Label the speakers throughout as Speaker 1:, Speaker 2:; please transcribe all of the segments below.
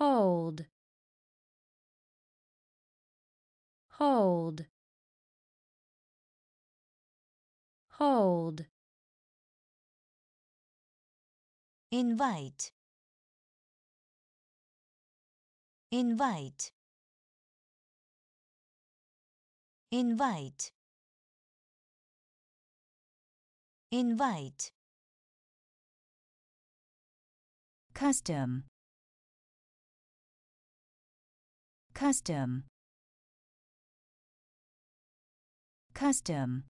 Speaker 1: hold. Hold. Hold.
Speaker 2: Invite. Invite. Invite. Invite. Custom custom. Custom.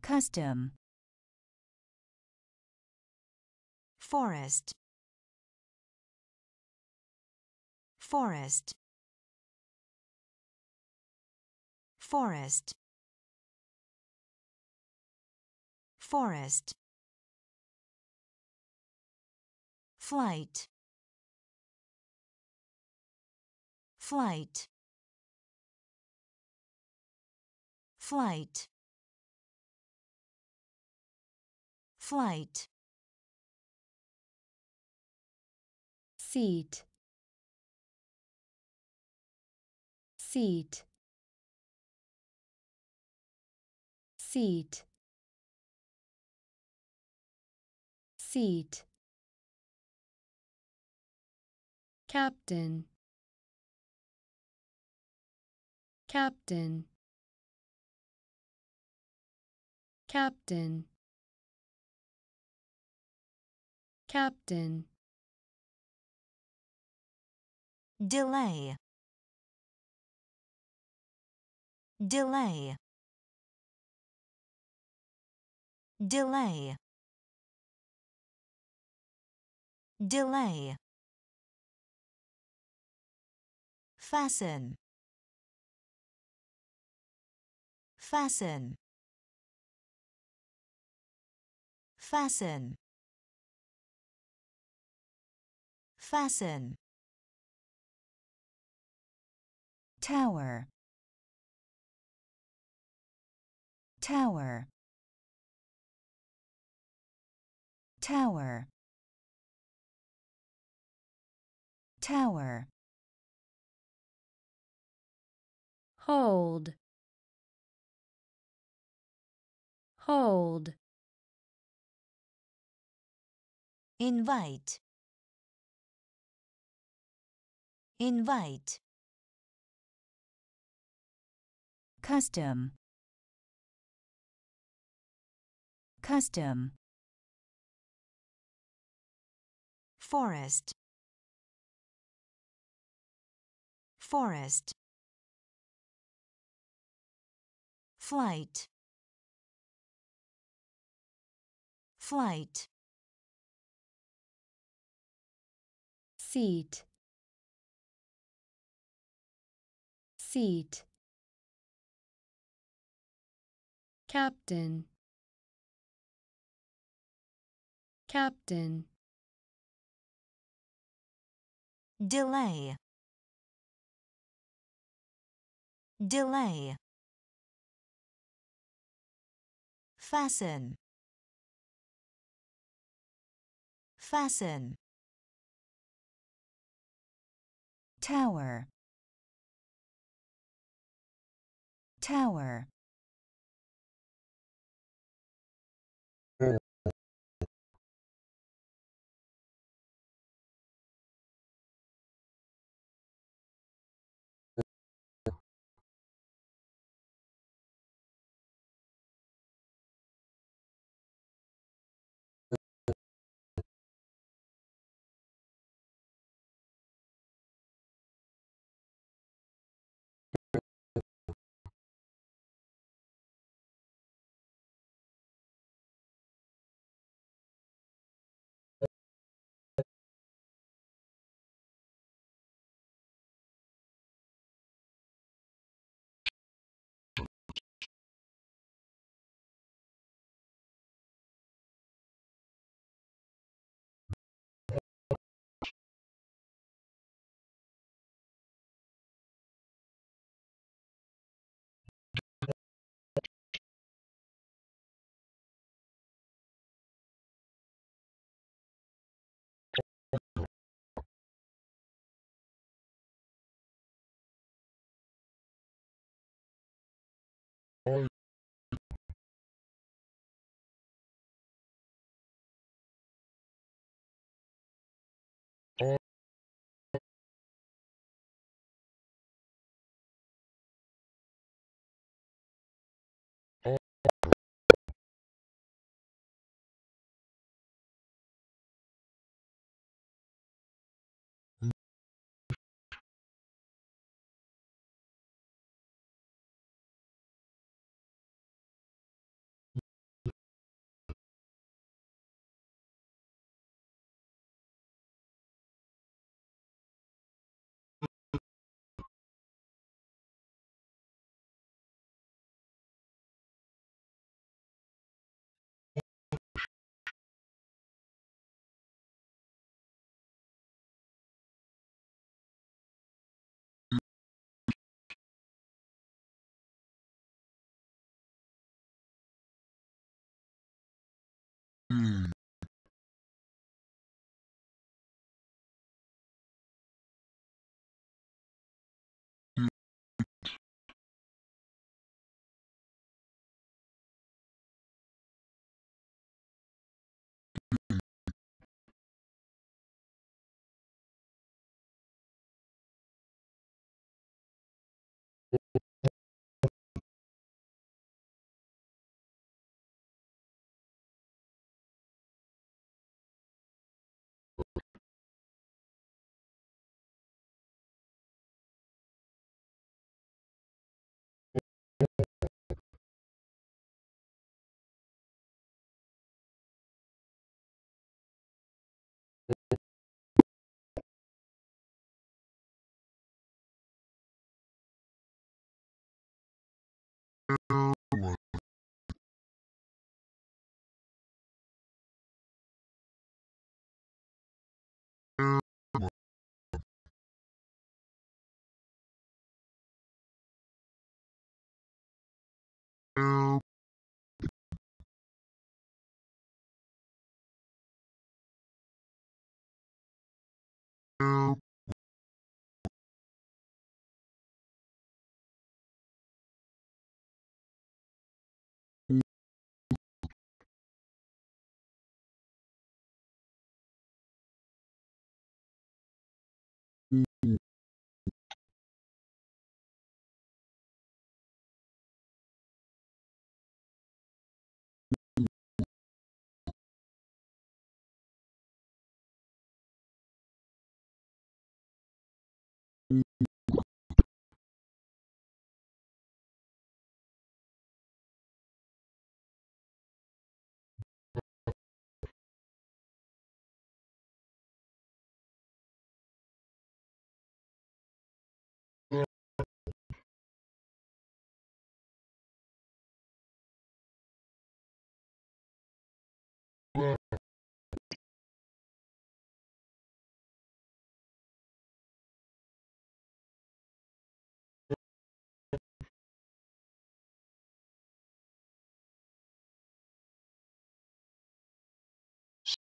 Speaker 2: Custom. Forest. Forest. Forest. Forest. Flight flight. Flight. Flight.
Speaker 1: Seat. Seat. Seat. Seat. Captain captain. Captain. Captain.
Speaker 2: Delay. Delay. Delay. Delay. Fasten fasten. Fasten. Fasten. Tower. Tower. Tower. Tower.
Speaker 1: Hold hold.
Speaker 2: Invite. Invite. Custom. Custom. Forest. Forest. Flight flight.
Speaker 1: Seat. Seat. Captain. Captain.
Speaker 2: Delay. Delay. Fasten fasten. Tower. Tower all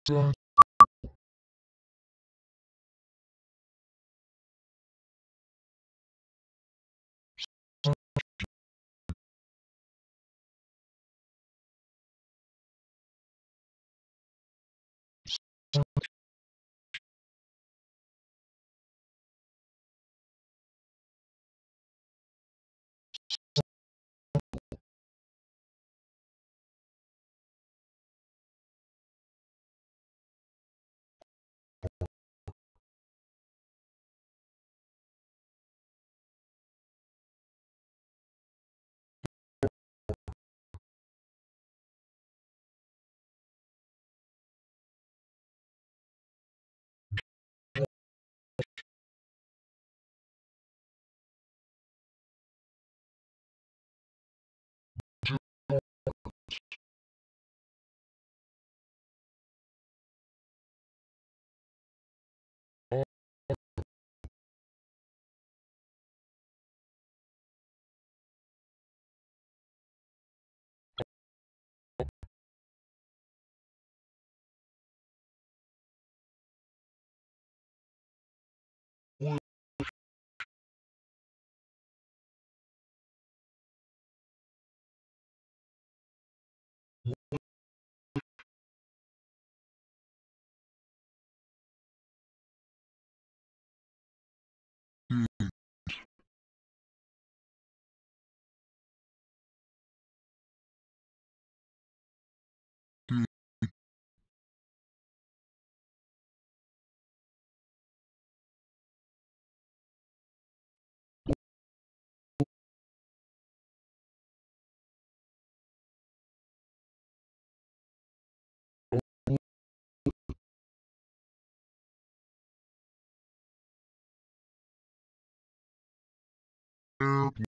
Speaker 2: Right.
Speaker 3: help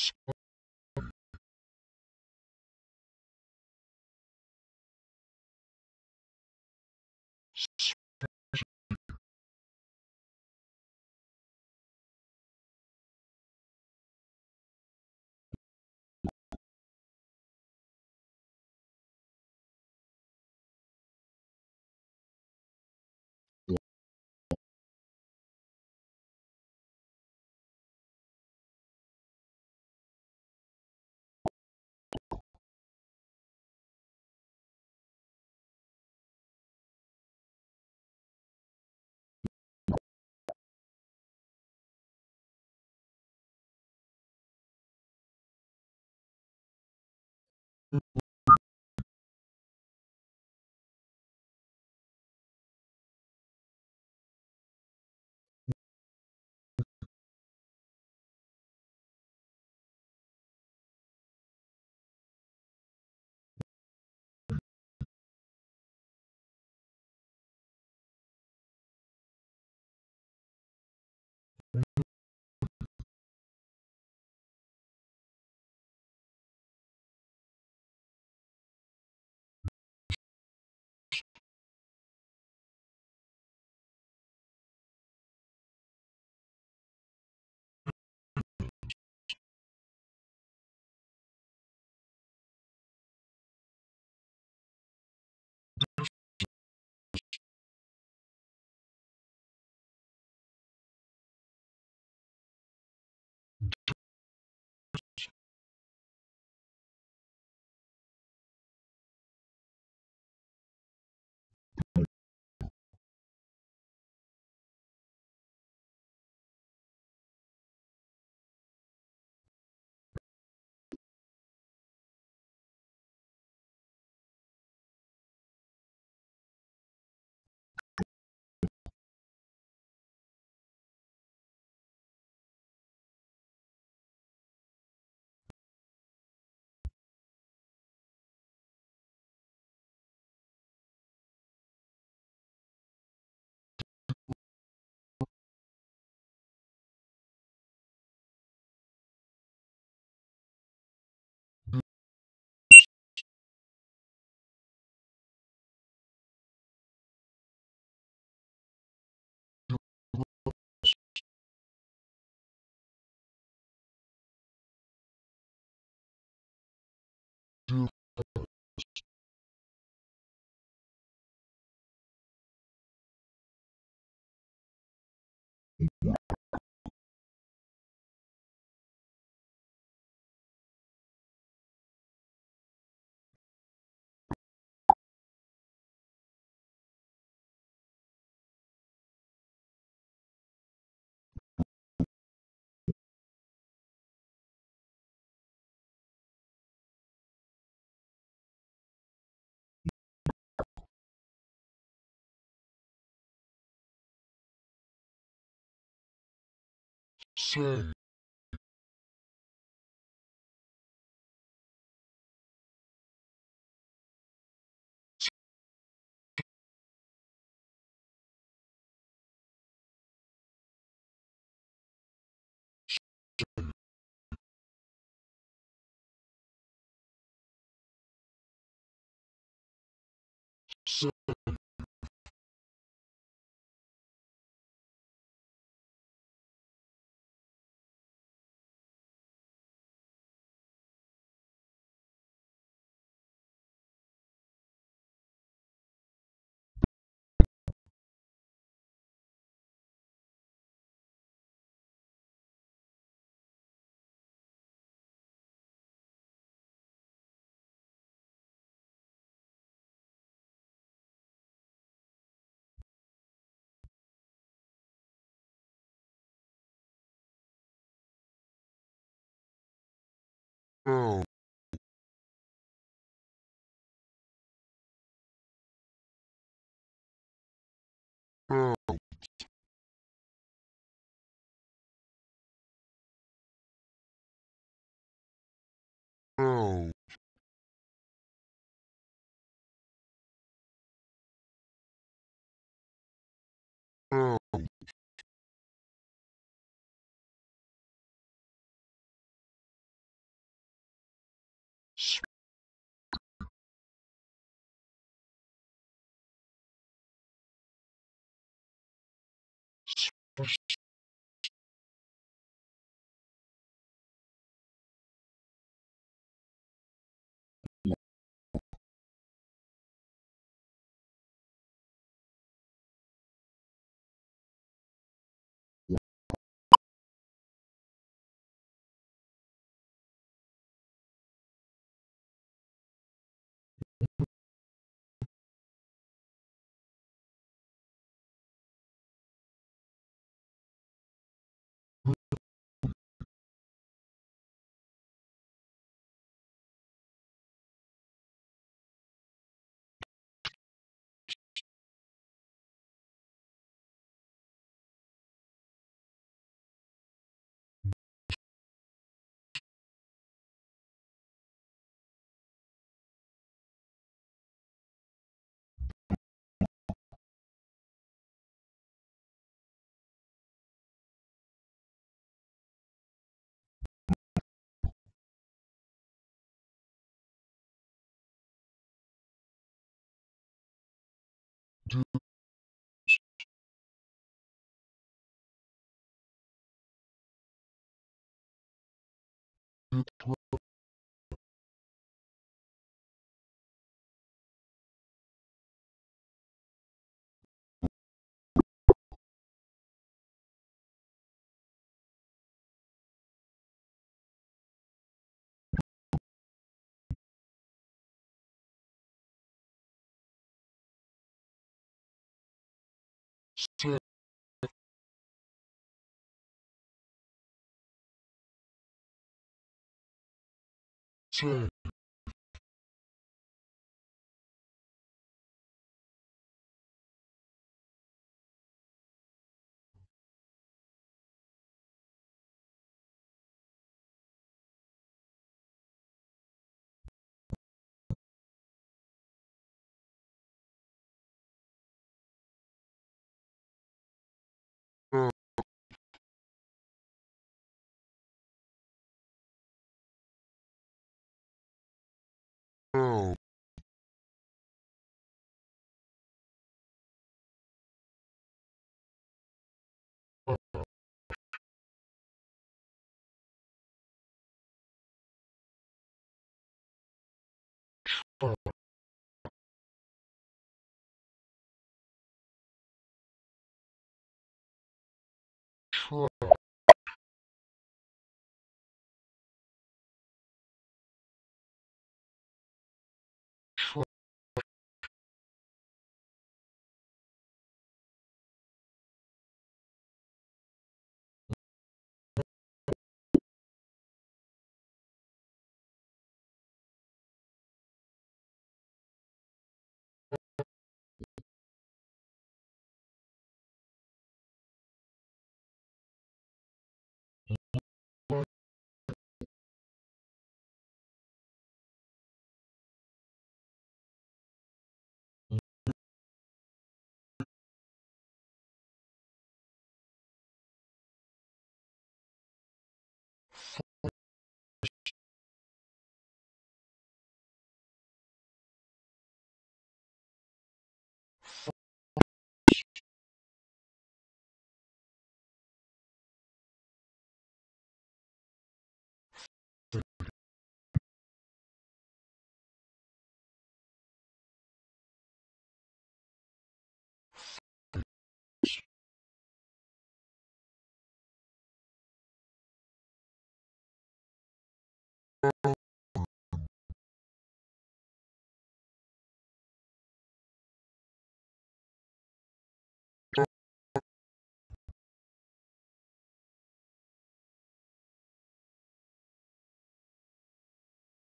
Speaker 3: Start say. So Down. Down. Down. Down. Sp- sp- do- Send. Send. Down.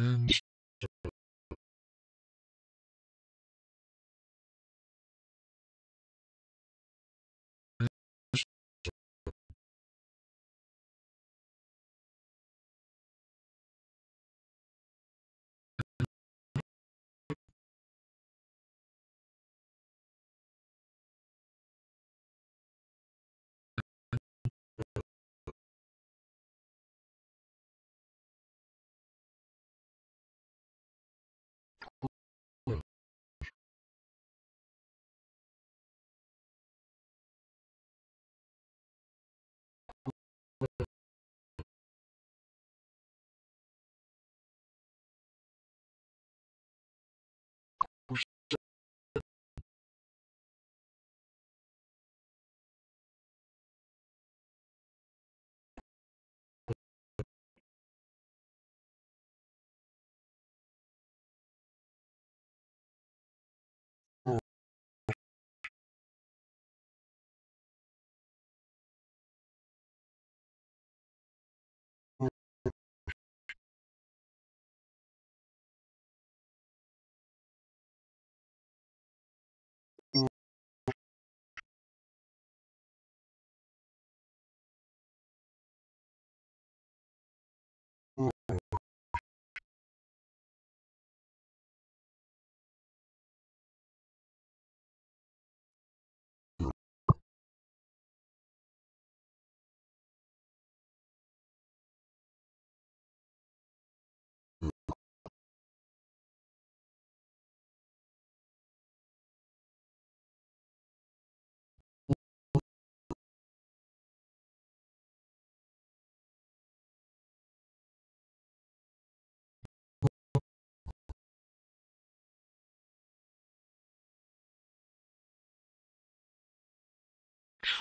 Speaker 3: and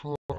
Speaker 3: try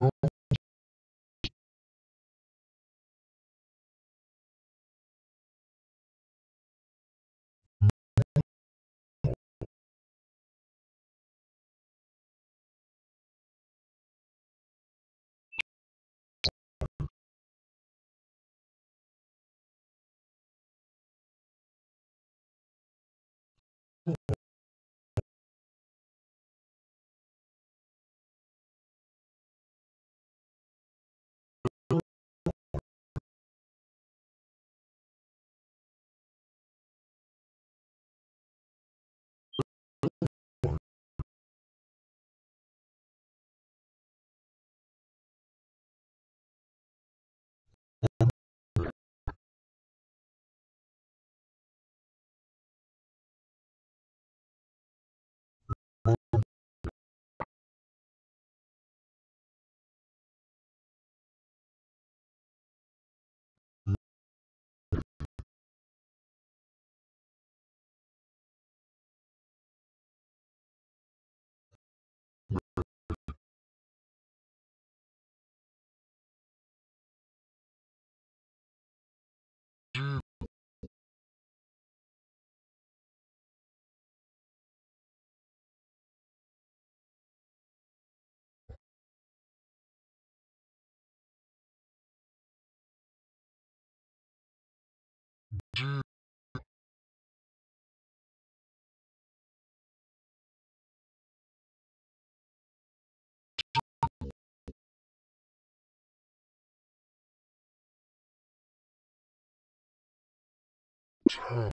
Speaker 3: home tap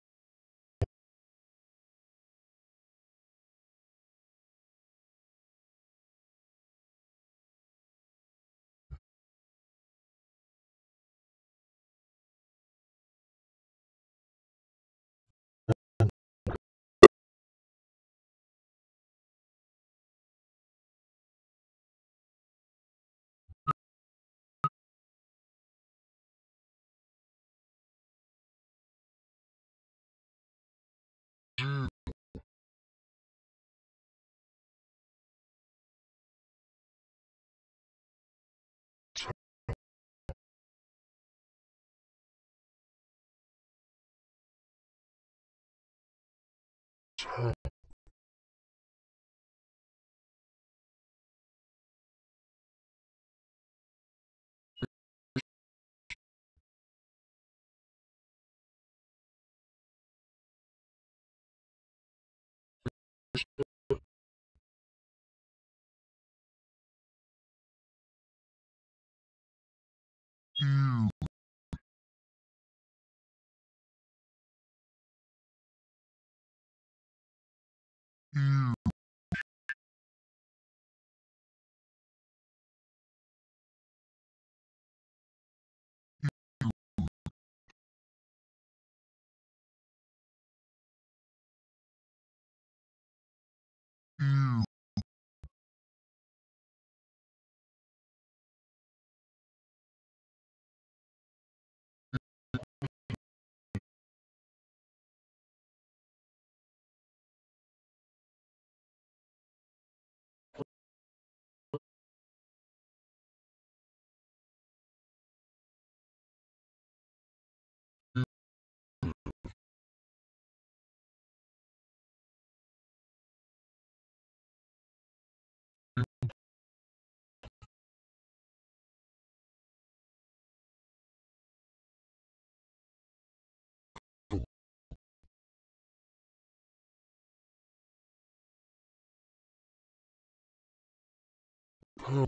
Speaker 3: tap tap, ew, pebble,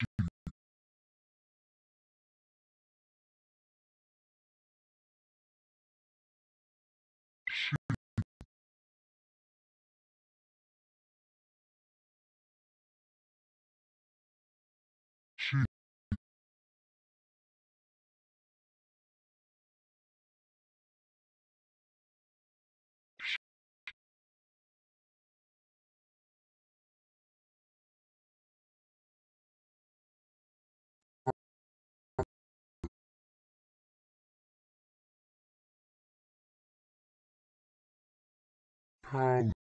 Speaker 3: she, pal,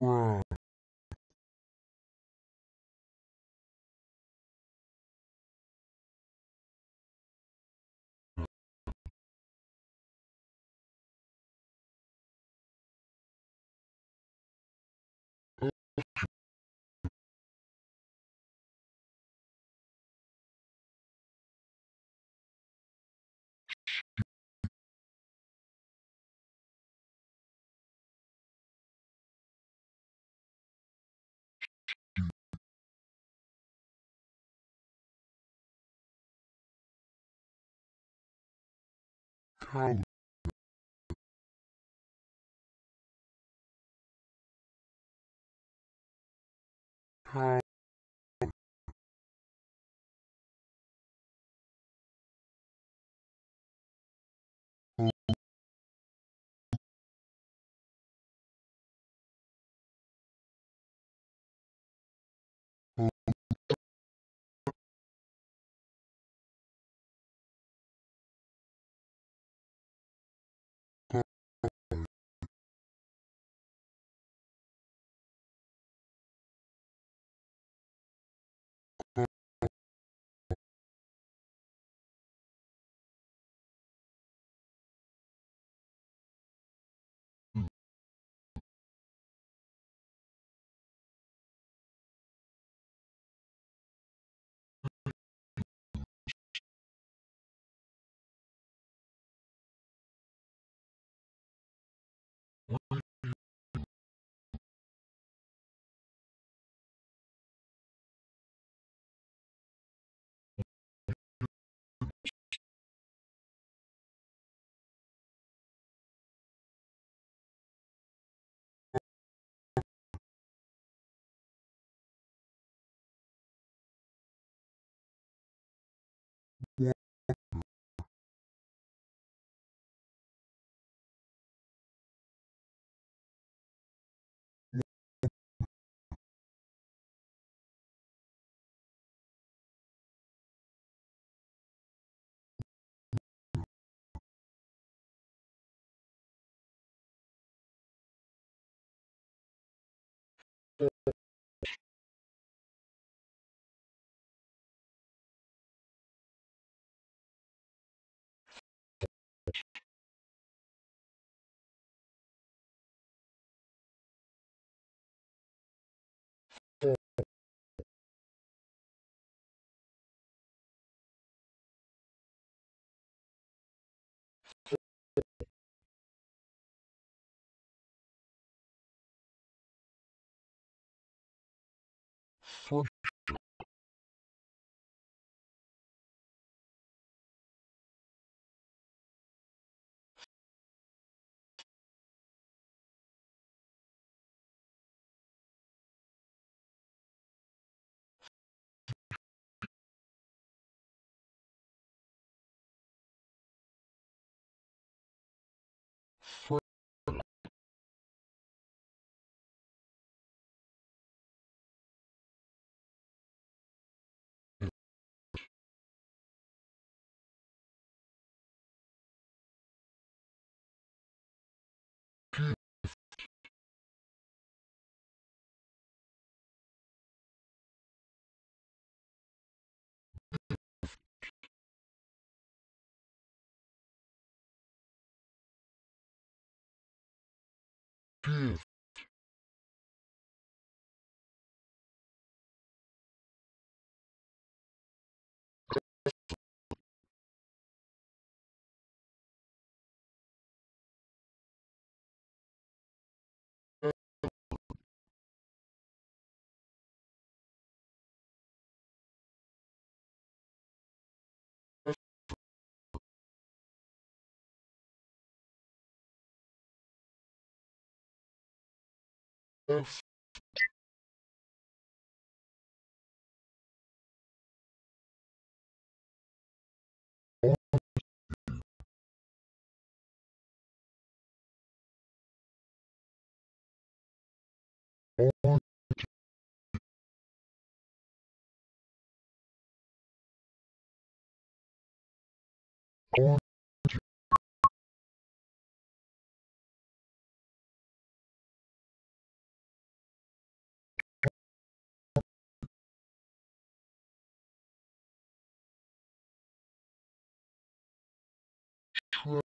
Speaker 3: 嗯。Calendar. Cal Fresh. Gift. F. Well,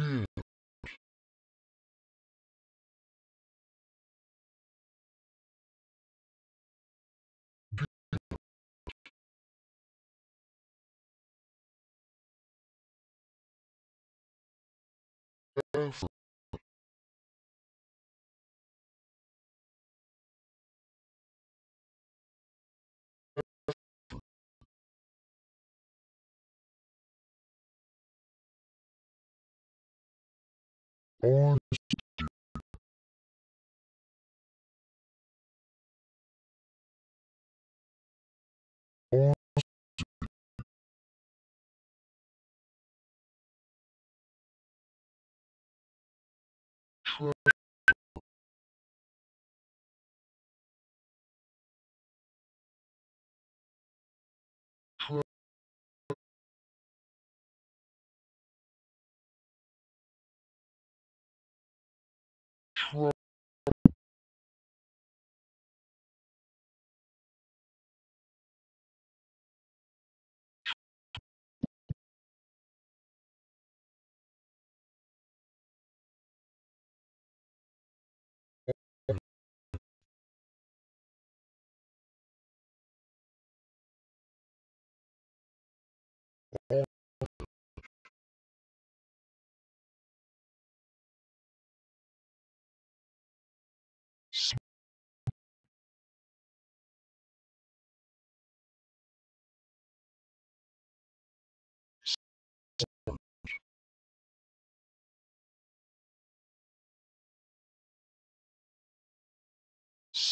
Speaker 3: did on on tre-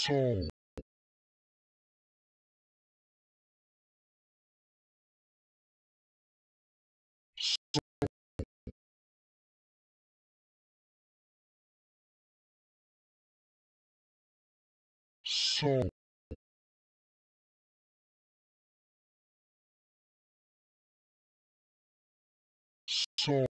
Speaker 3: soul soul soul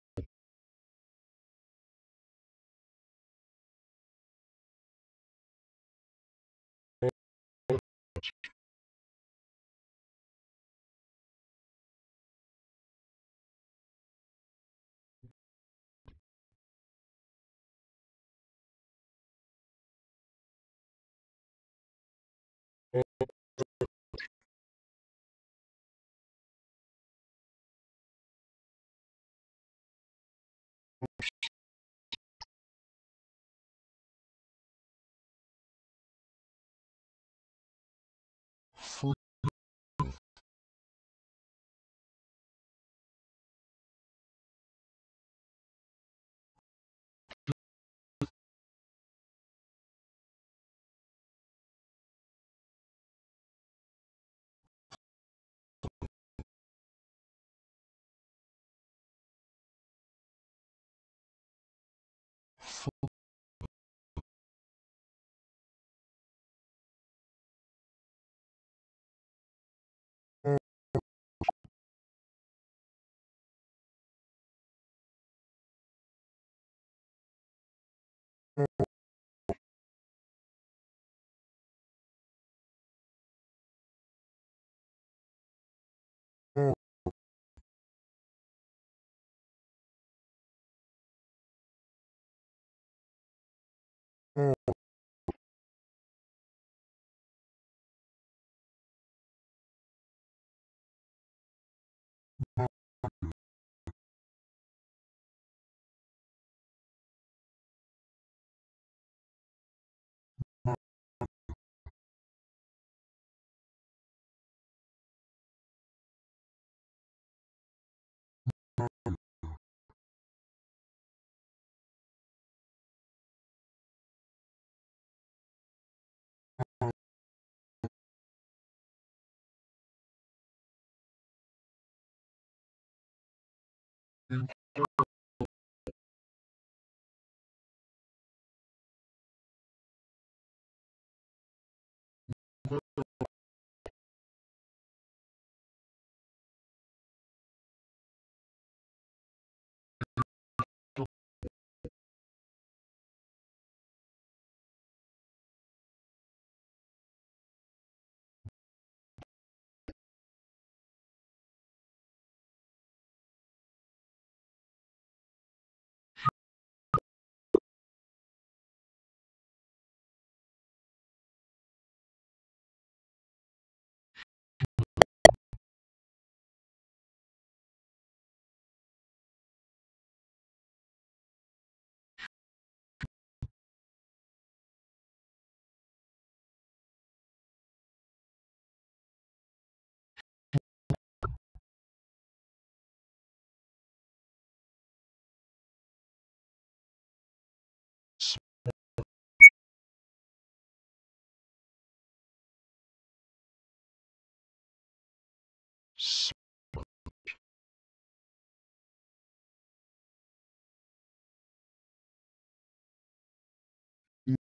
Speaker 3: soul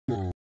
Speaker 3: love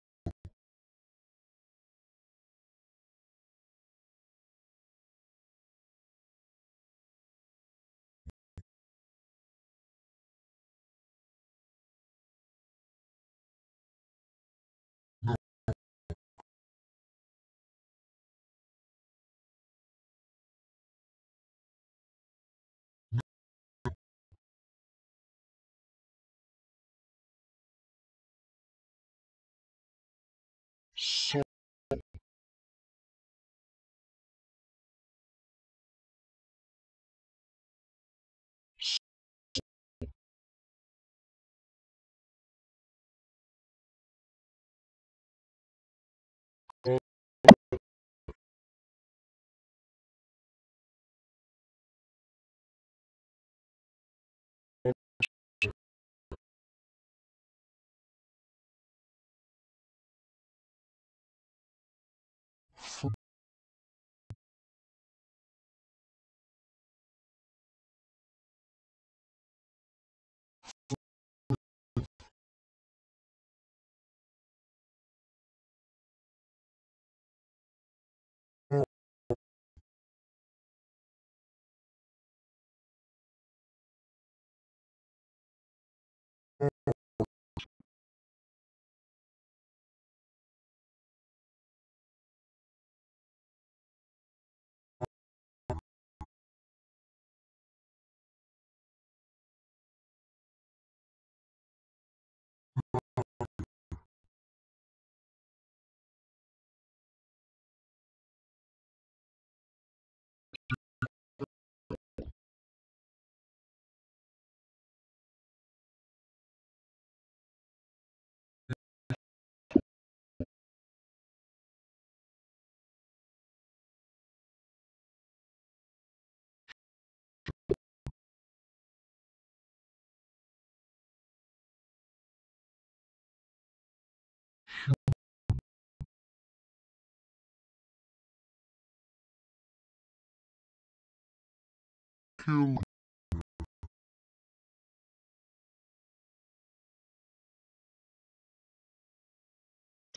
Speaker 3: kill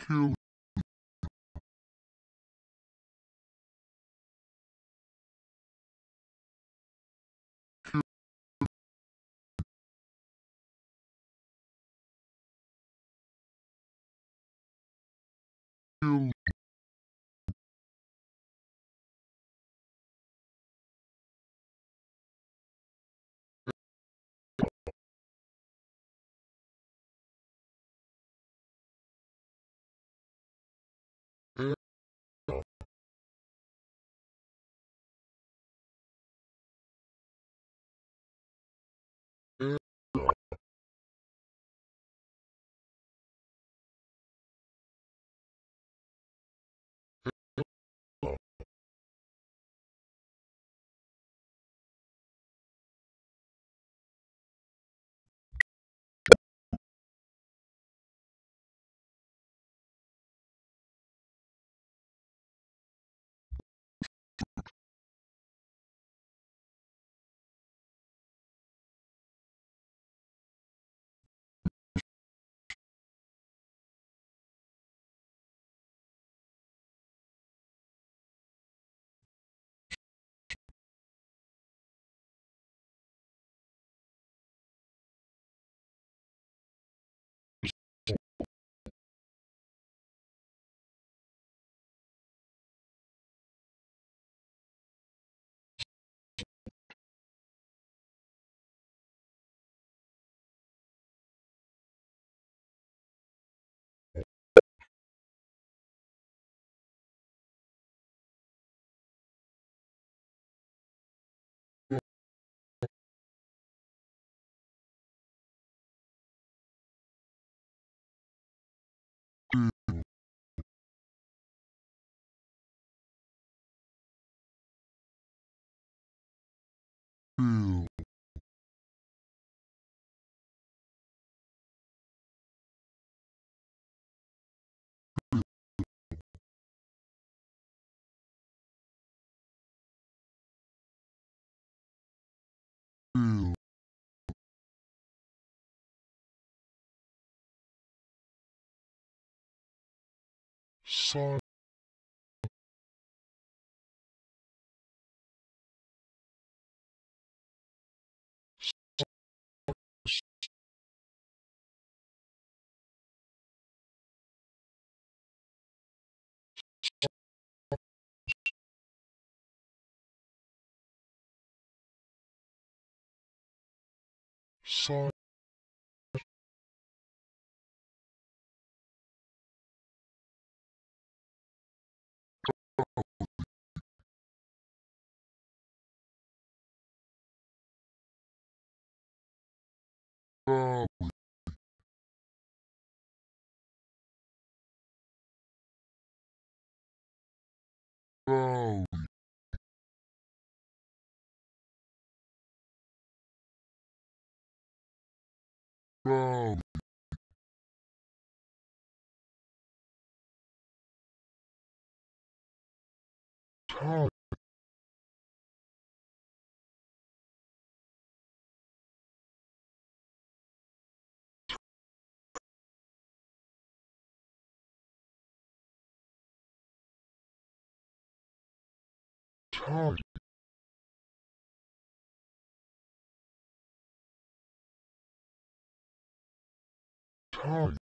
Speaker 3: kill kill kill kill son Rome. Tom. Tom. Top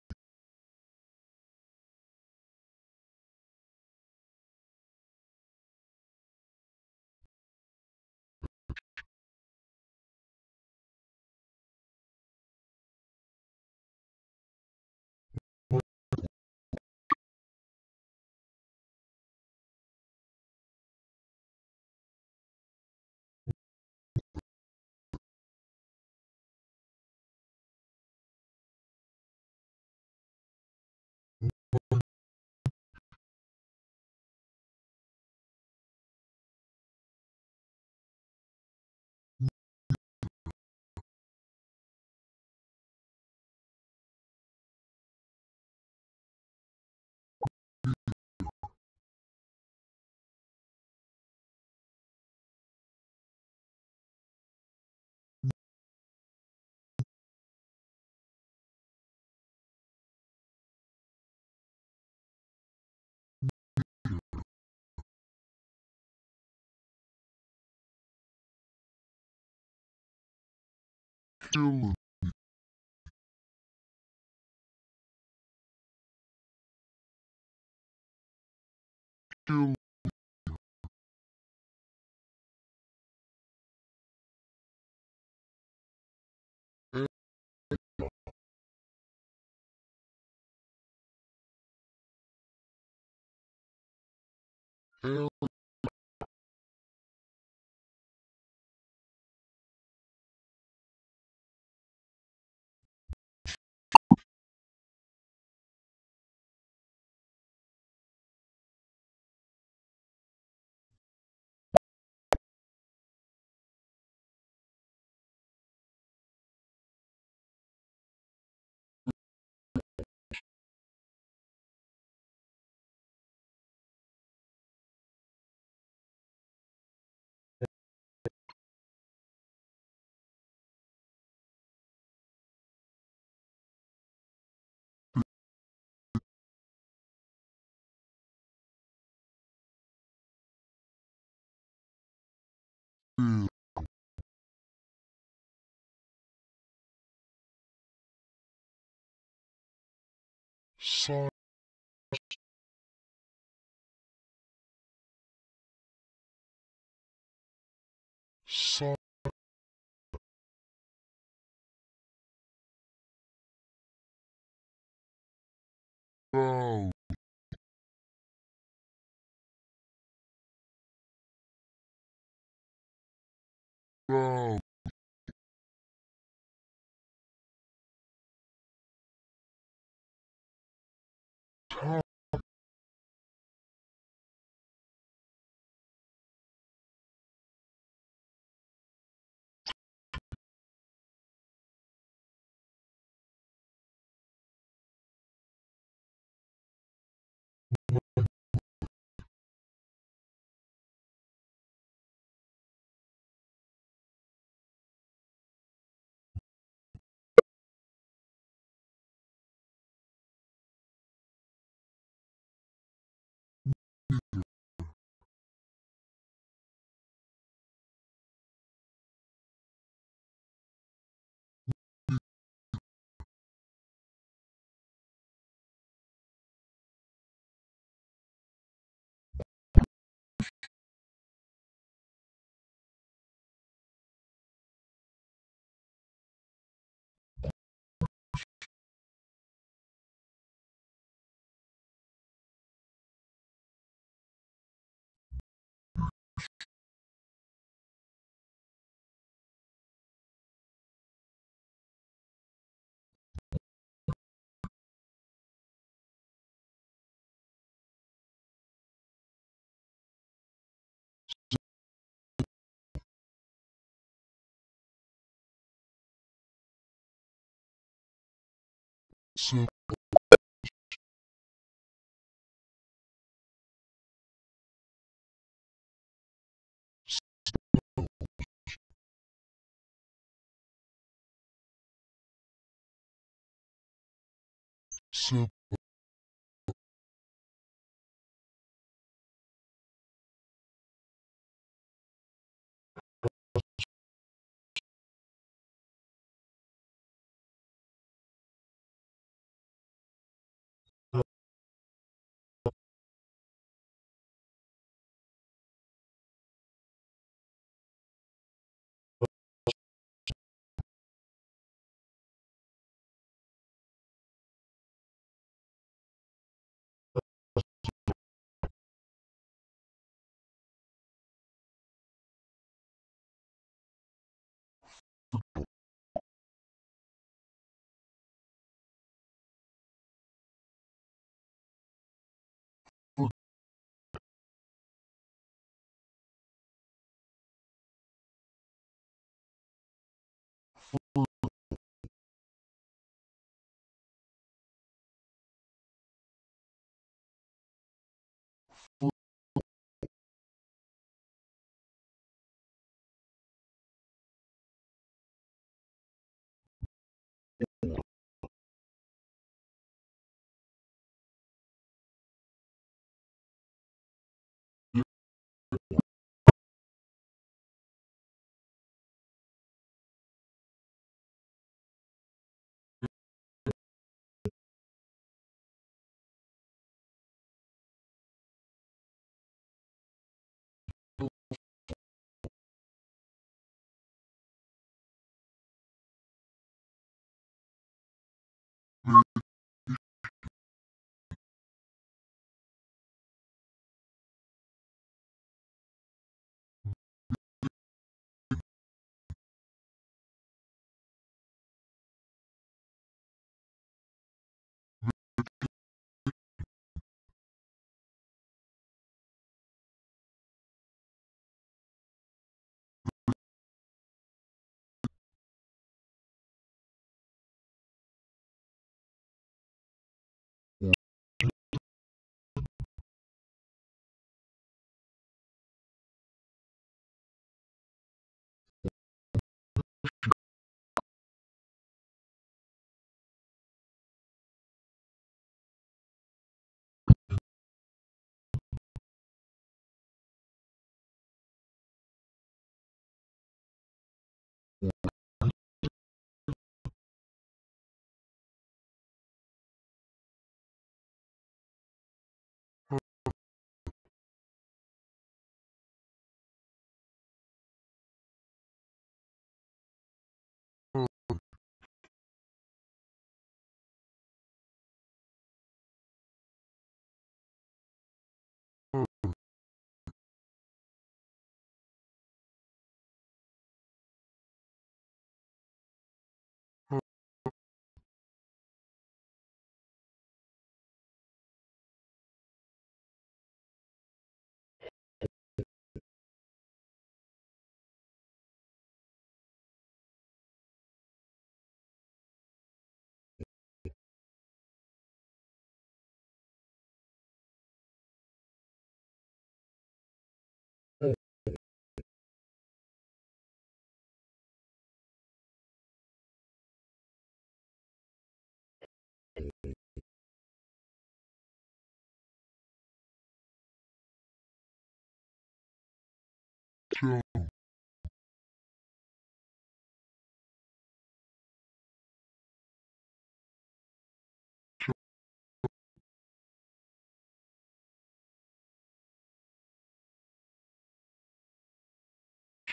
Speaker 3: killing me. Killing sun sun round round top so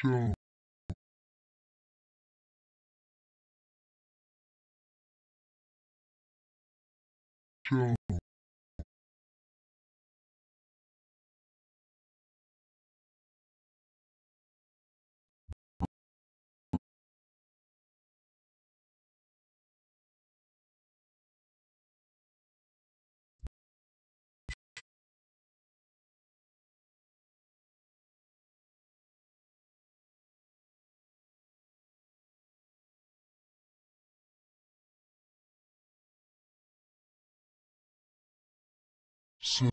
Speaker 3: so jump, jump,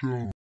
Speaker 3: sip,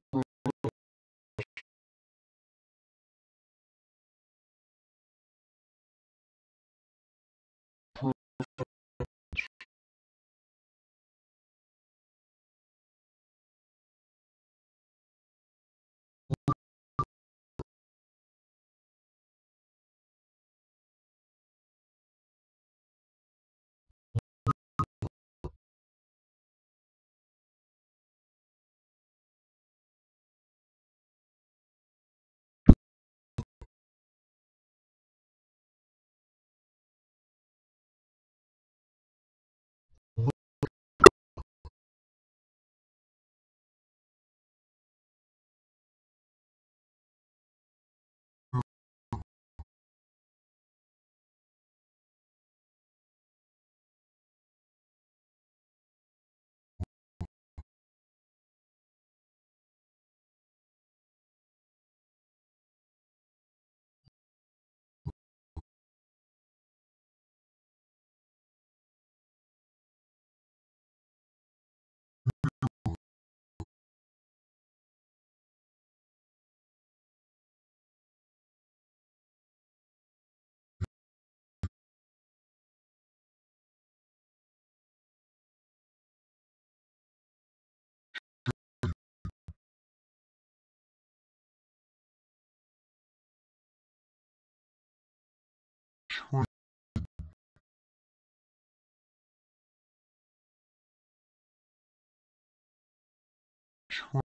Speaker 3: Thank you. Train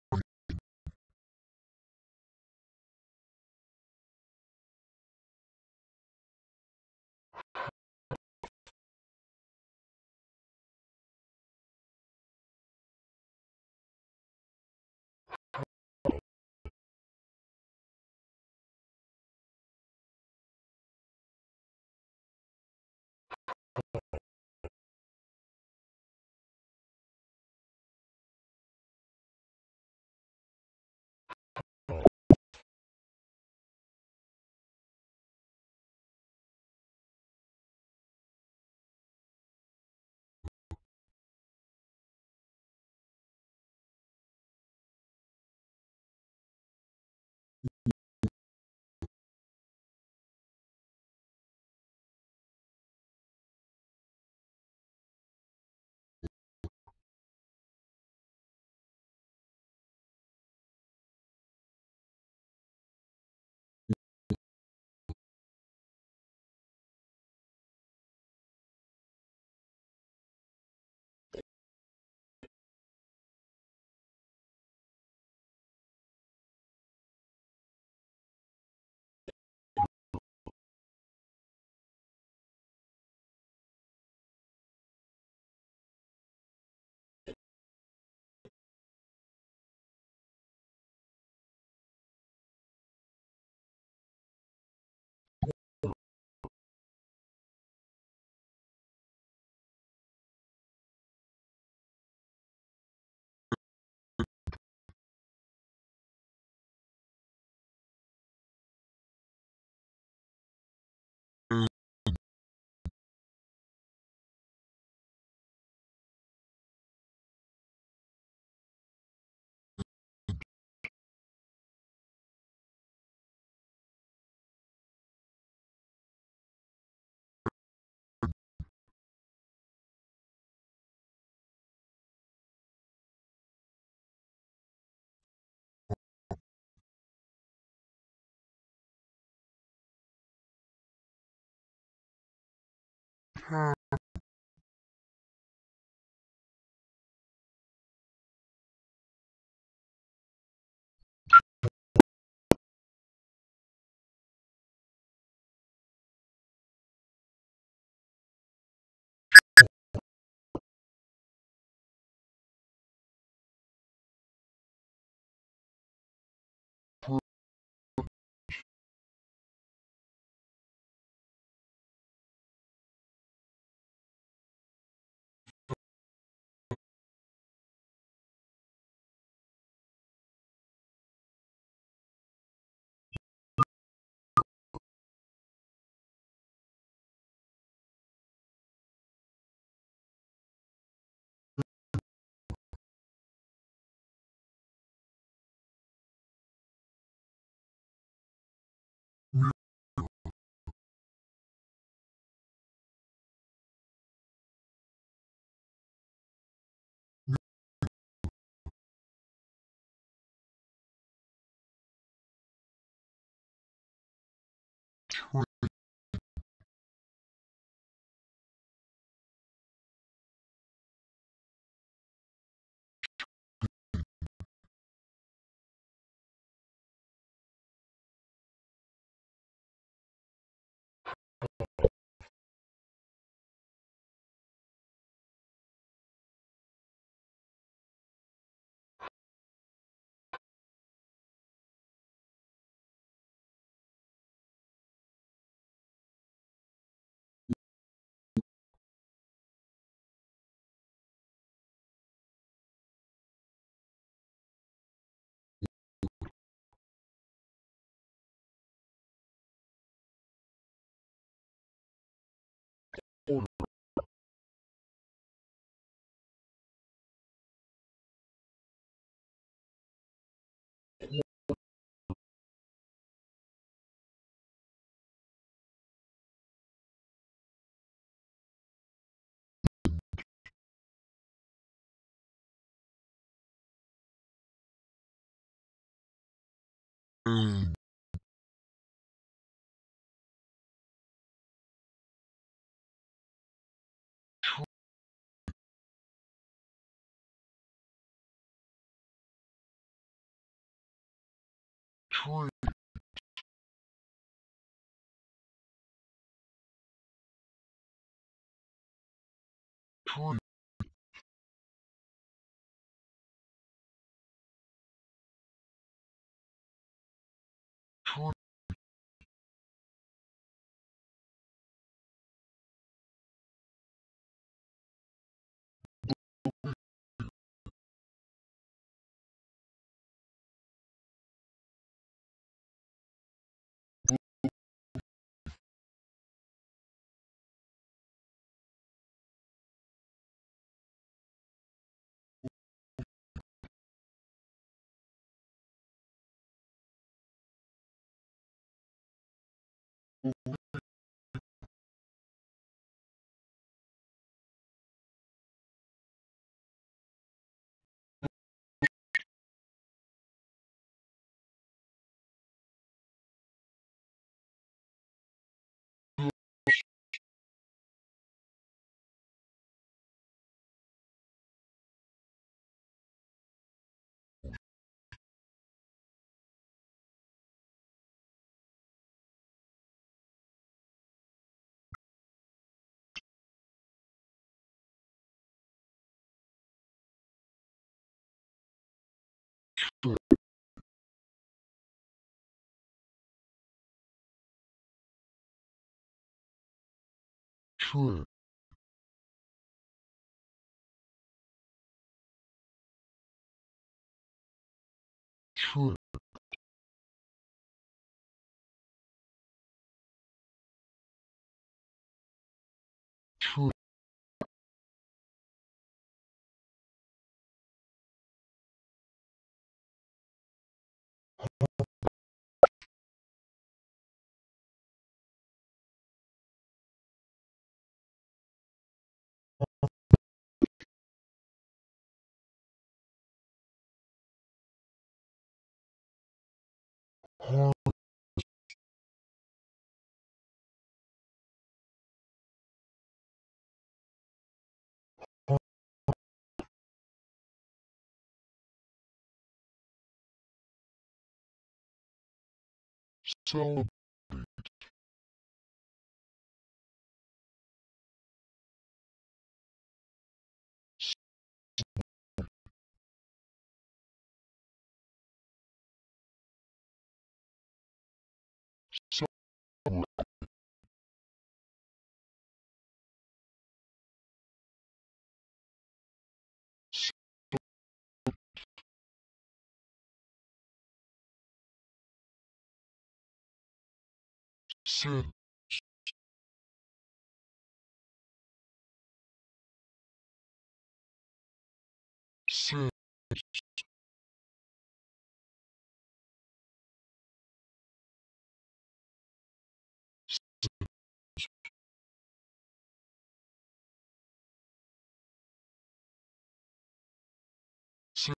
Speaker 3: cat train mm. ブツツ har, celebrate, số mệnh sư sin,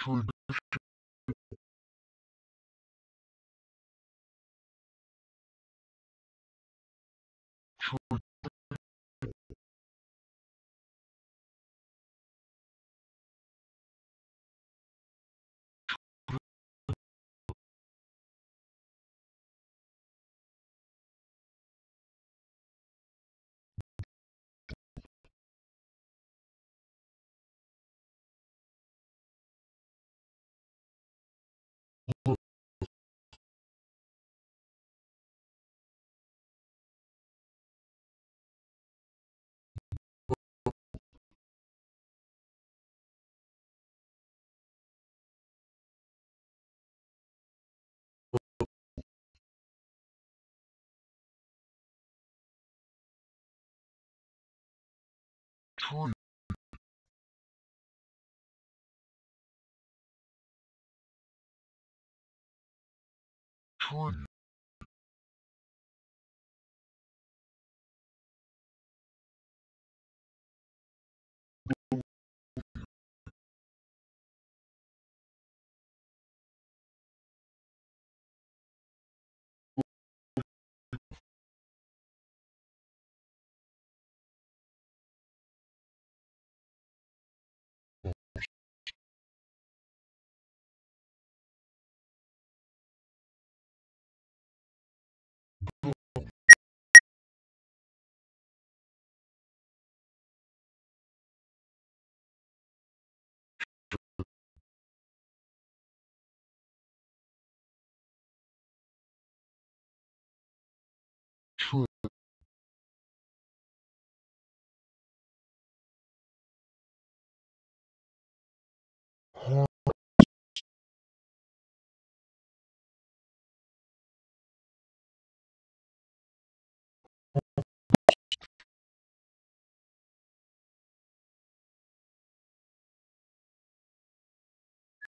Speaker 3: schuld tree, tree,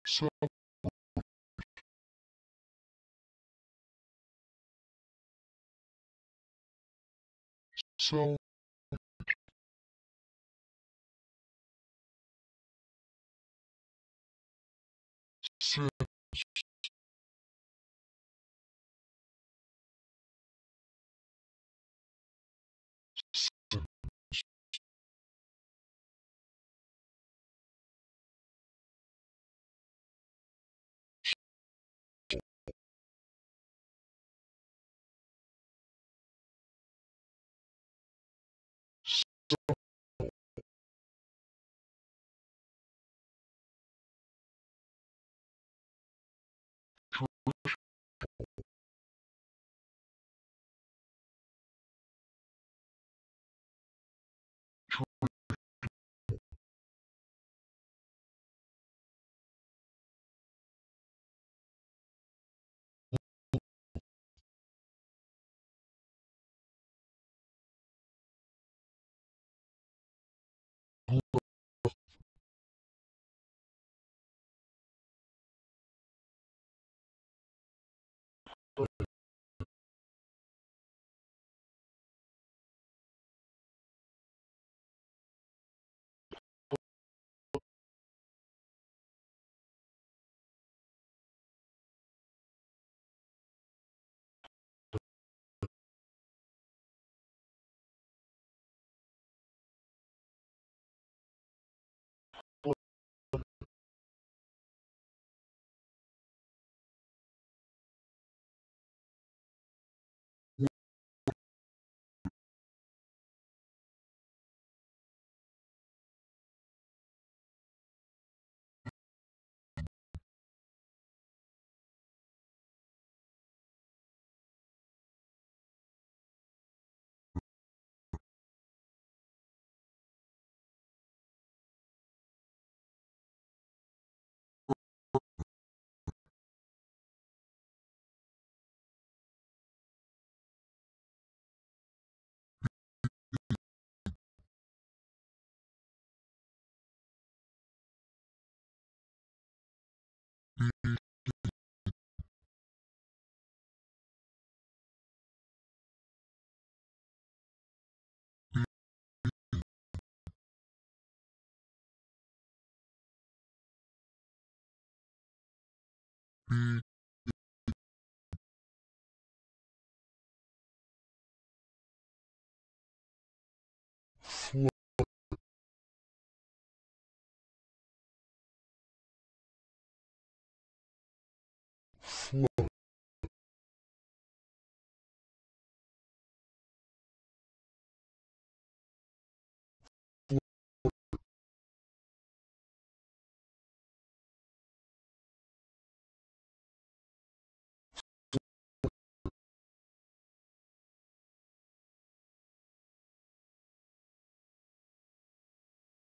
Speaker 3: so, so, sit, sit, mm-hmm be, 梦。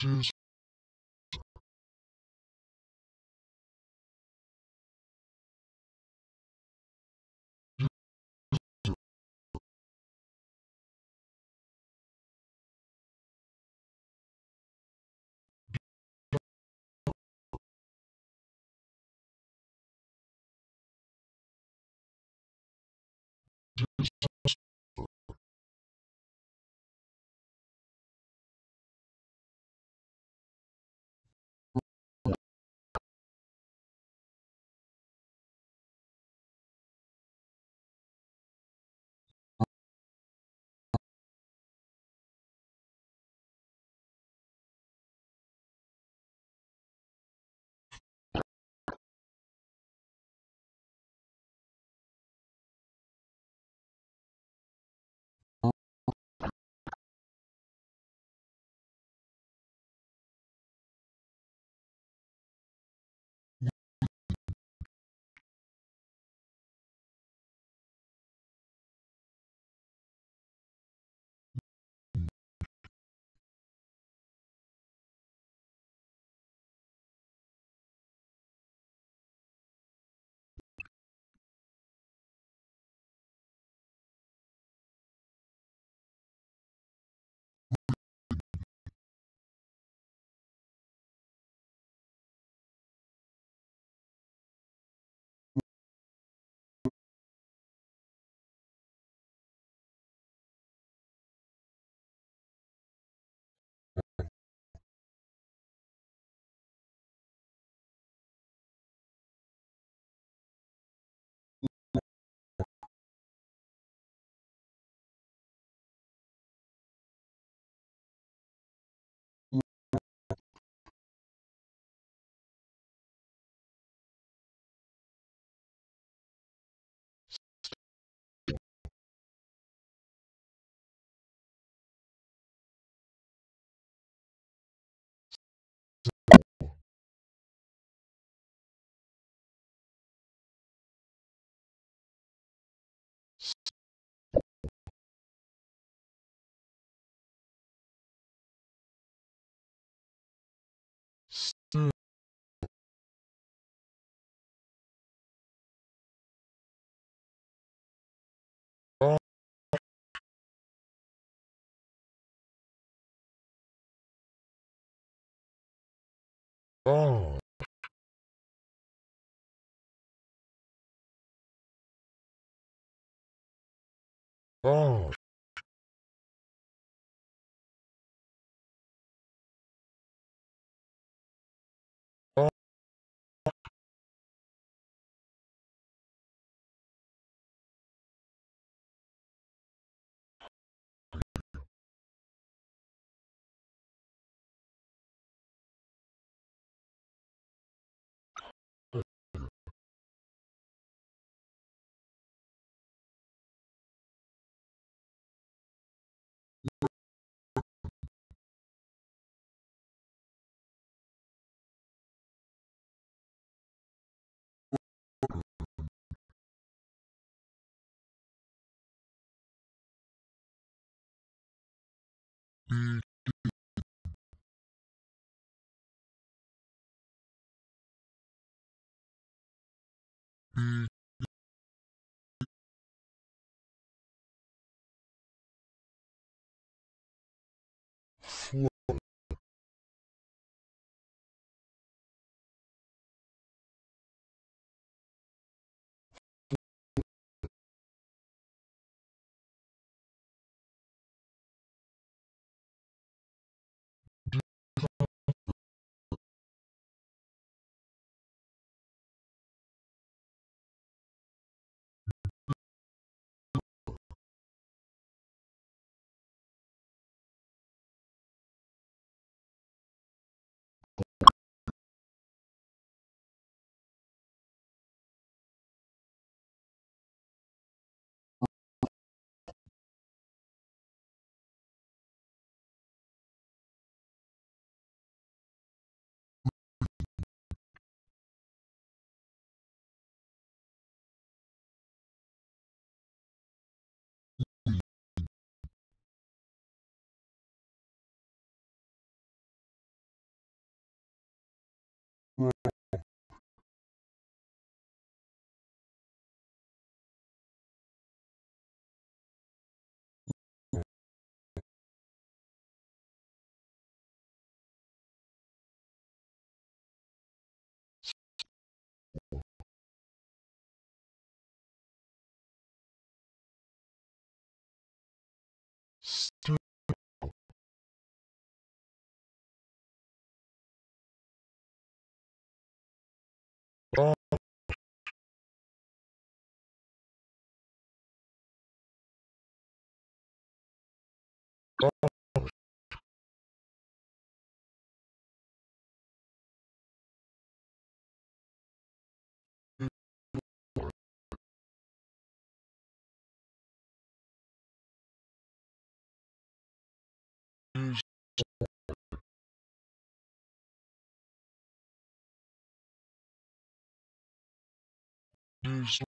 Speaker 3: Jesus. de oh oh B Oh. Oh. In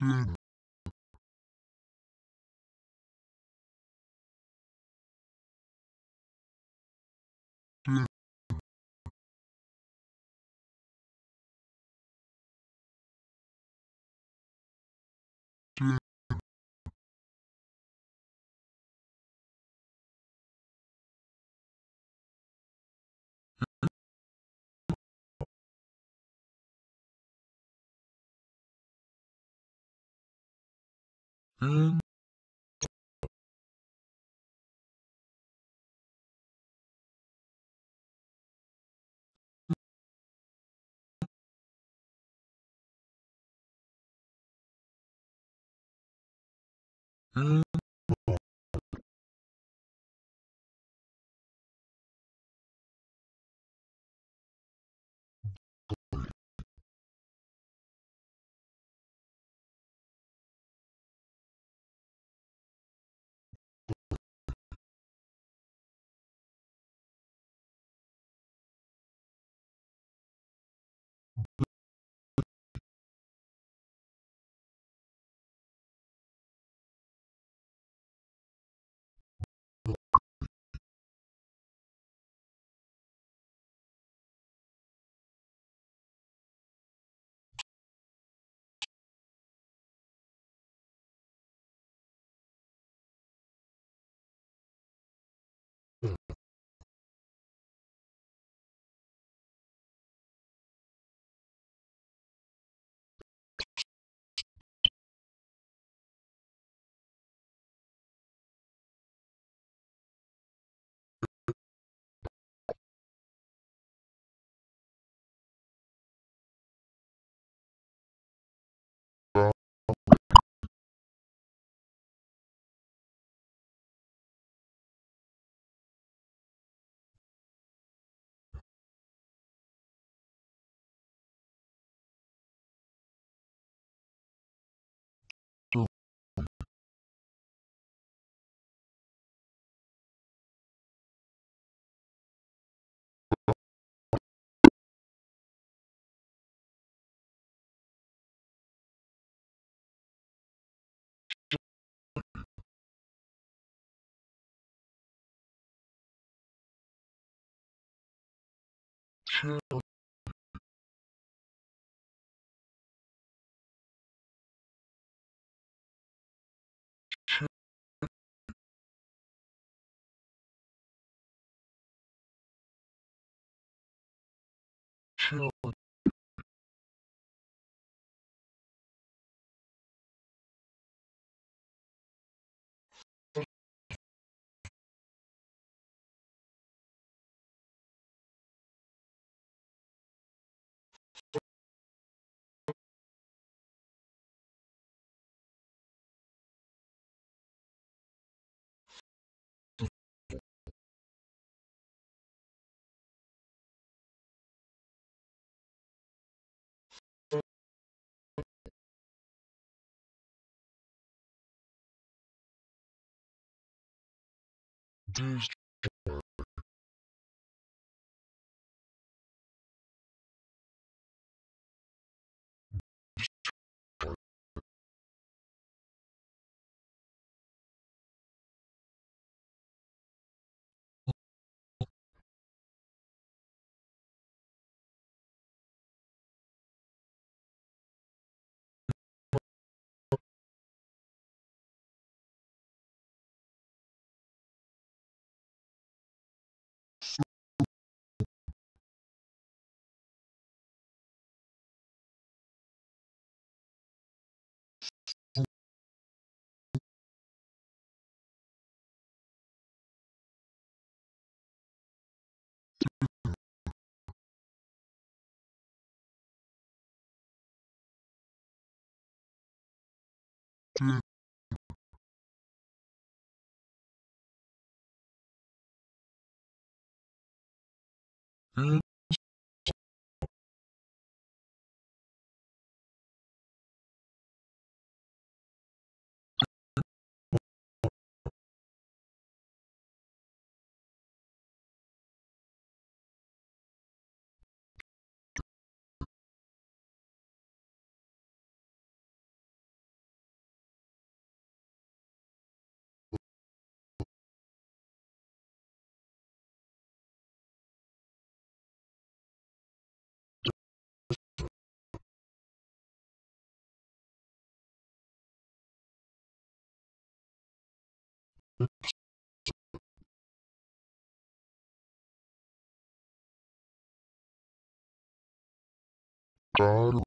Speaker 3: in in chill chill Discharge. Claro.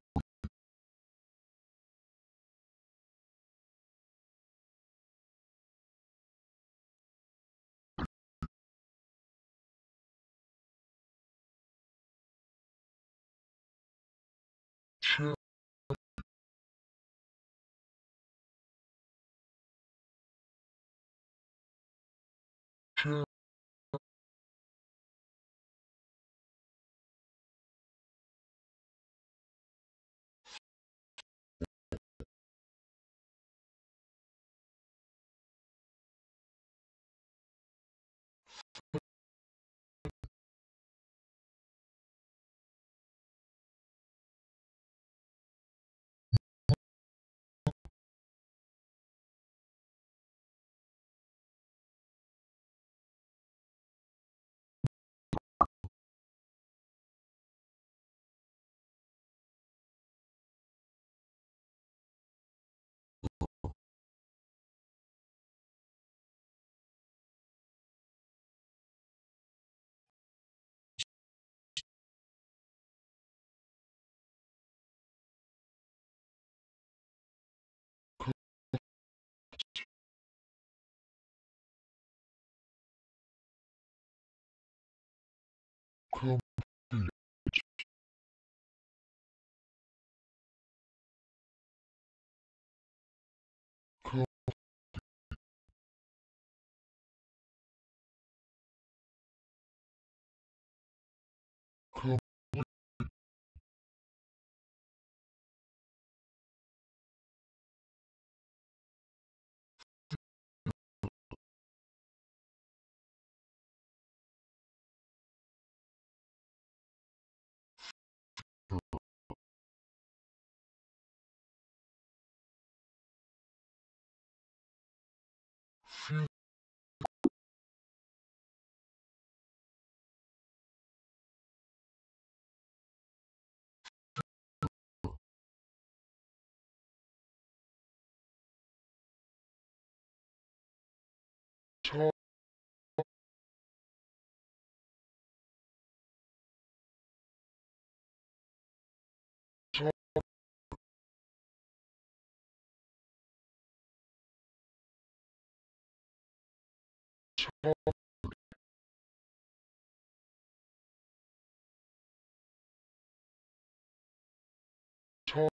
Speaker 3: も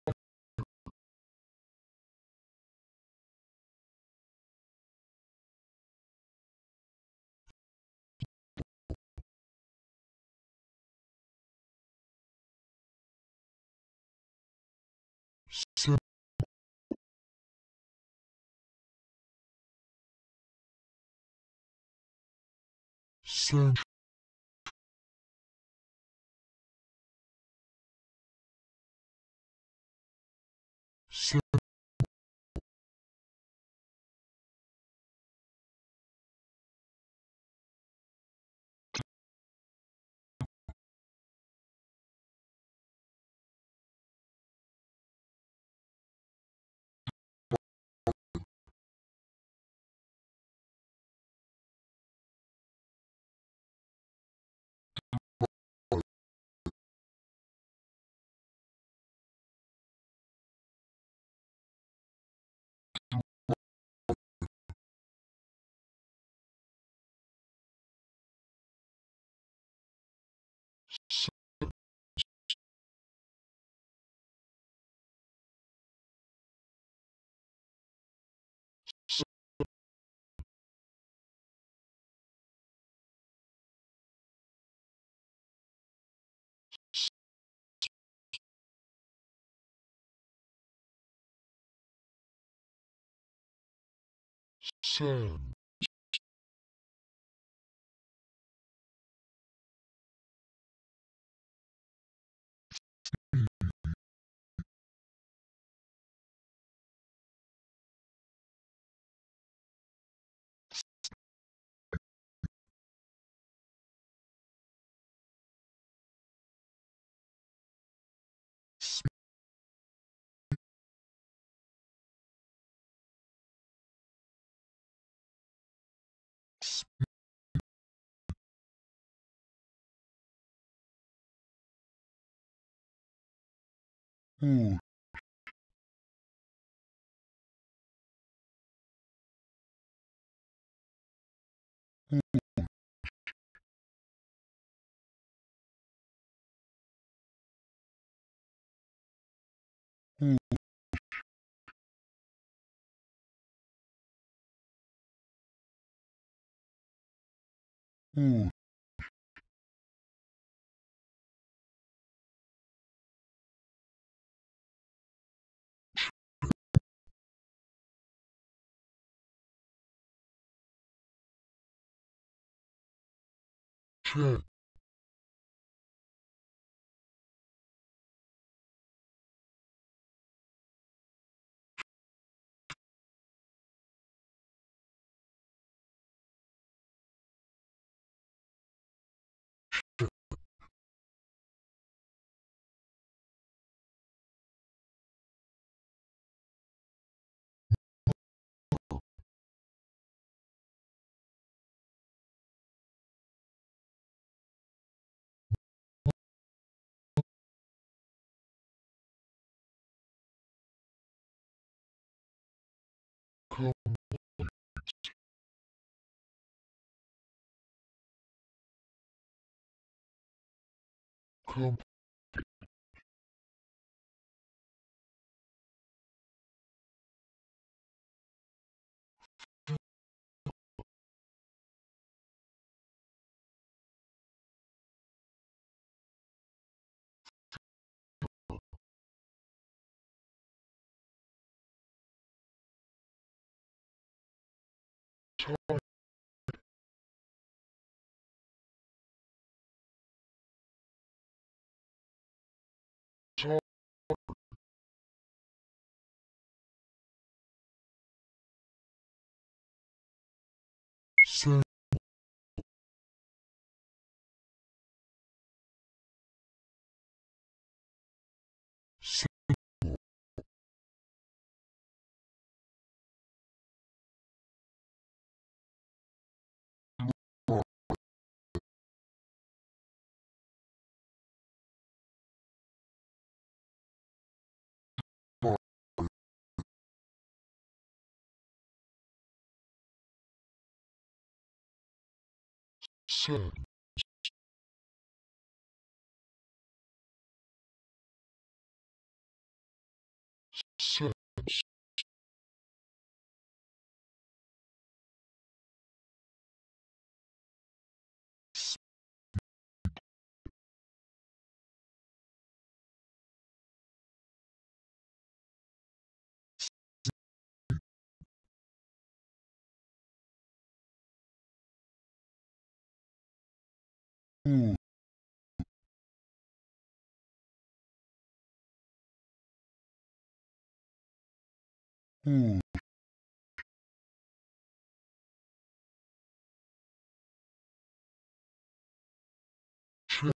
Speaker 3: う。Century cen- Yes. Ooh. Hmm. hmm. 1. Come time sand bush chair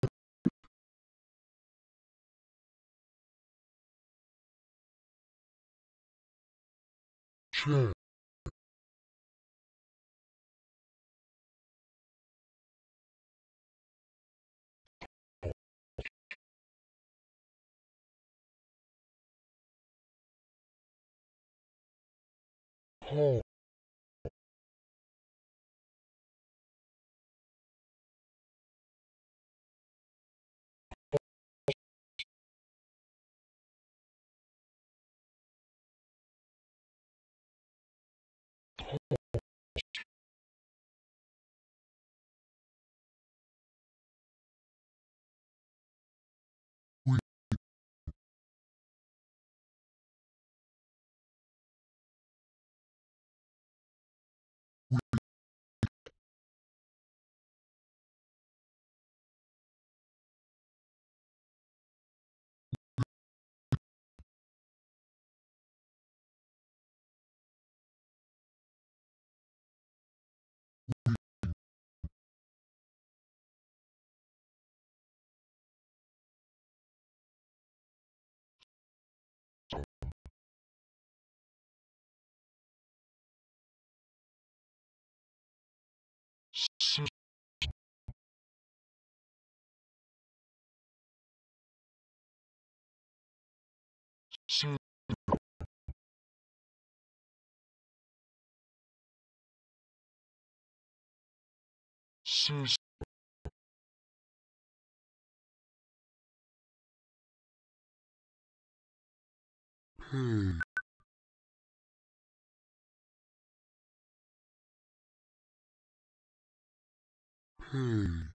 Speaker 3: chair hall system pay pay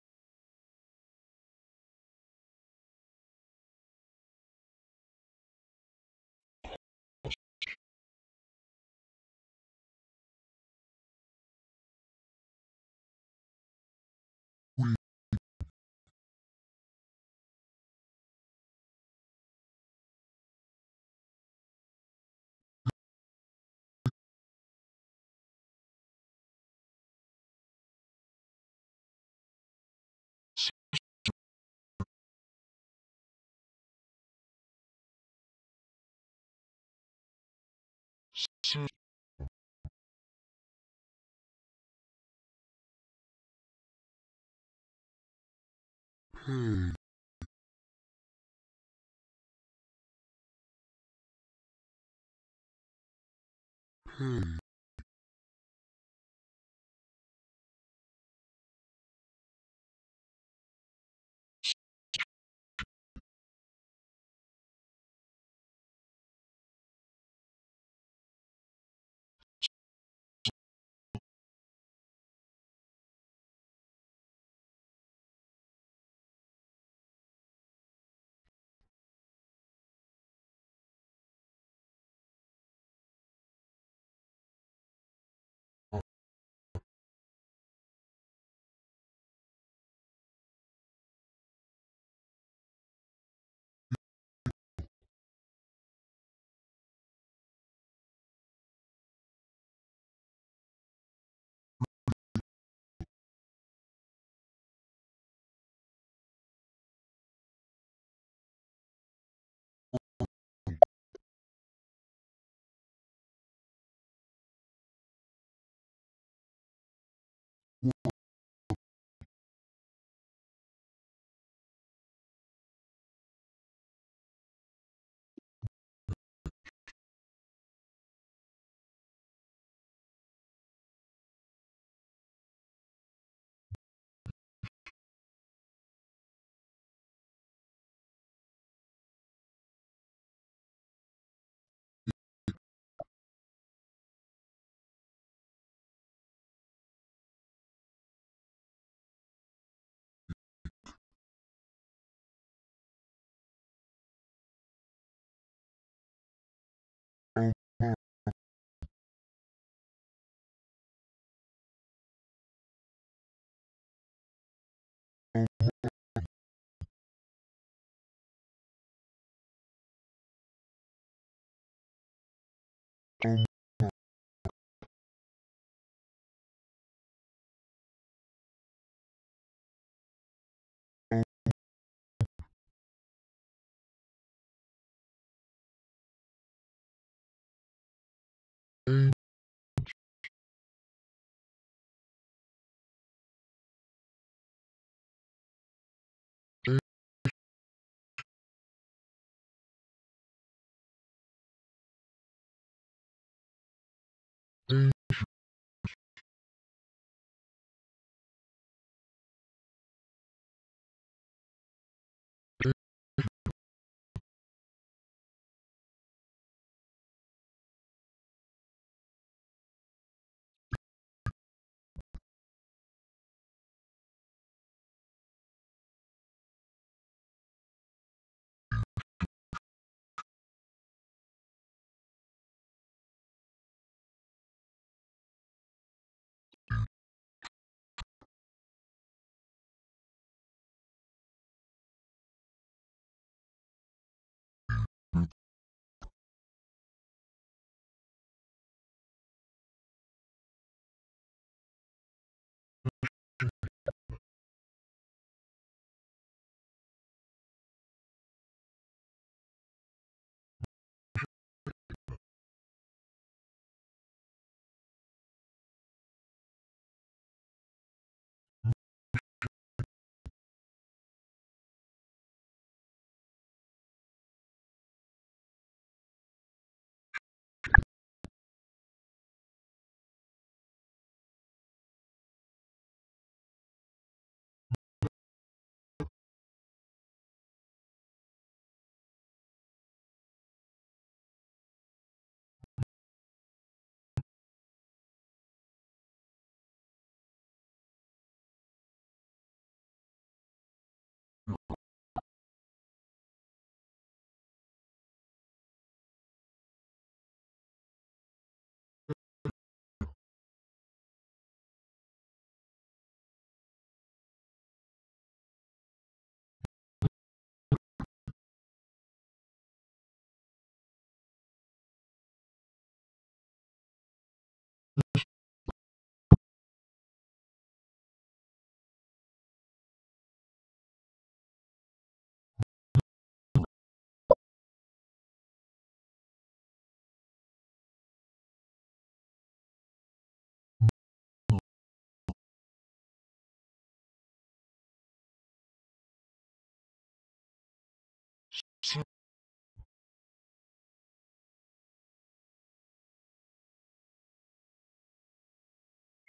Speaker 3: pay pay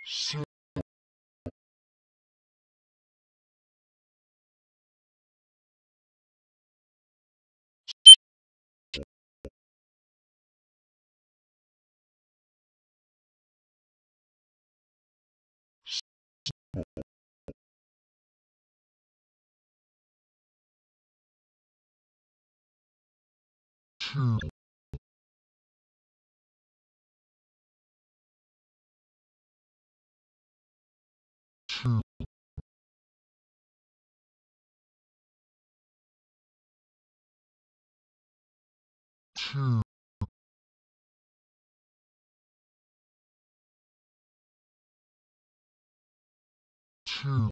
Speaker 3: Cell. Two. Two. Two. Two.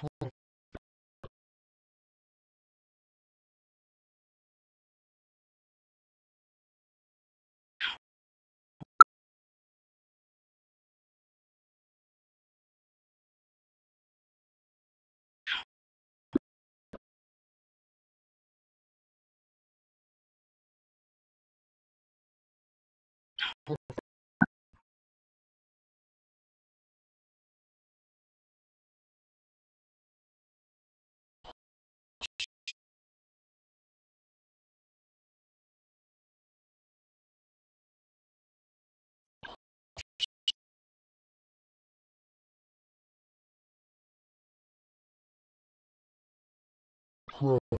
Speaker 3: home Thank you. Here,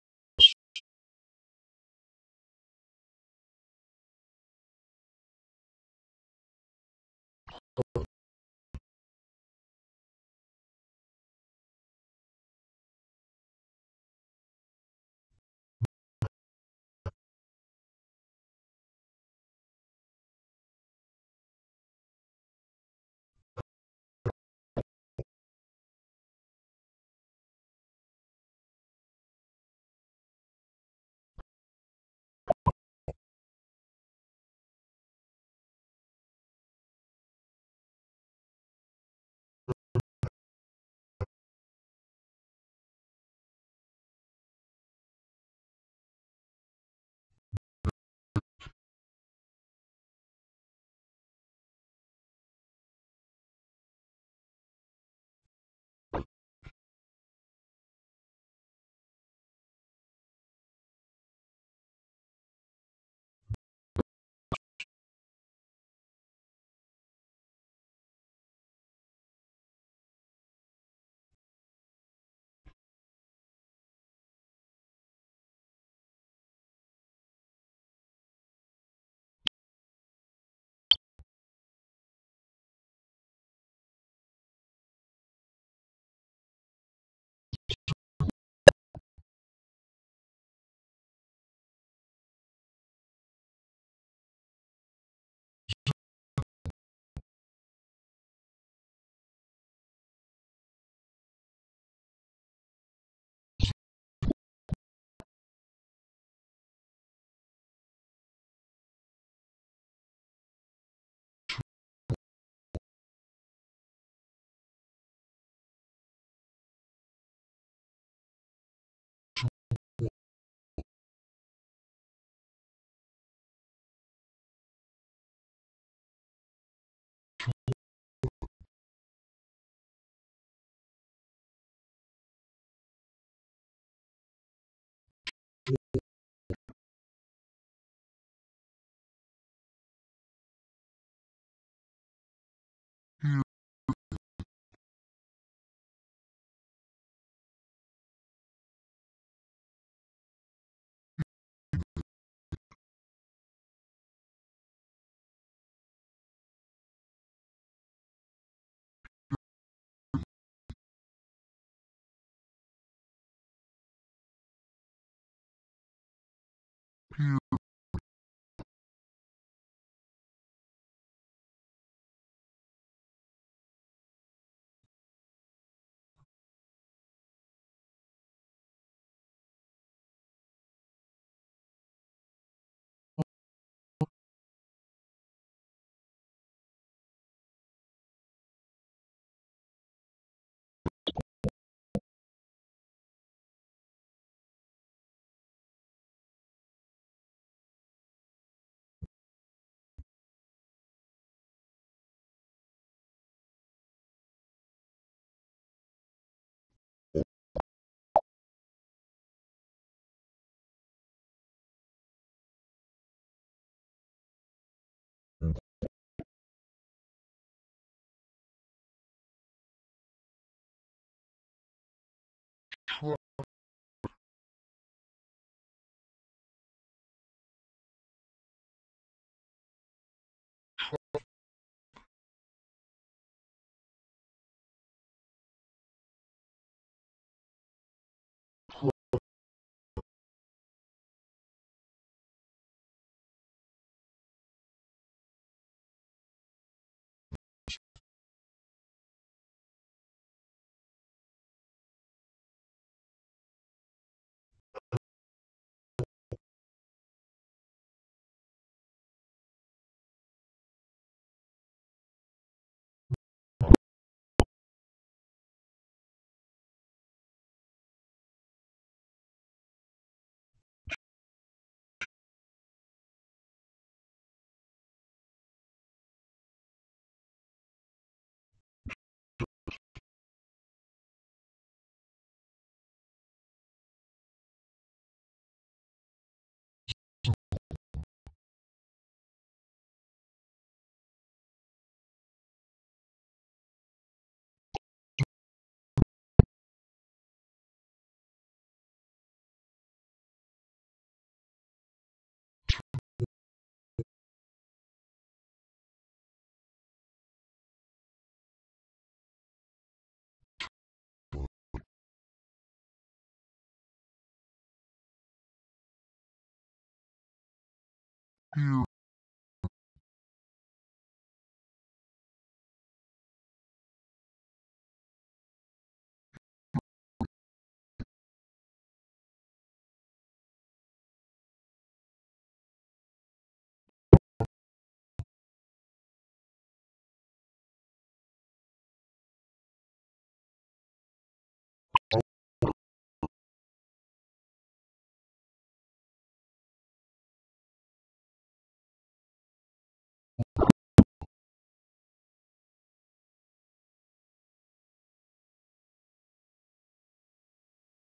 Speaker 3: Here.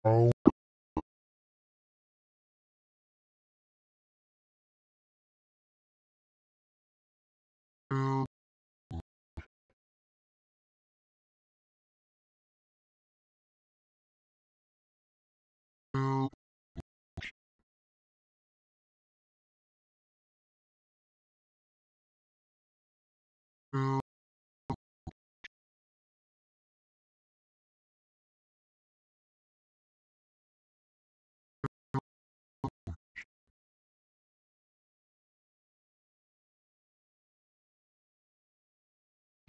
Speaker 3: Here.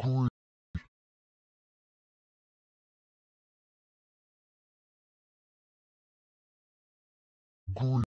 Speaker 3: Holy Green.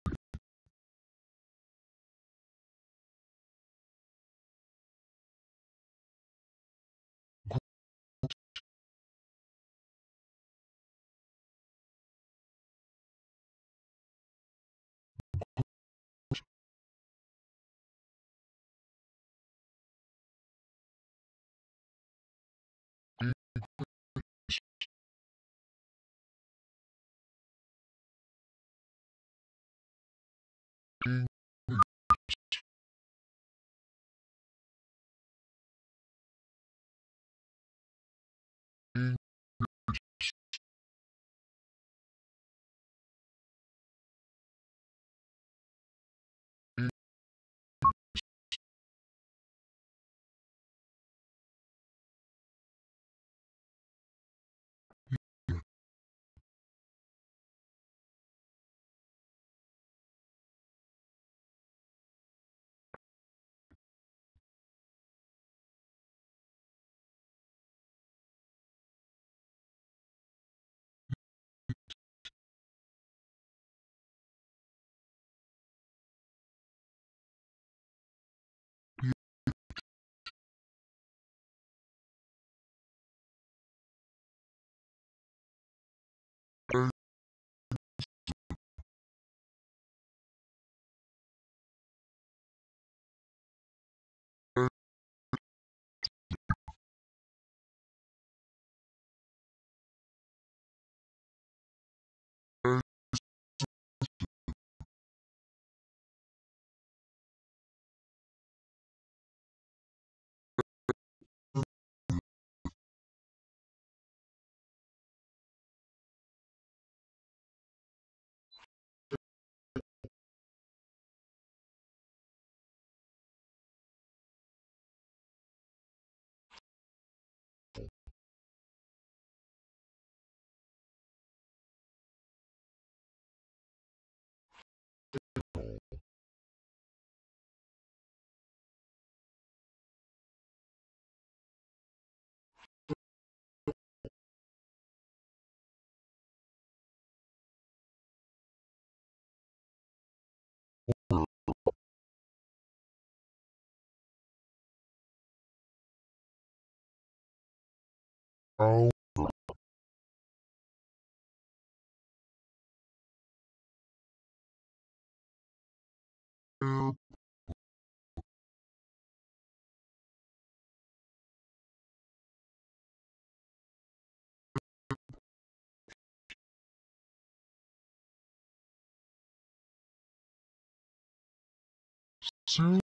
Speaker 3: Oh. hour air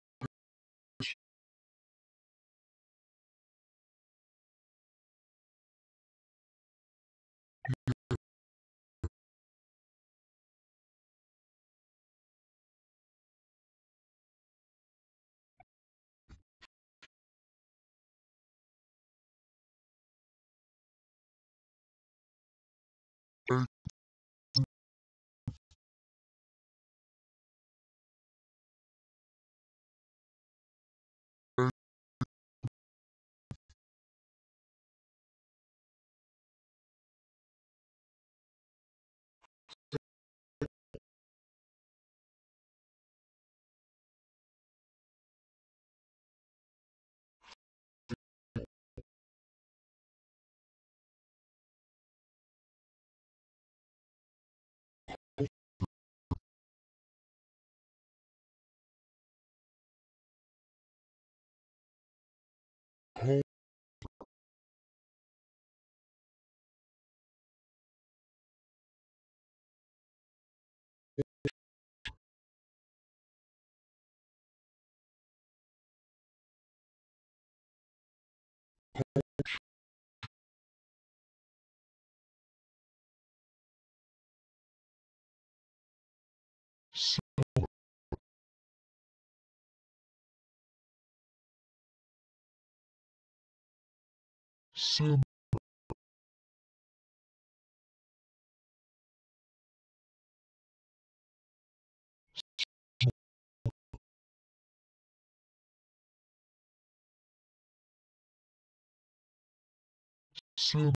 Speaker 3: Sim. Summer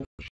Speaker 3: ear all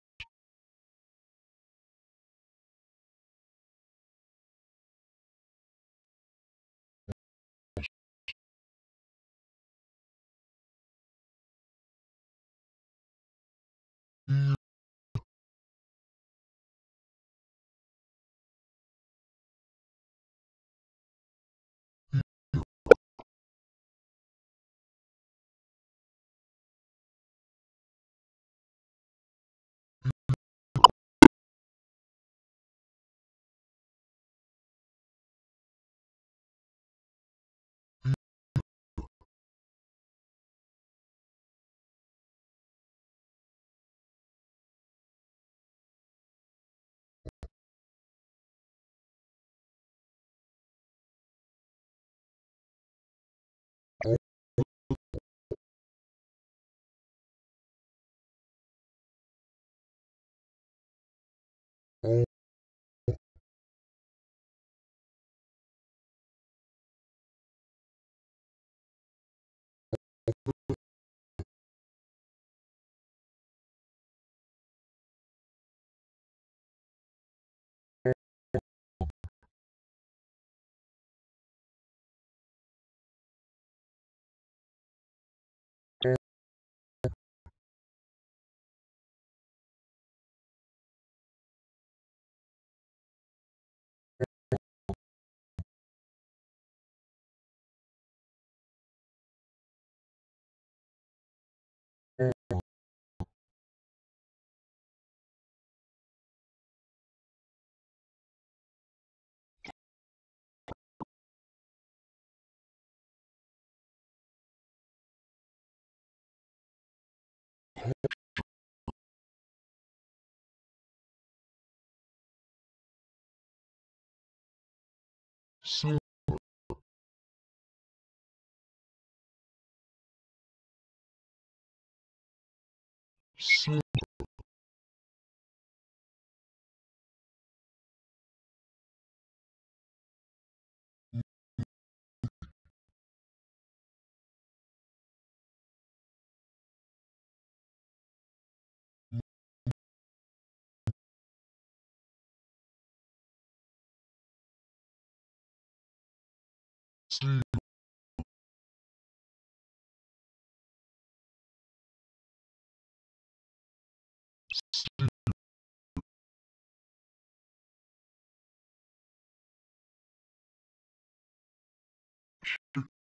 Speaker 3: Sure. Steve. Steve. Steve.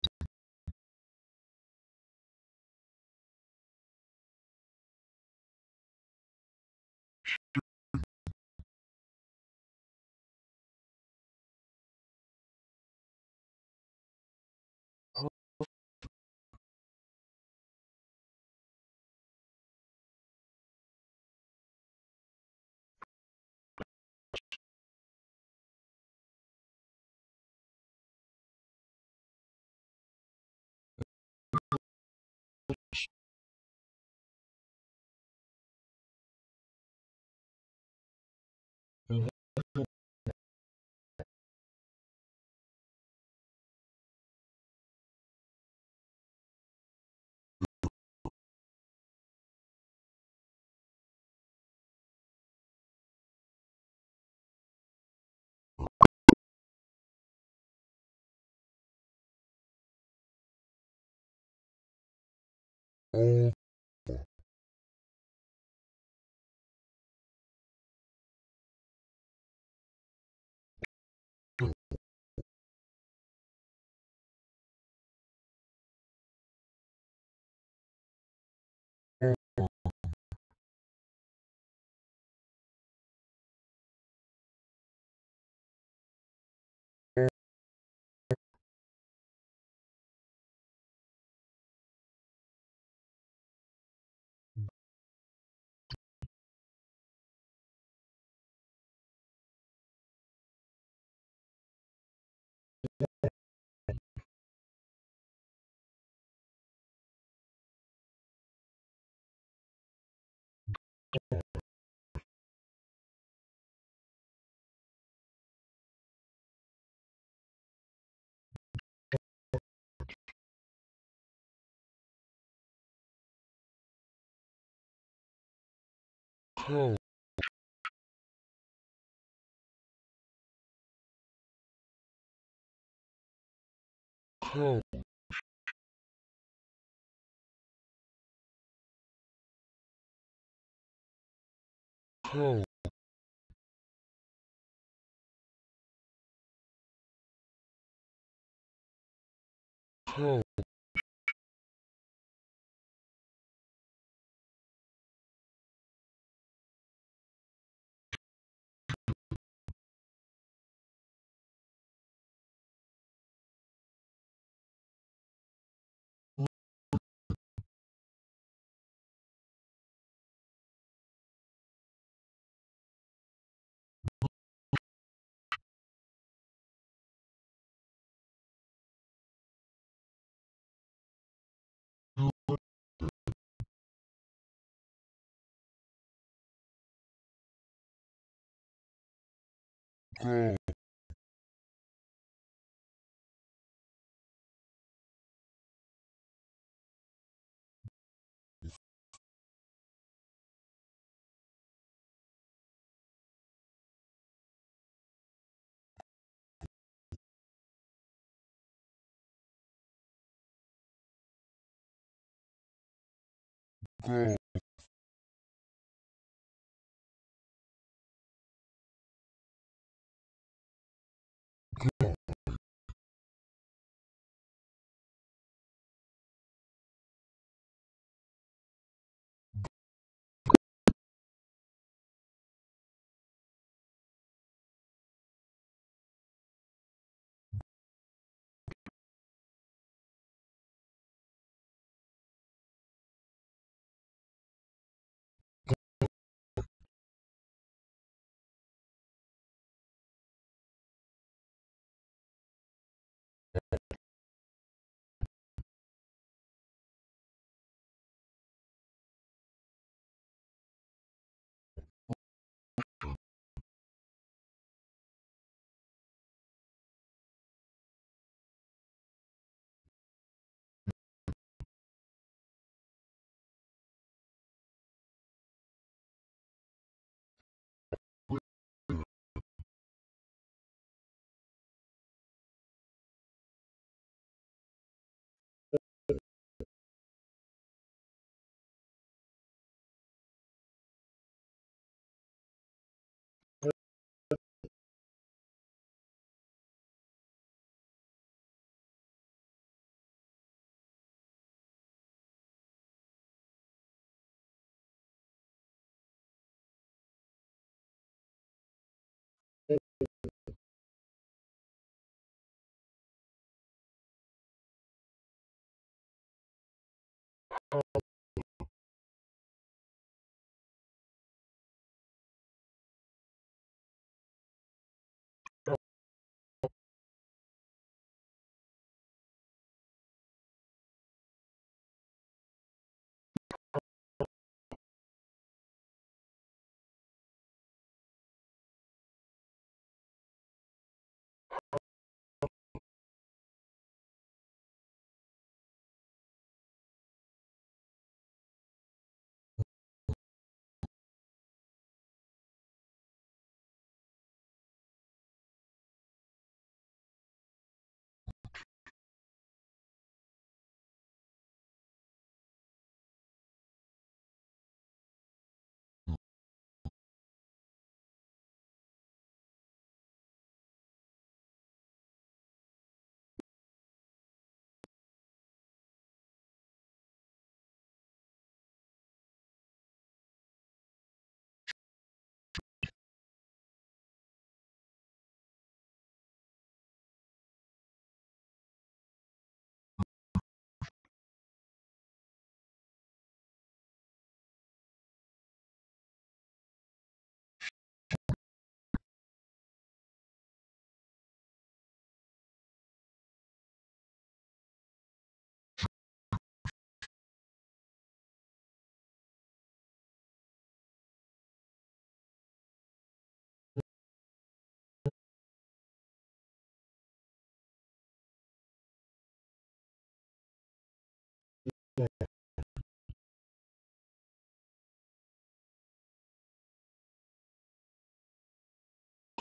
Speaker 3: Couch couch go go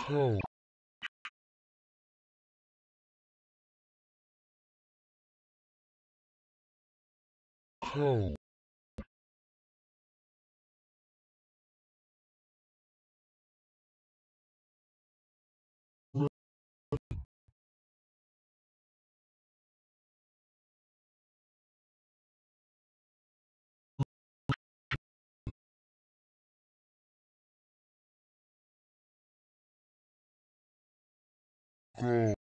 Speaker 3: couch, couch, golf,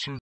Speaker 3: 心。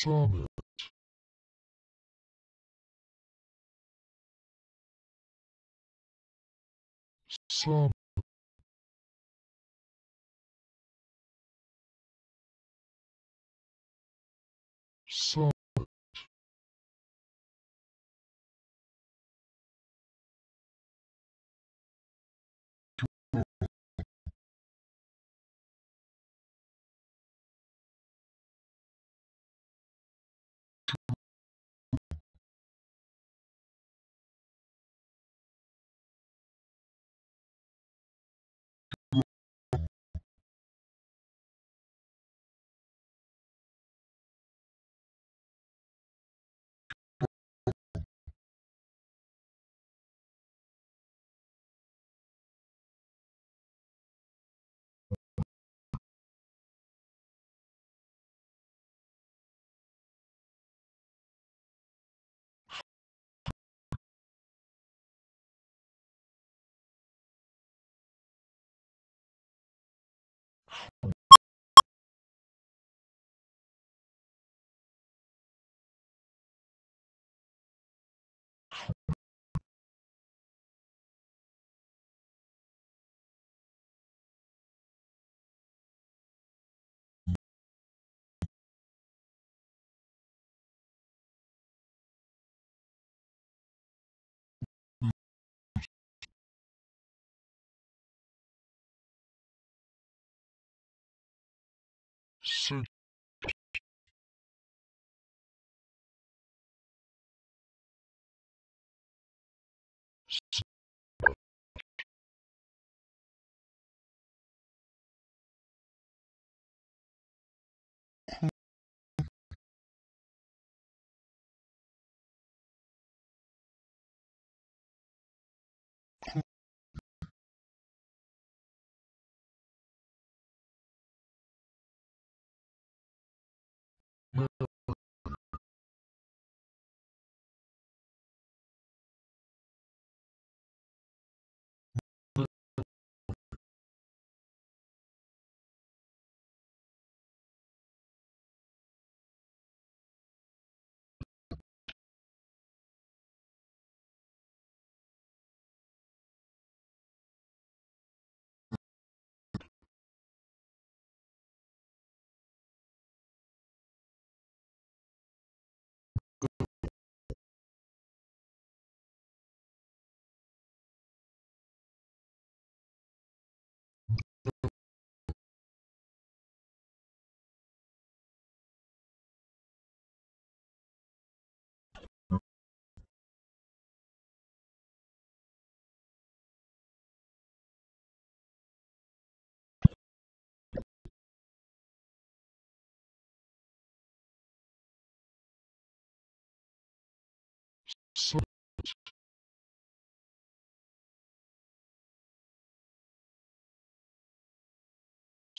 Speaker 3: Summit. Summit. Summit. Jackson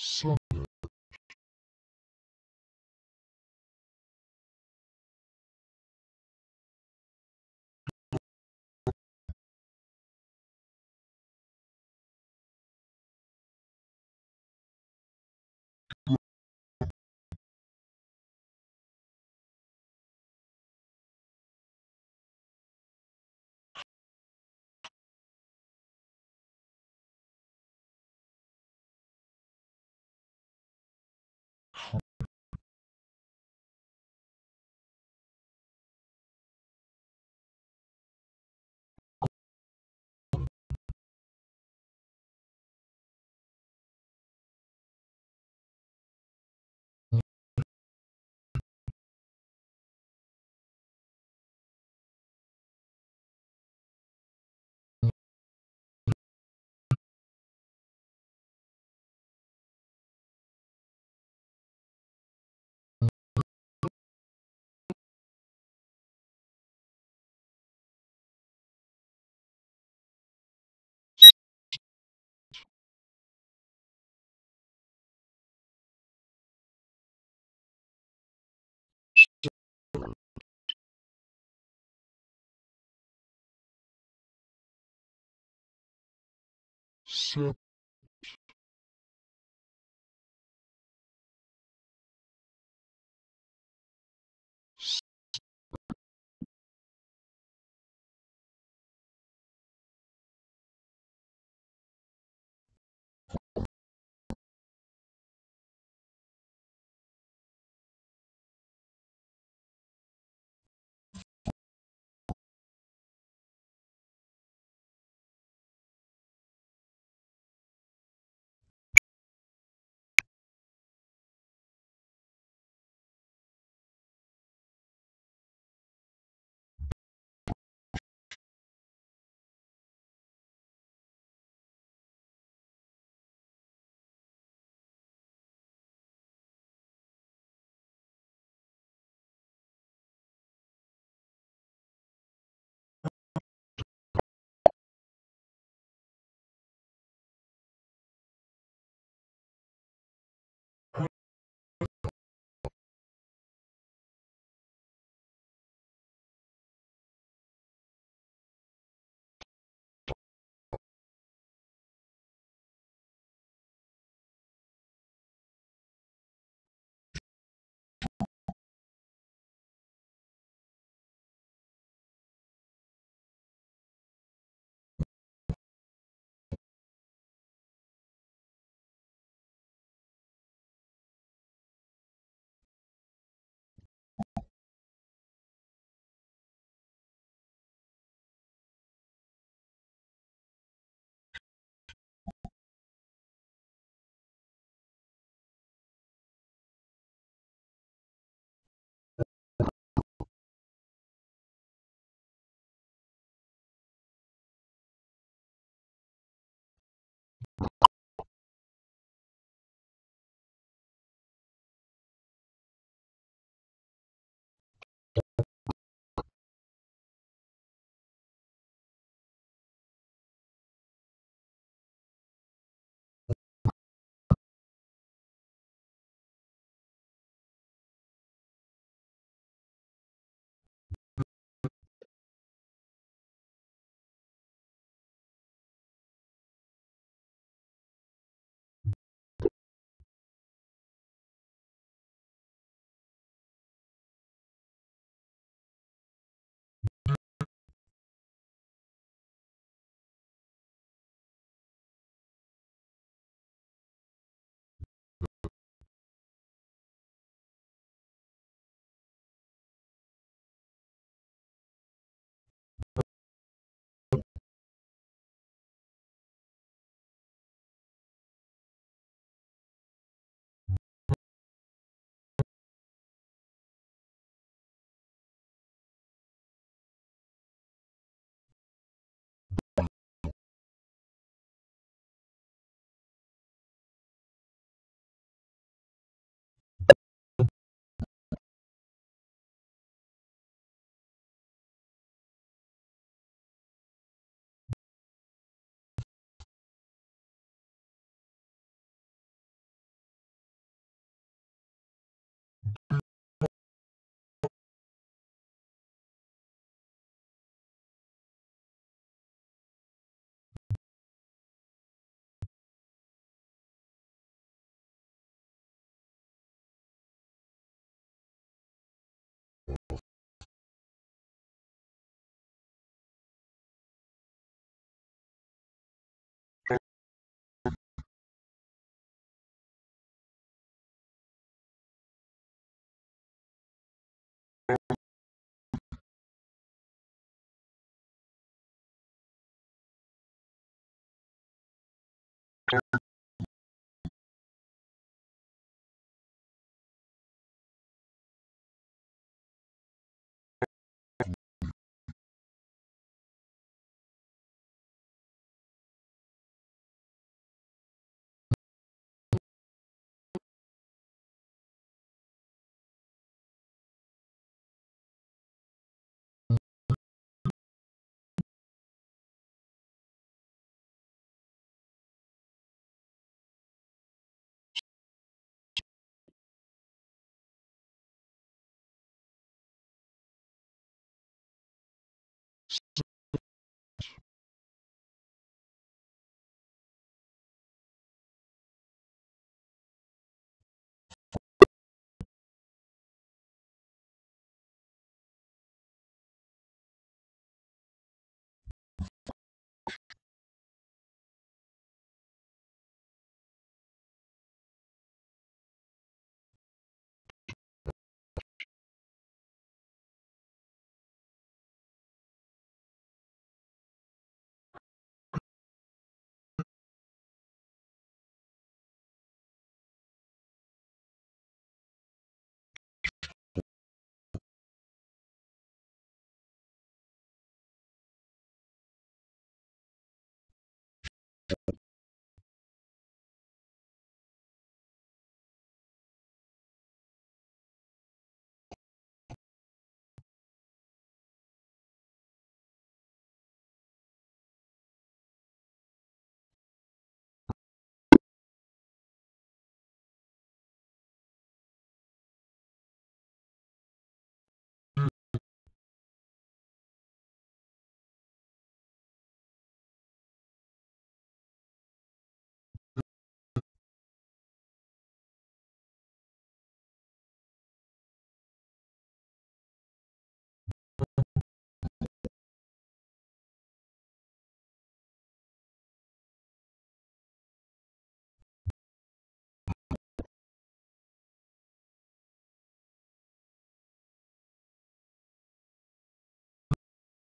Speaker 3: So ser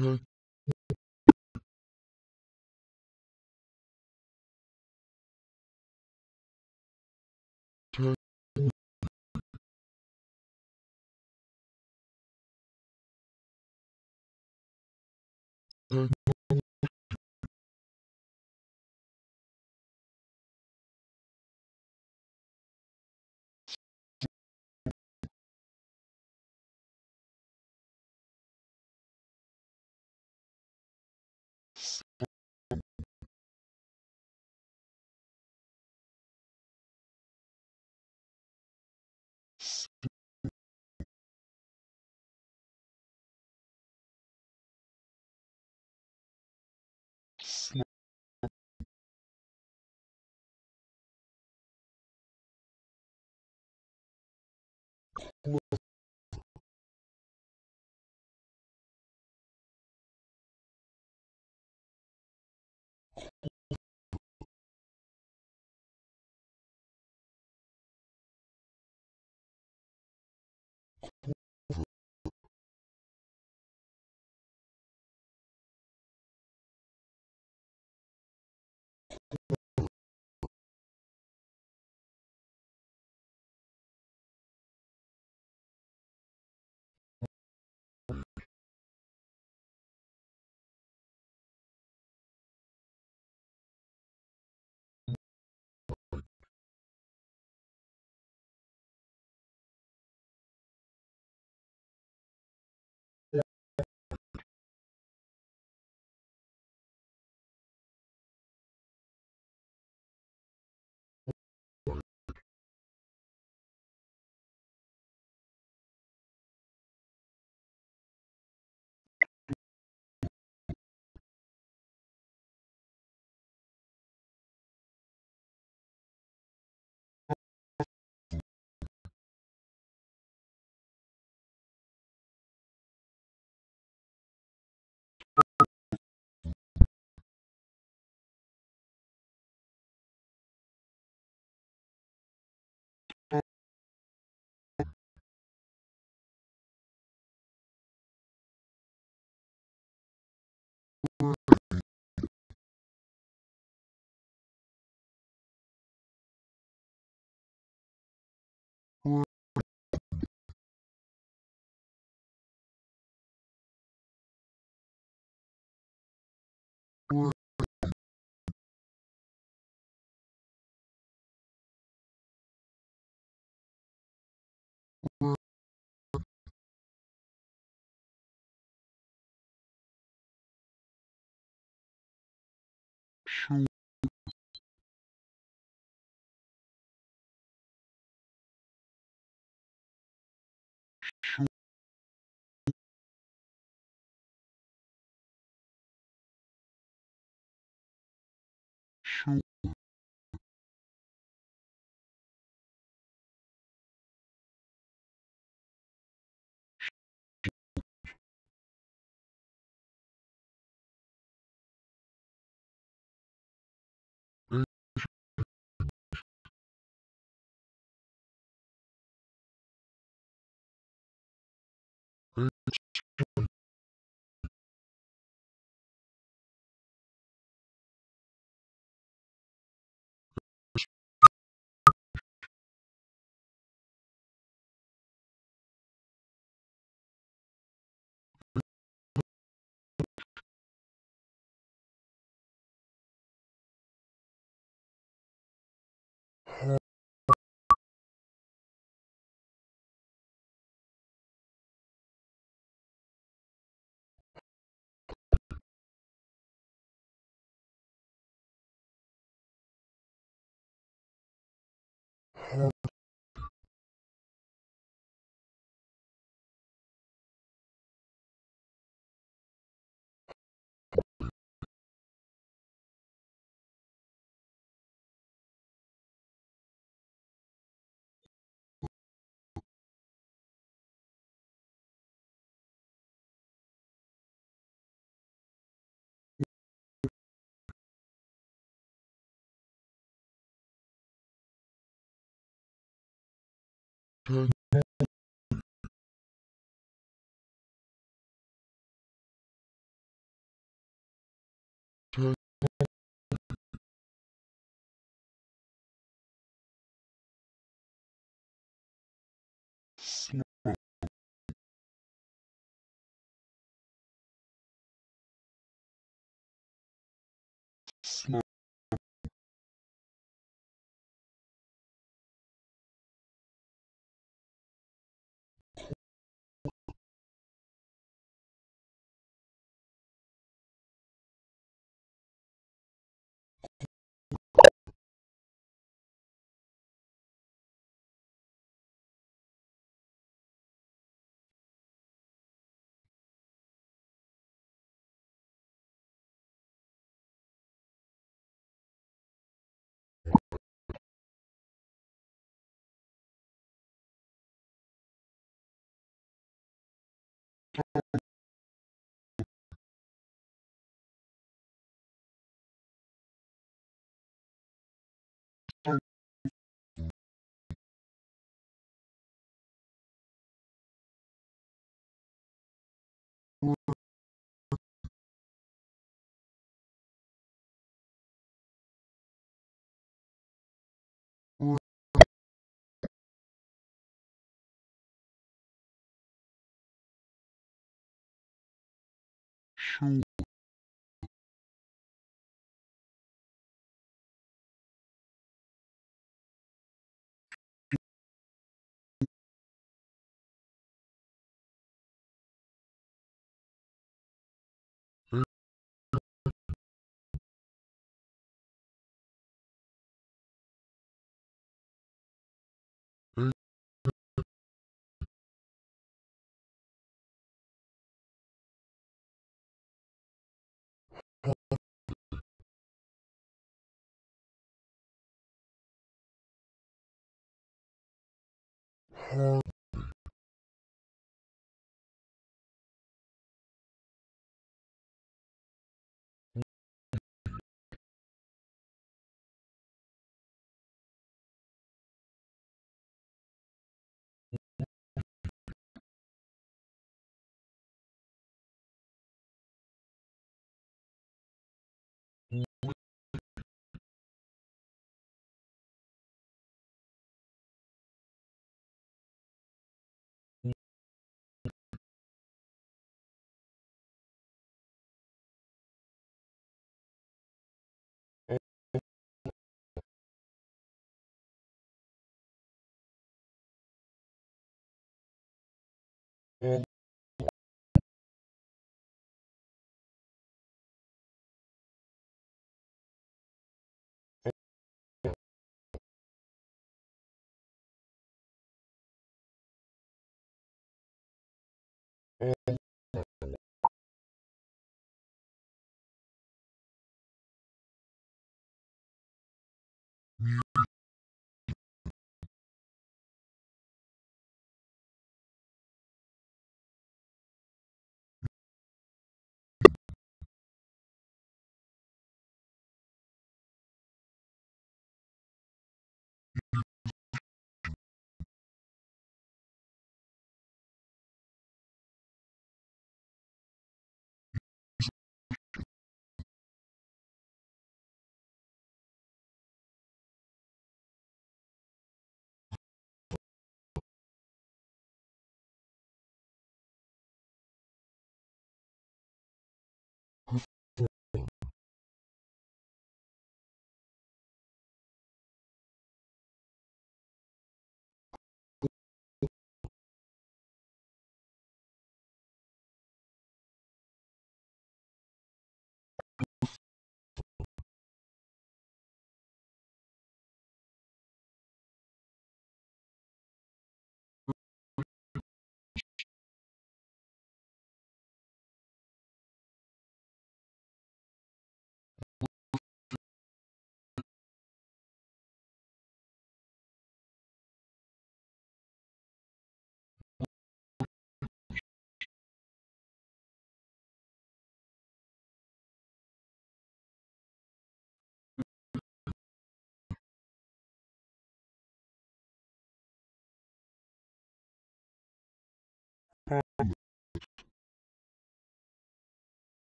Speaker 3: take take take Snow. Slow, show, hard,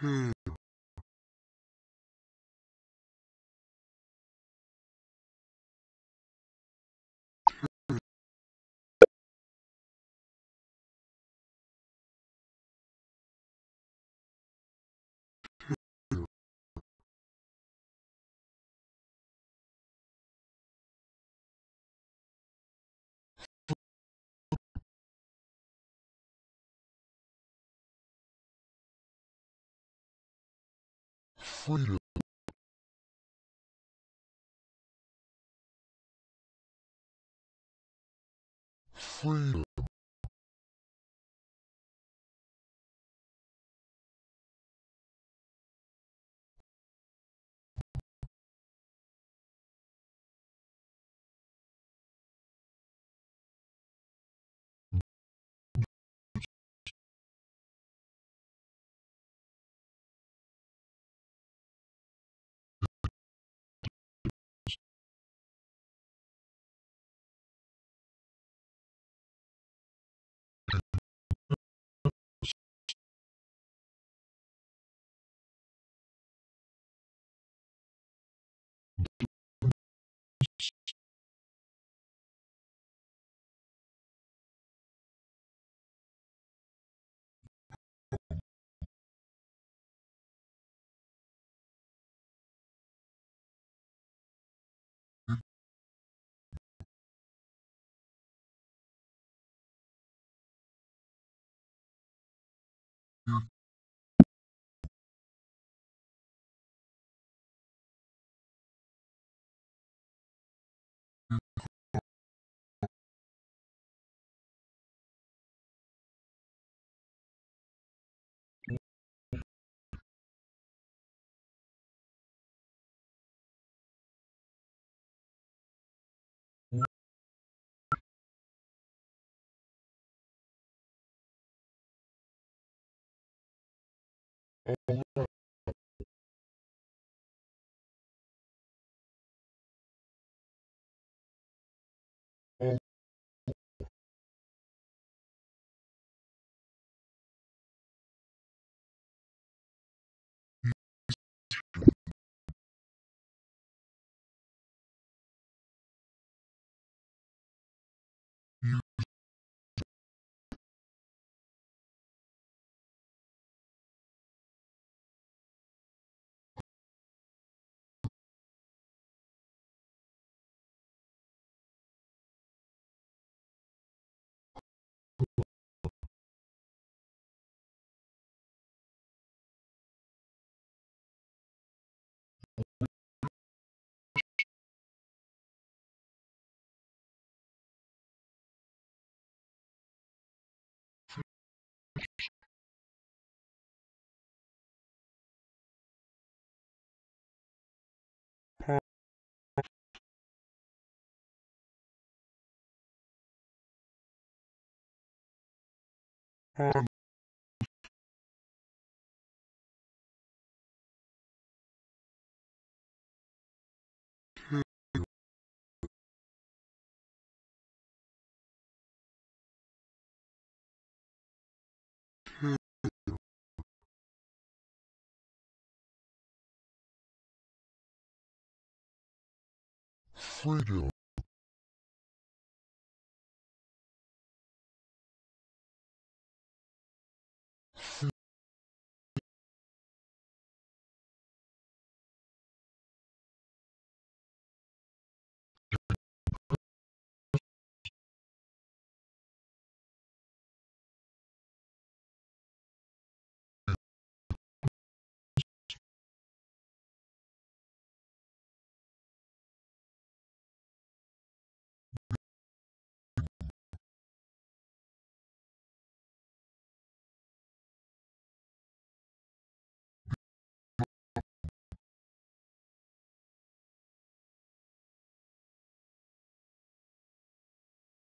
Speaker 3: Hmm. ファイルファイル not ellos on freedom.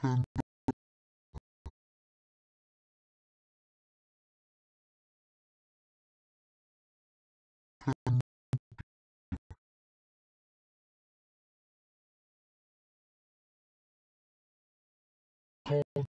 Speaker 3: Can Can Call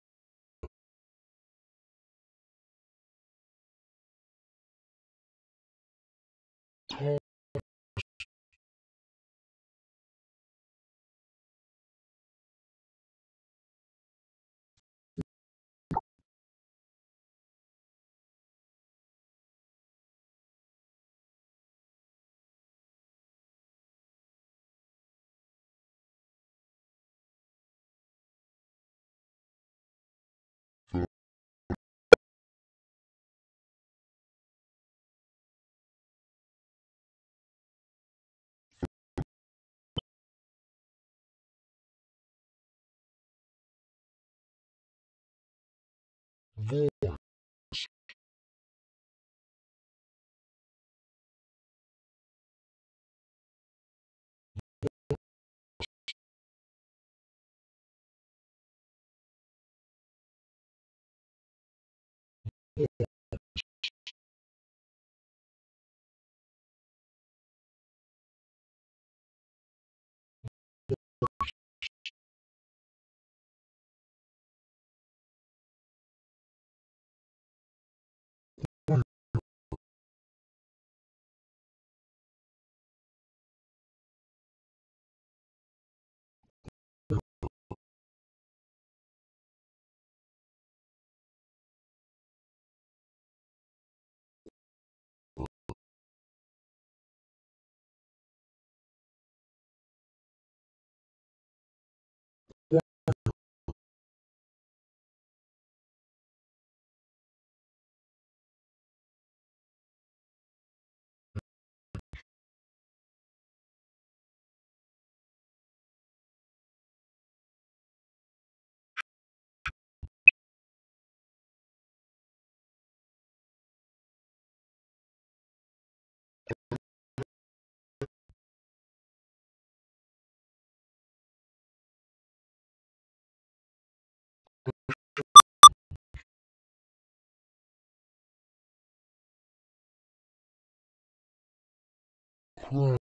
Speaker 3: they Yeah. Crown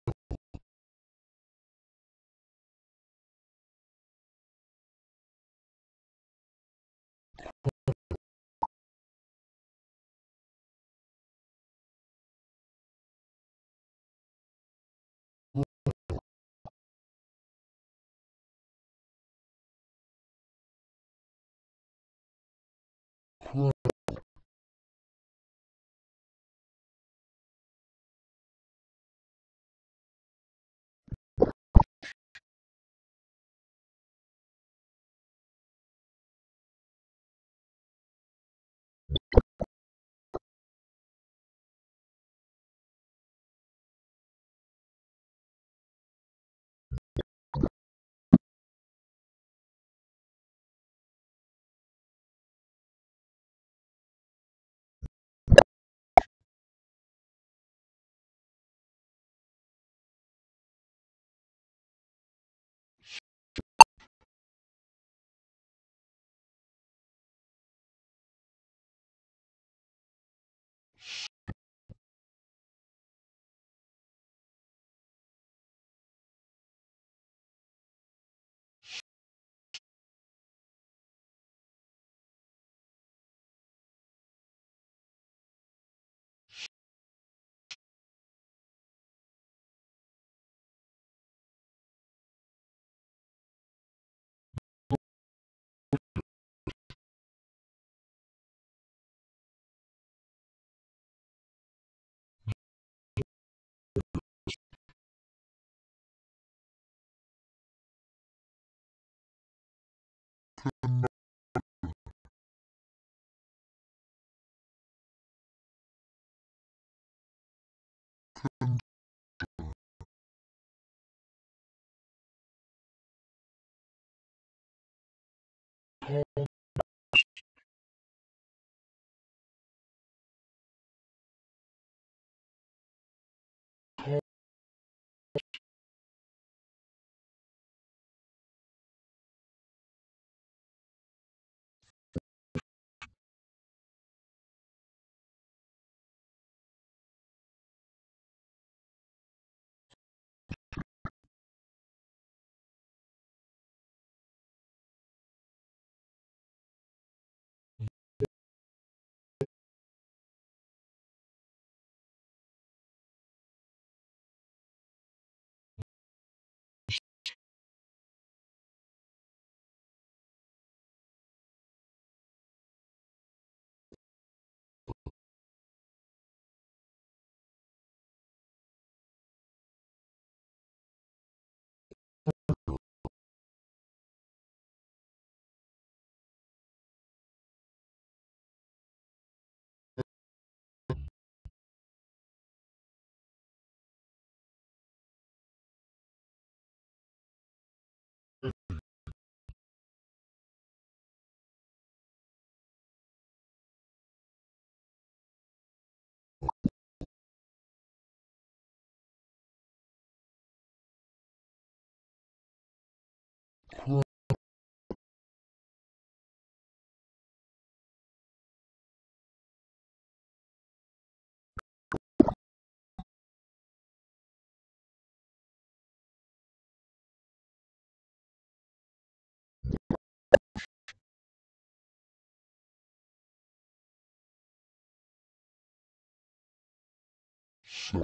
Speaker 3: Thank you. Set,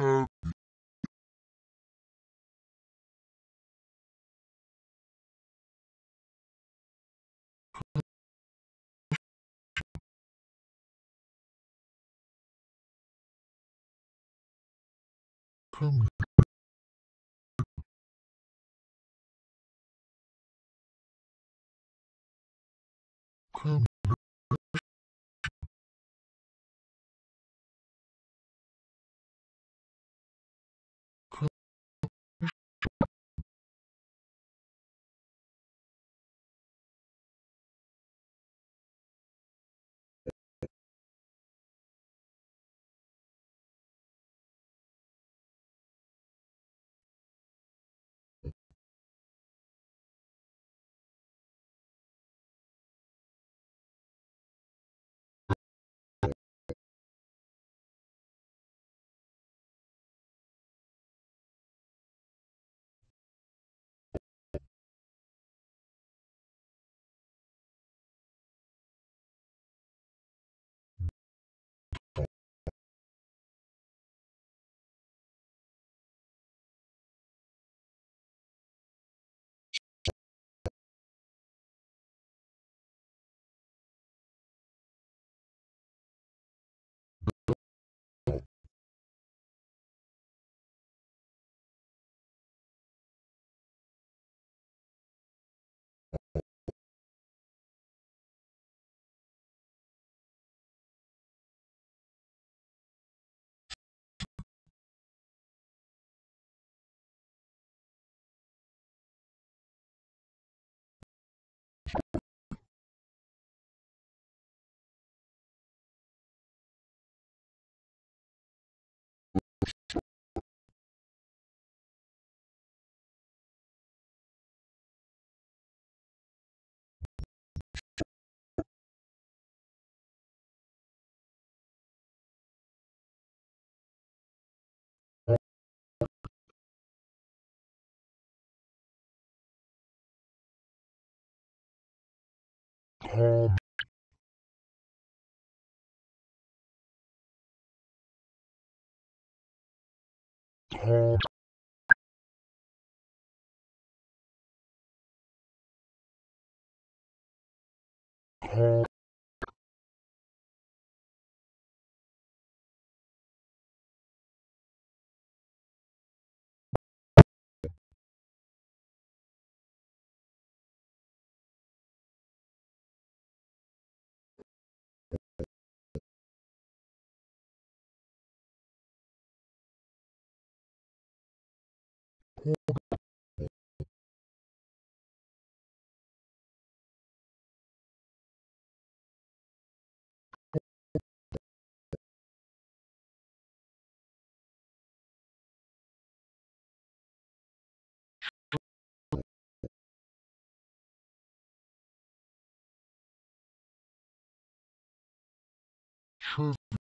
Speaker 3: happy, come calm, calm, calm, 车子。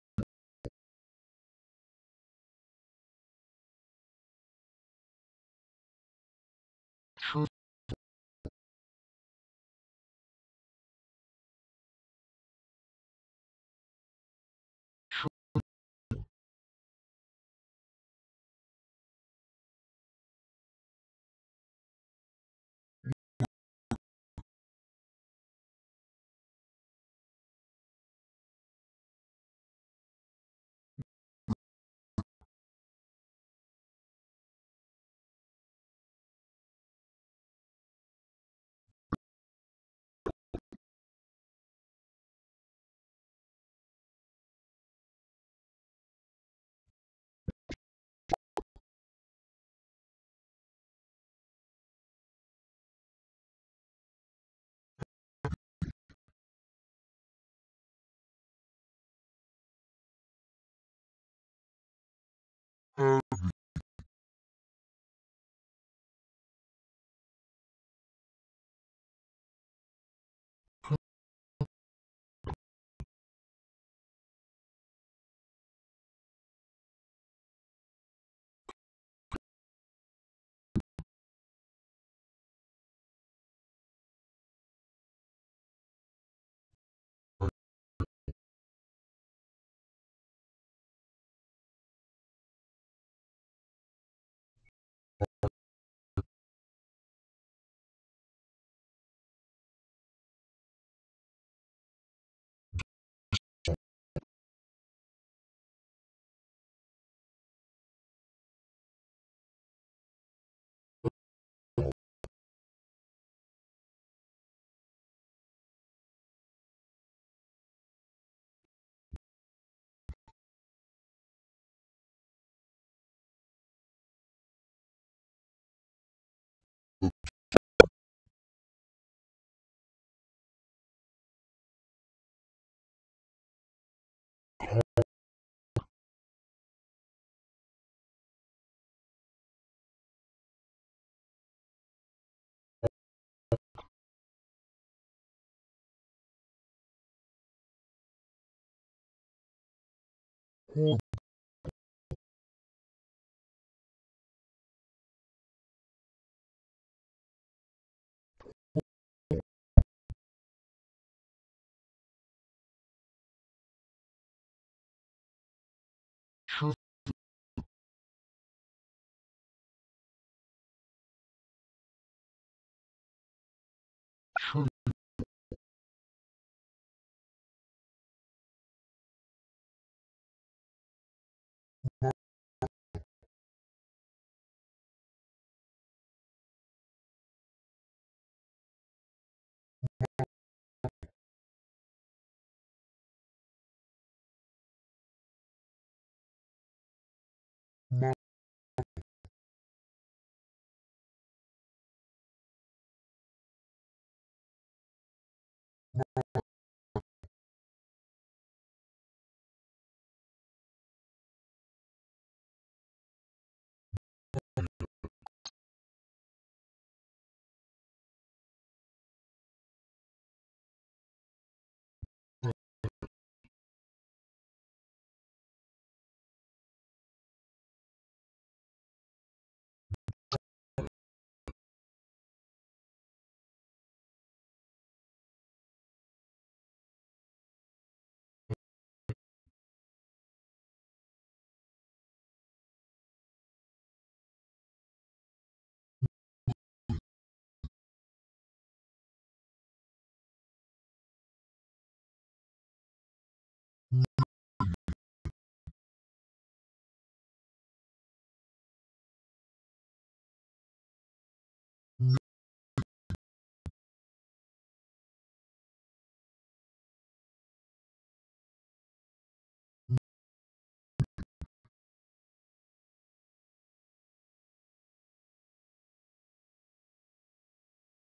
Speaker 3: Mm-hmm.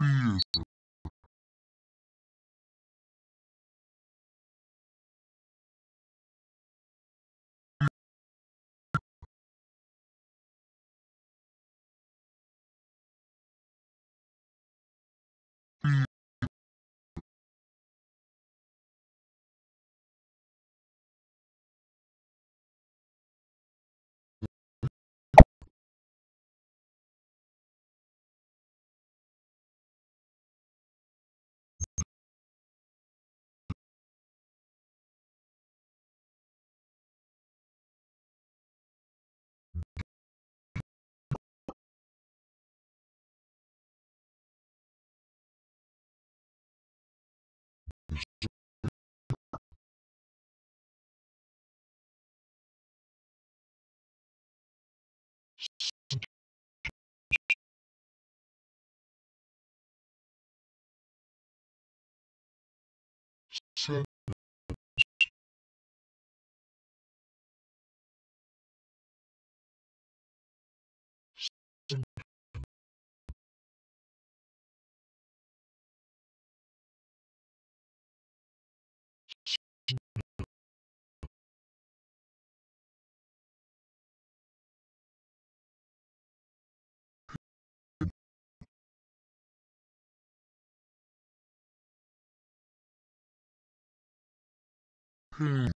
Speaker 3: set pain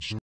Speaker 3: set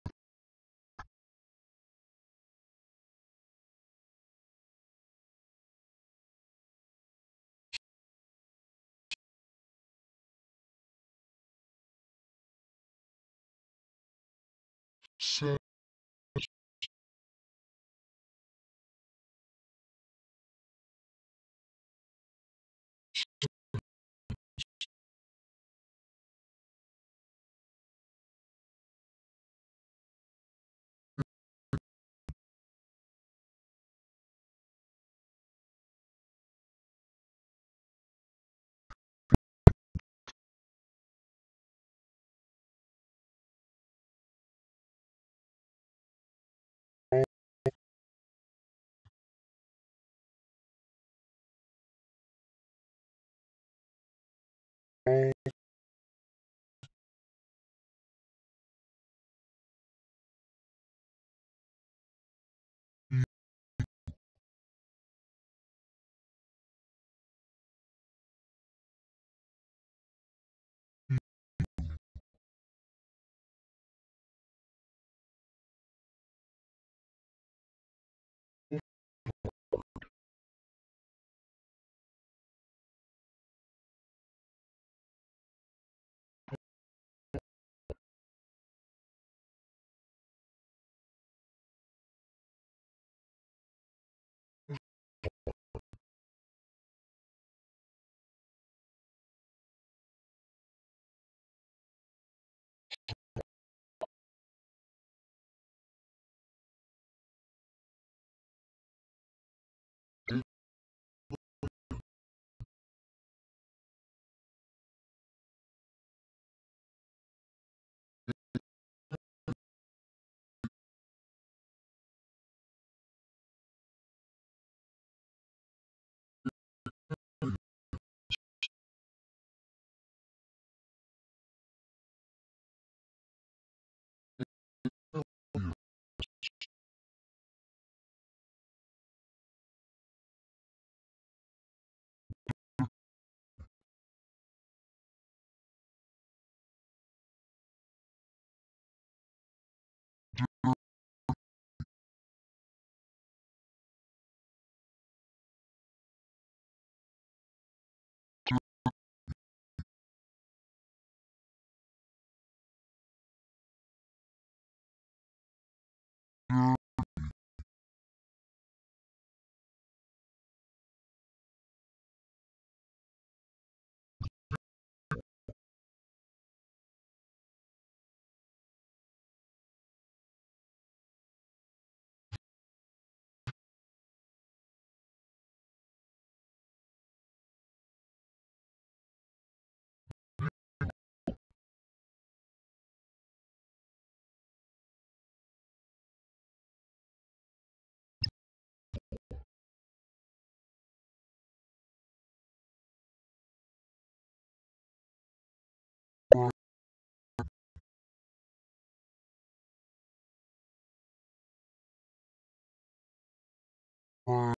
Speaker 3: friend,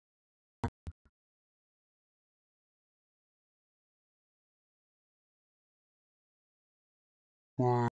Speaker 3: friend,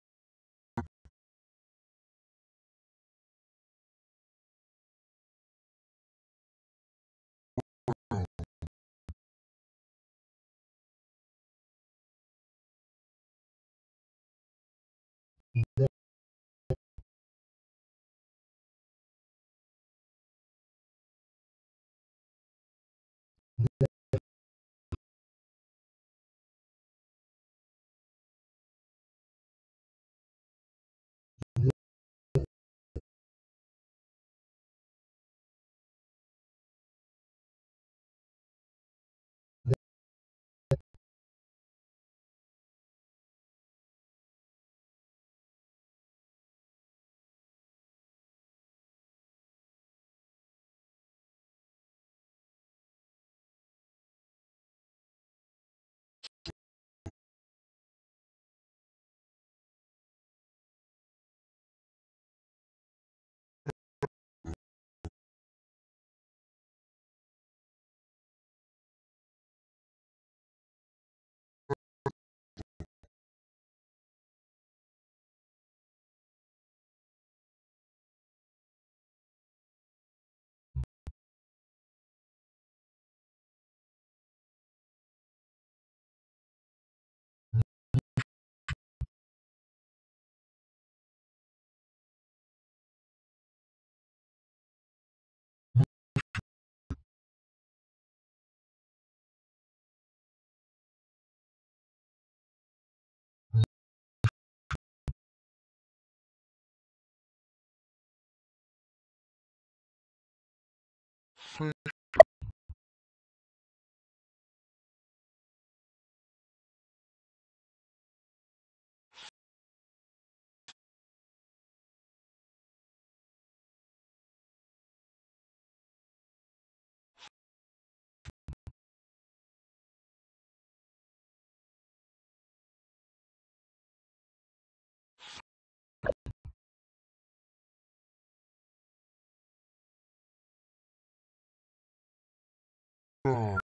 Speaker 3: dog,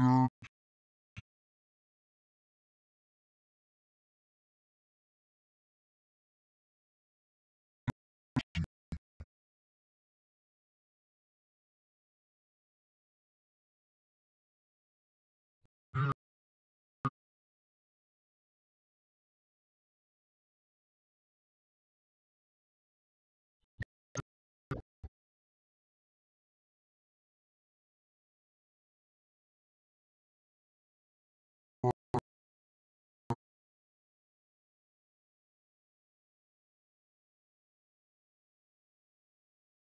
Speaker 3: good,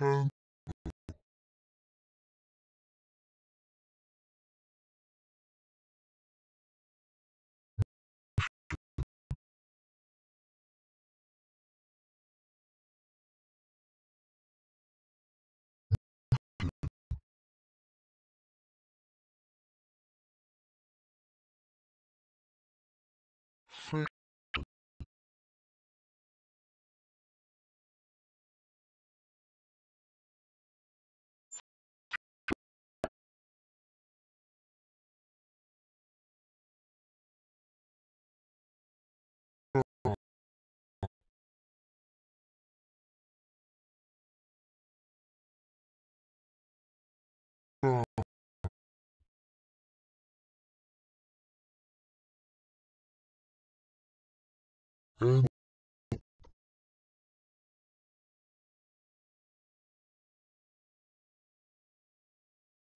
Speaker 3: and and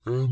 Speaker 3: and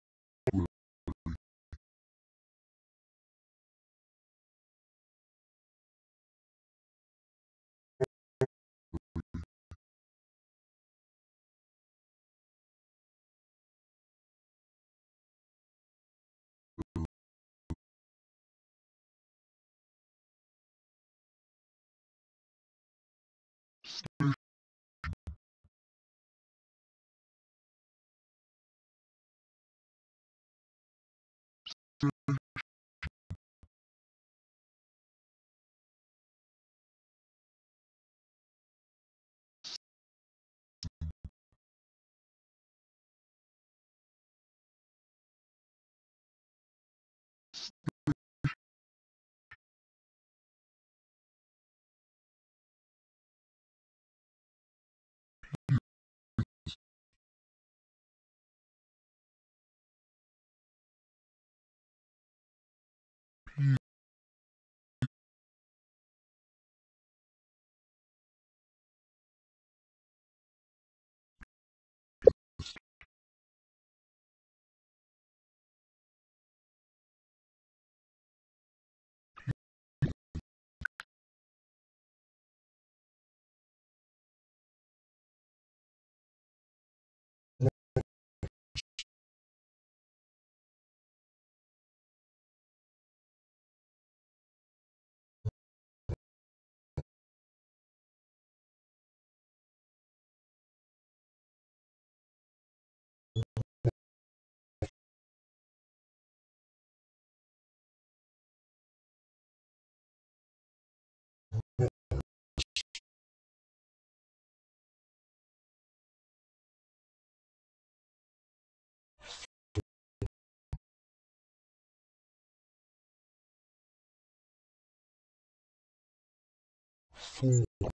Speaker 3: four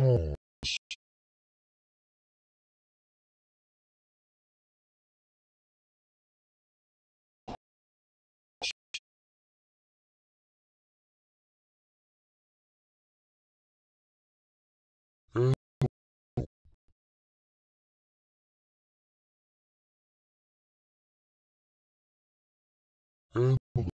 Speaker 3: cause and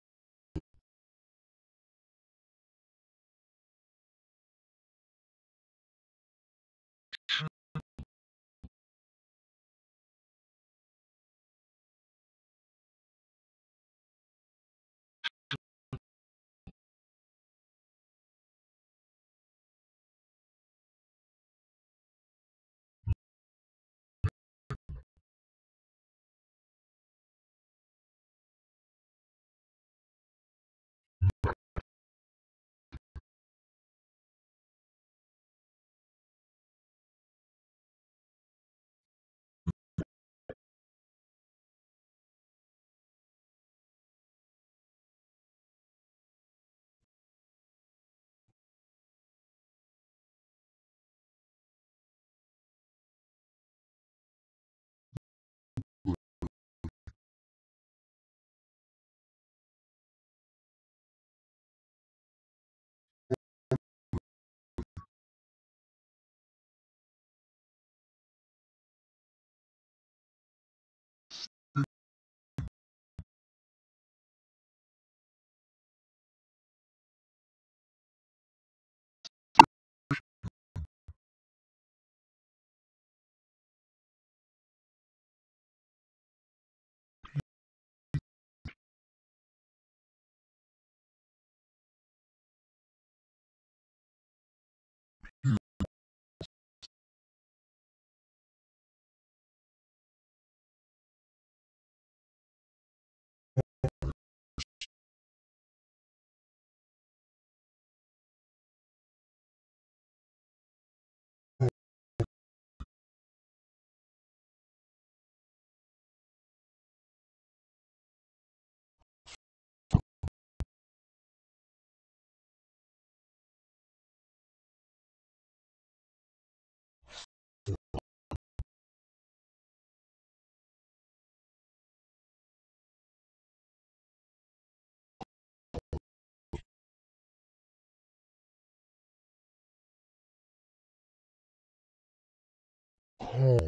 Speaker 3: home.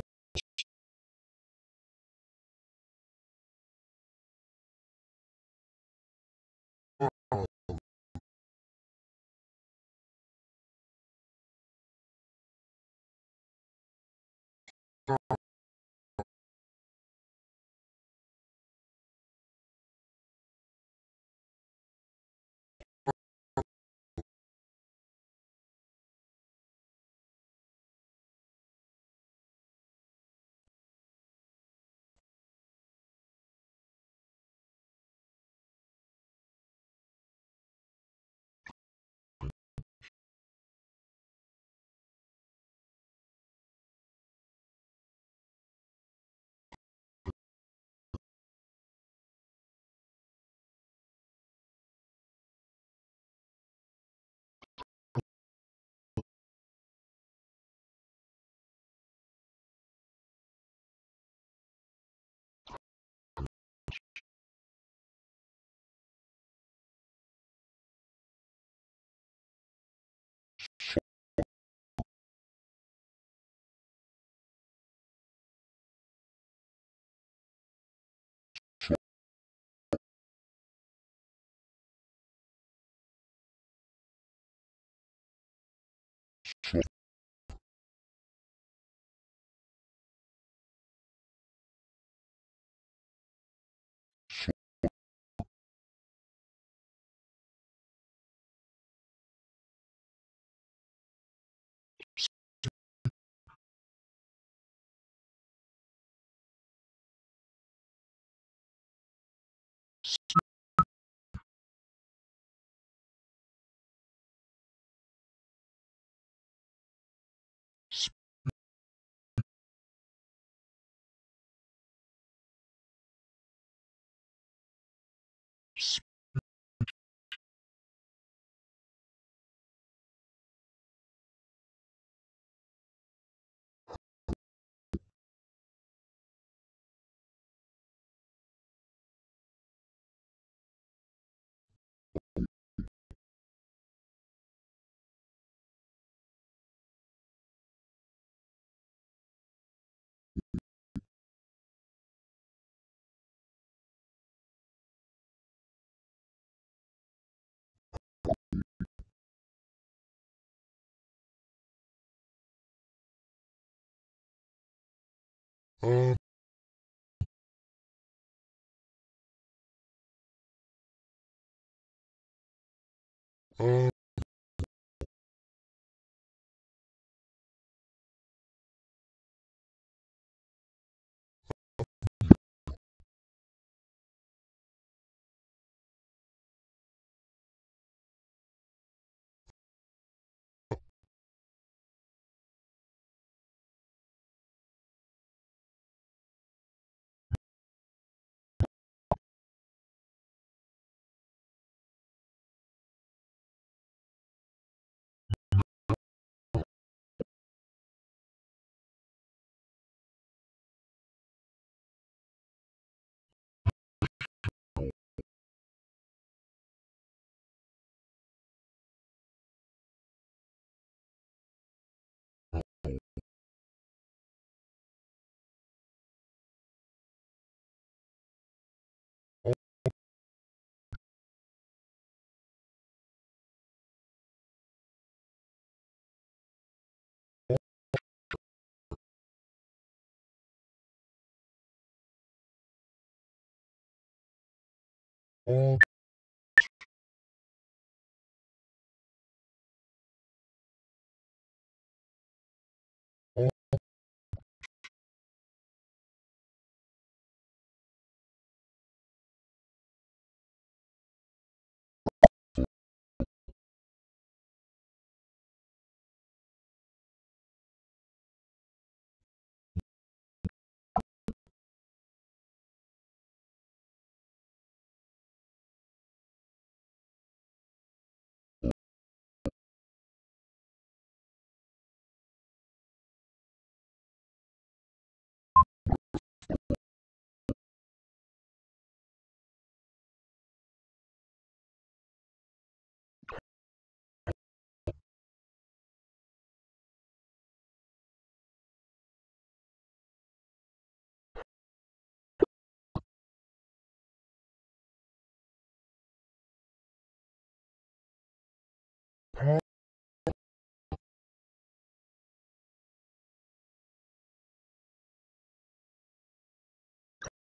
Speaker 3: Thank up, up, up,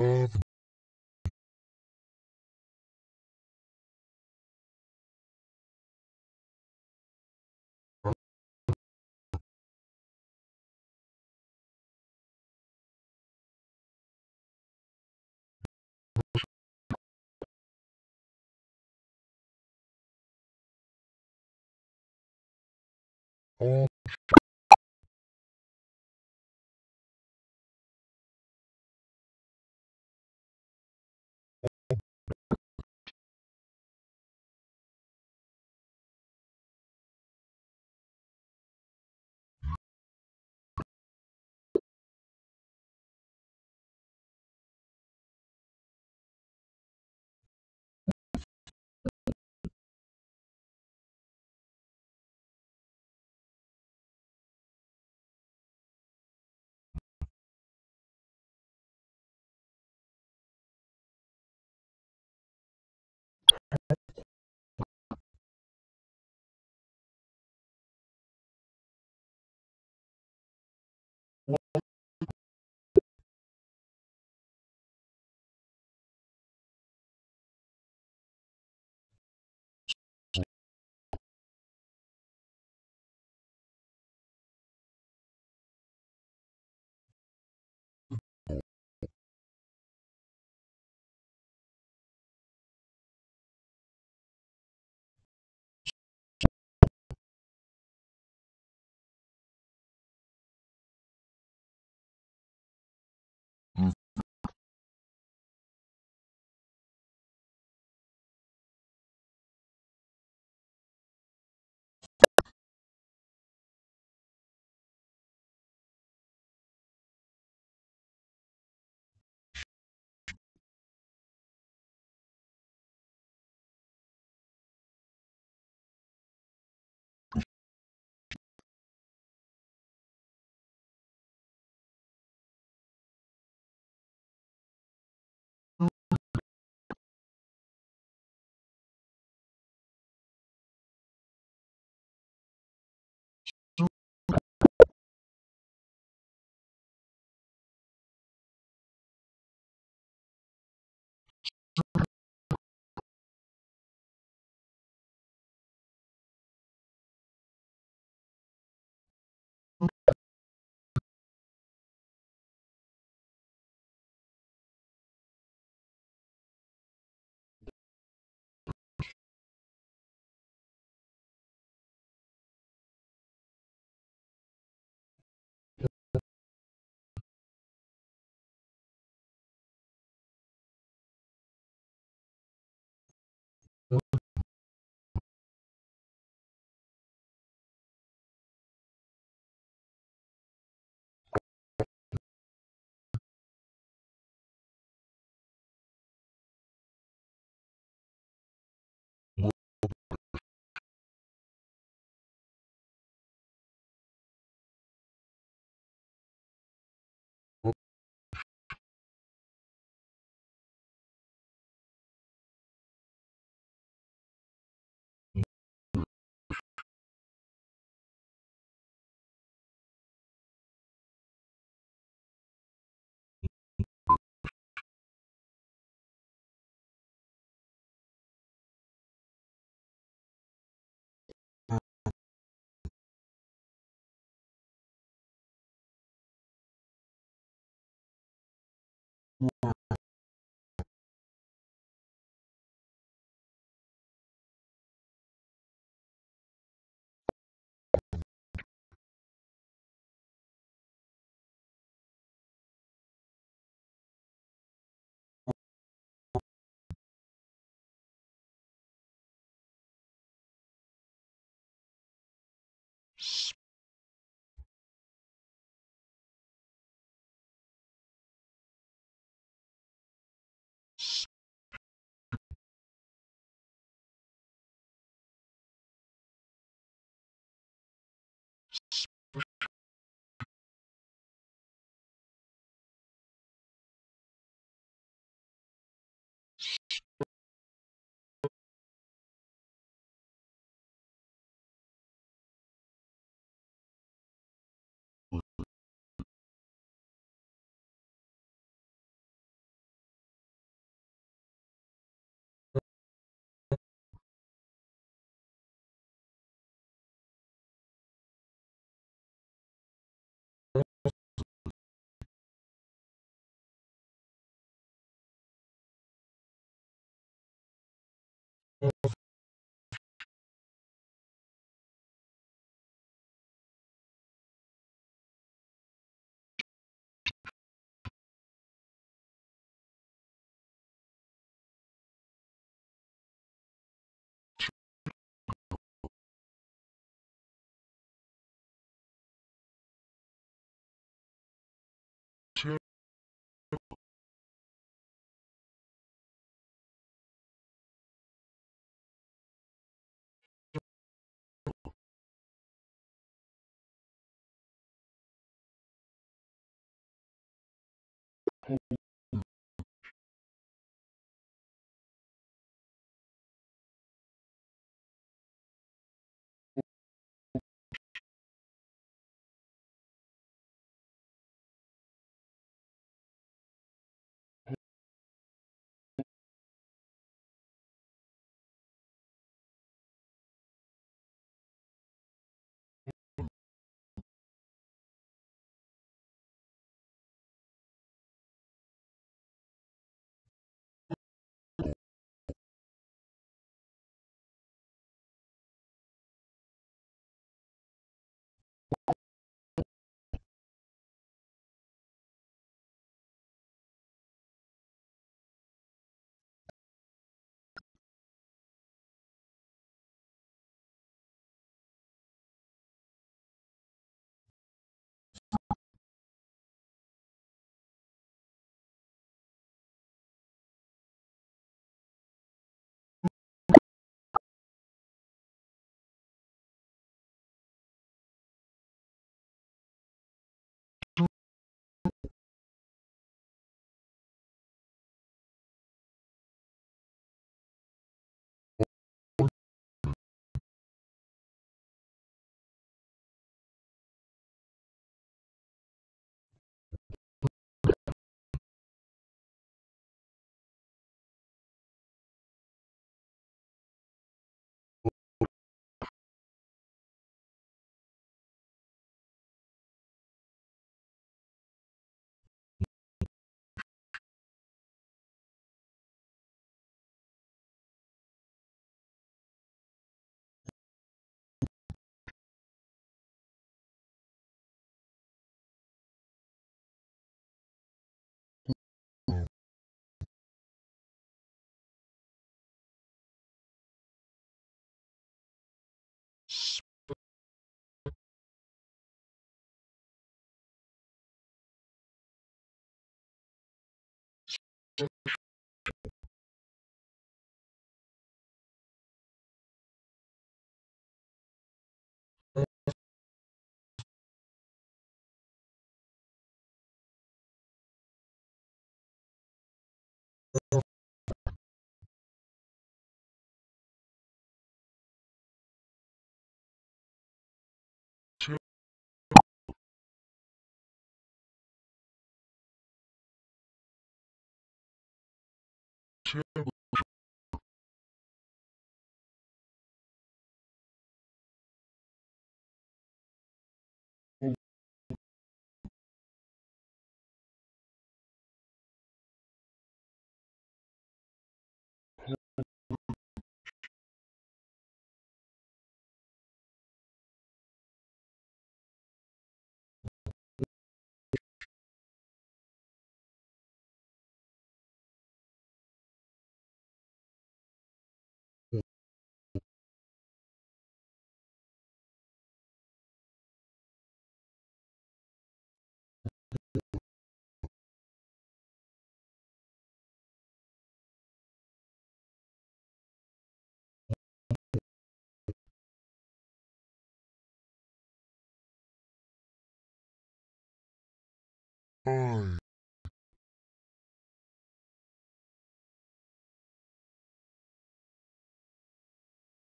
Speaker 3: up, I, more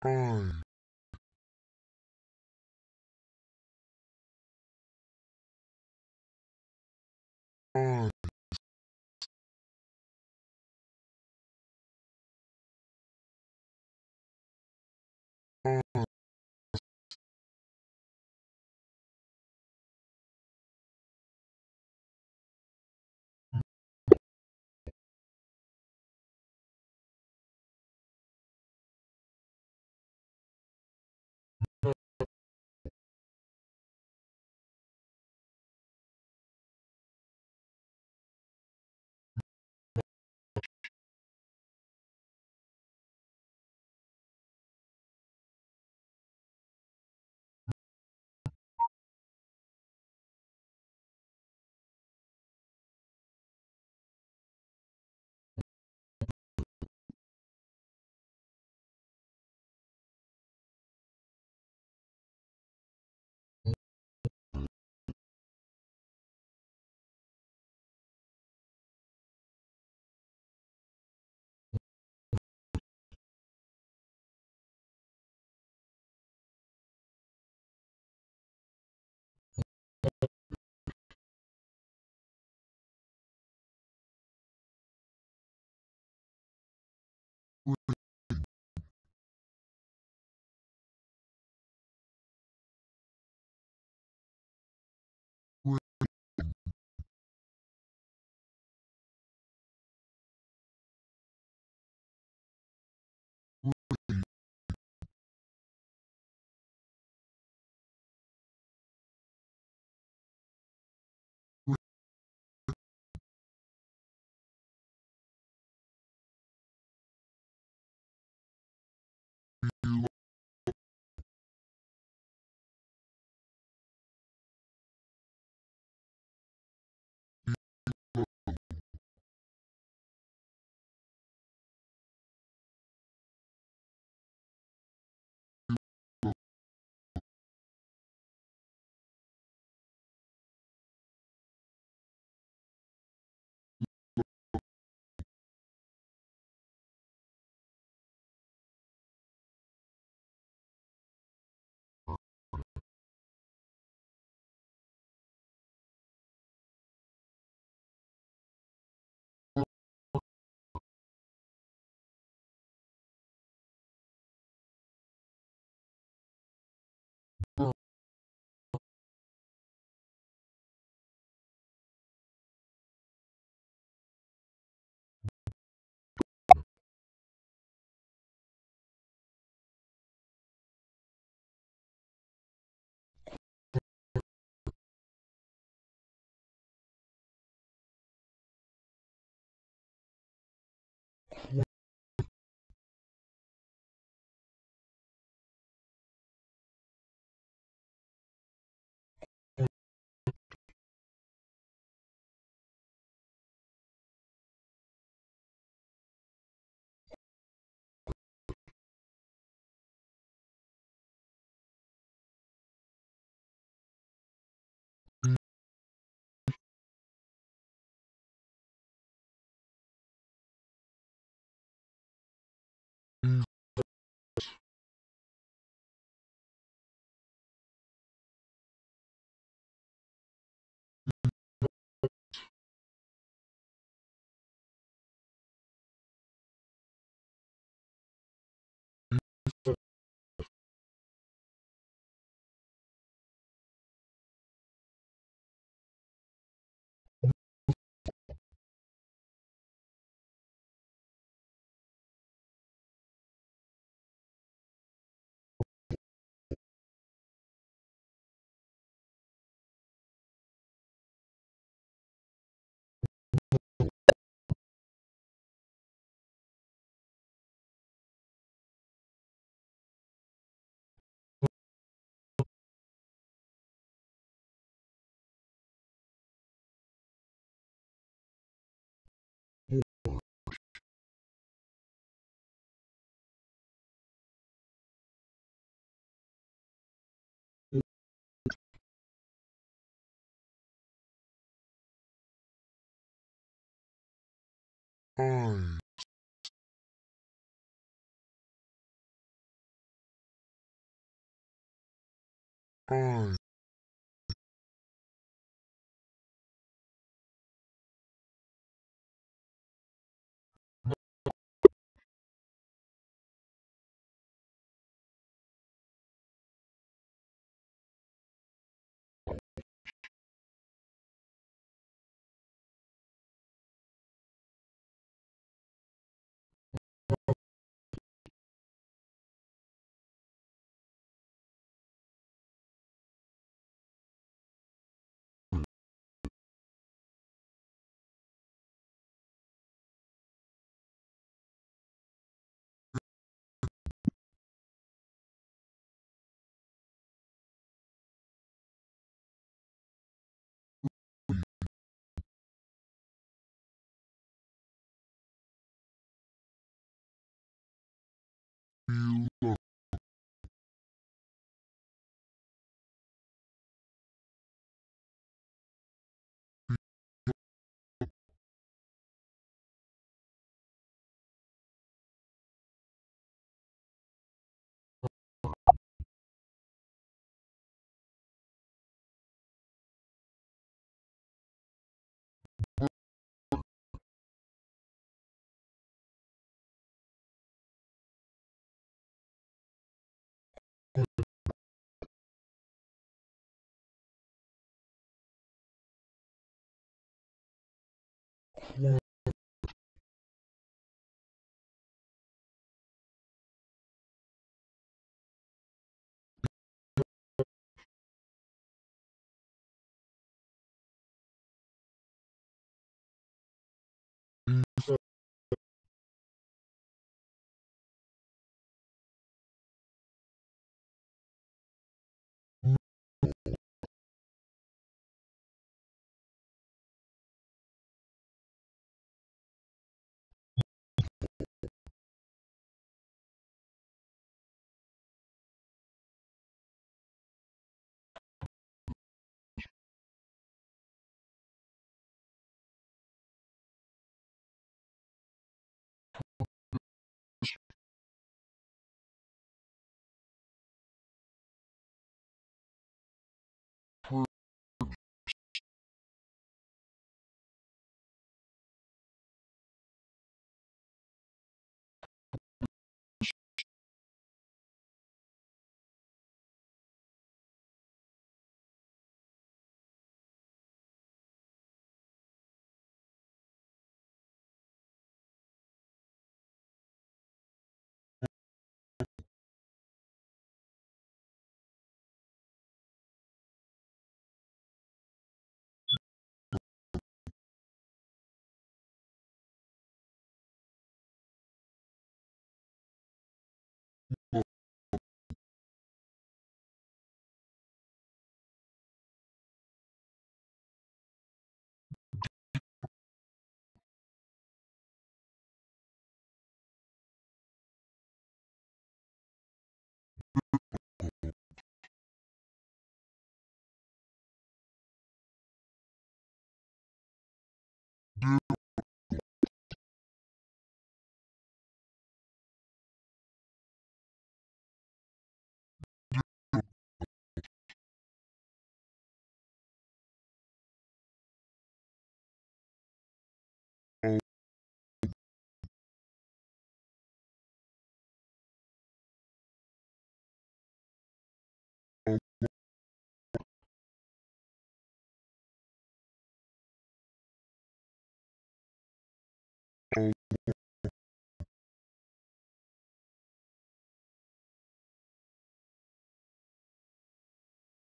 Speaker 3: I, eyes feel the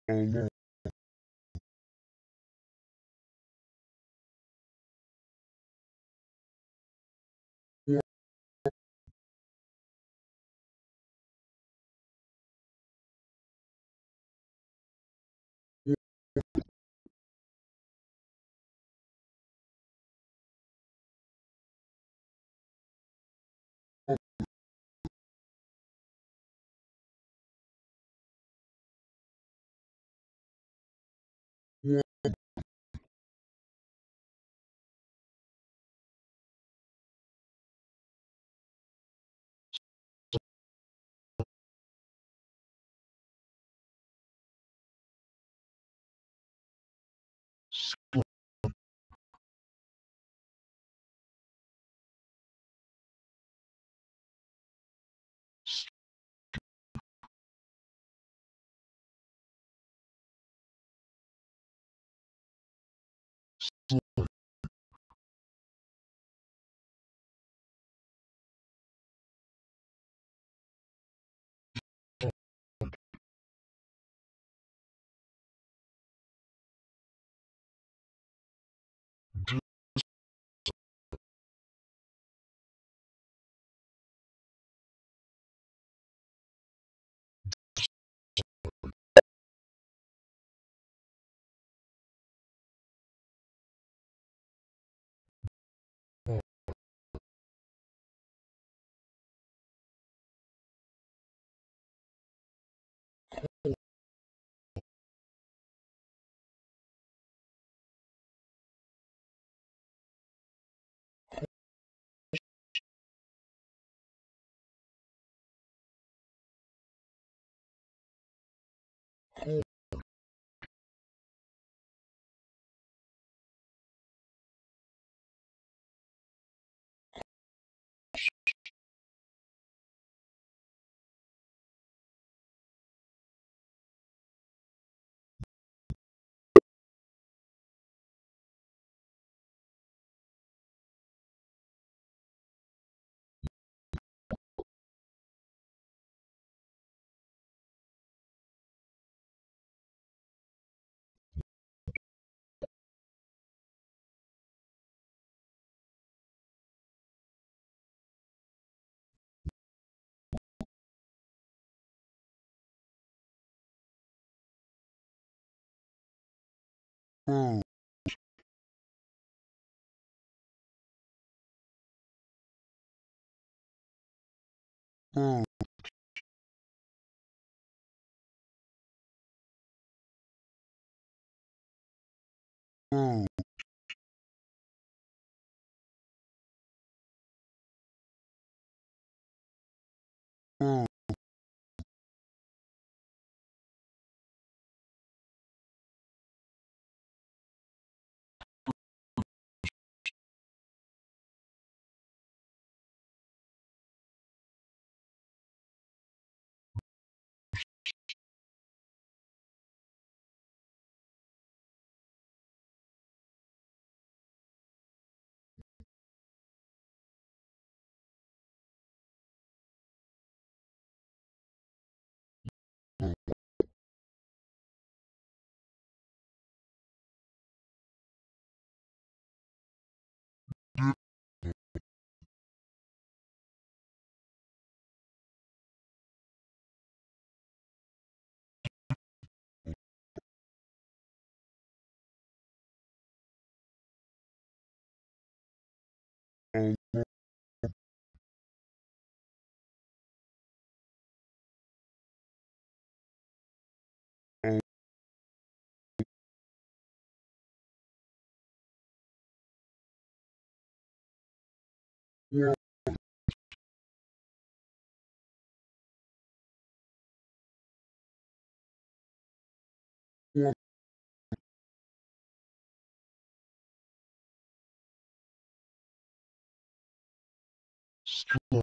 Speaker 3: quiet alone boat Yeah. Yeah. Just boat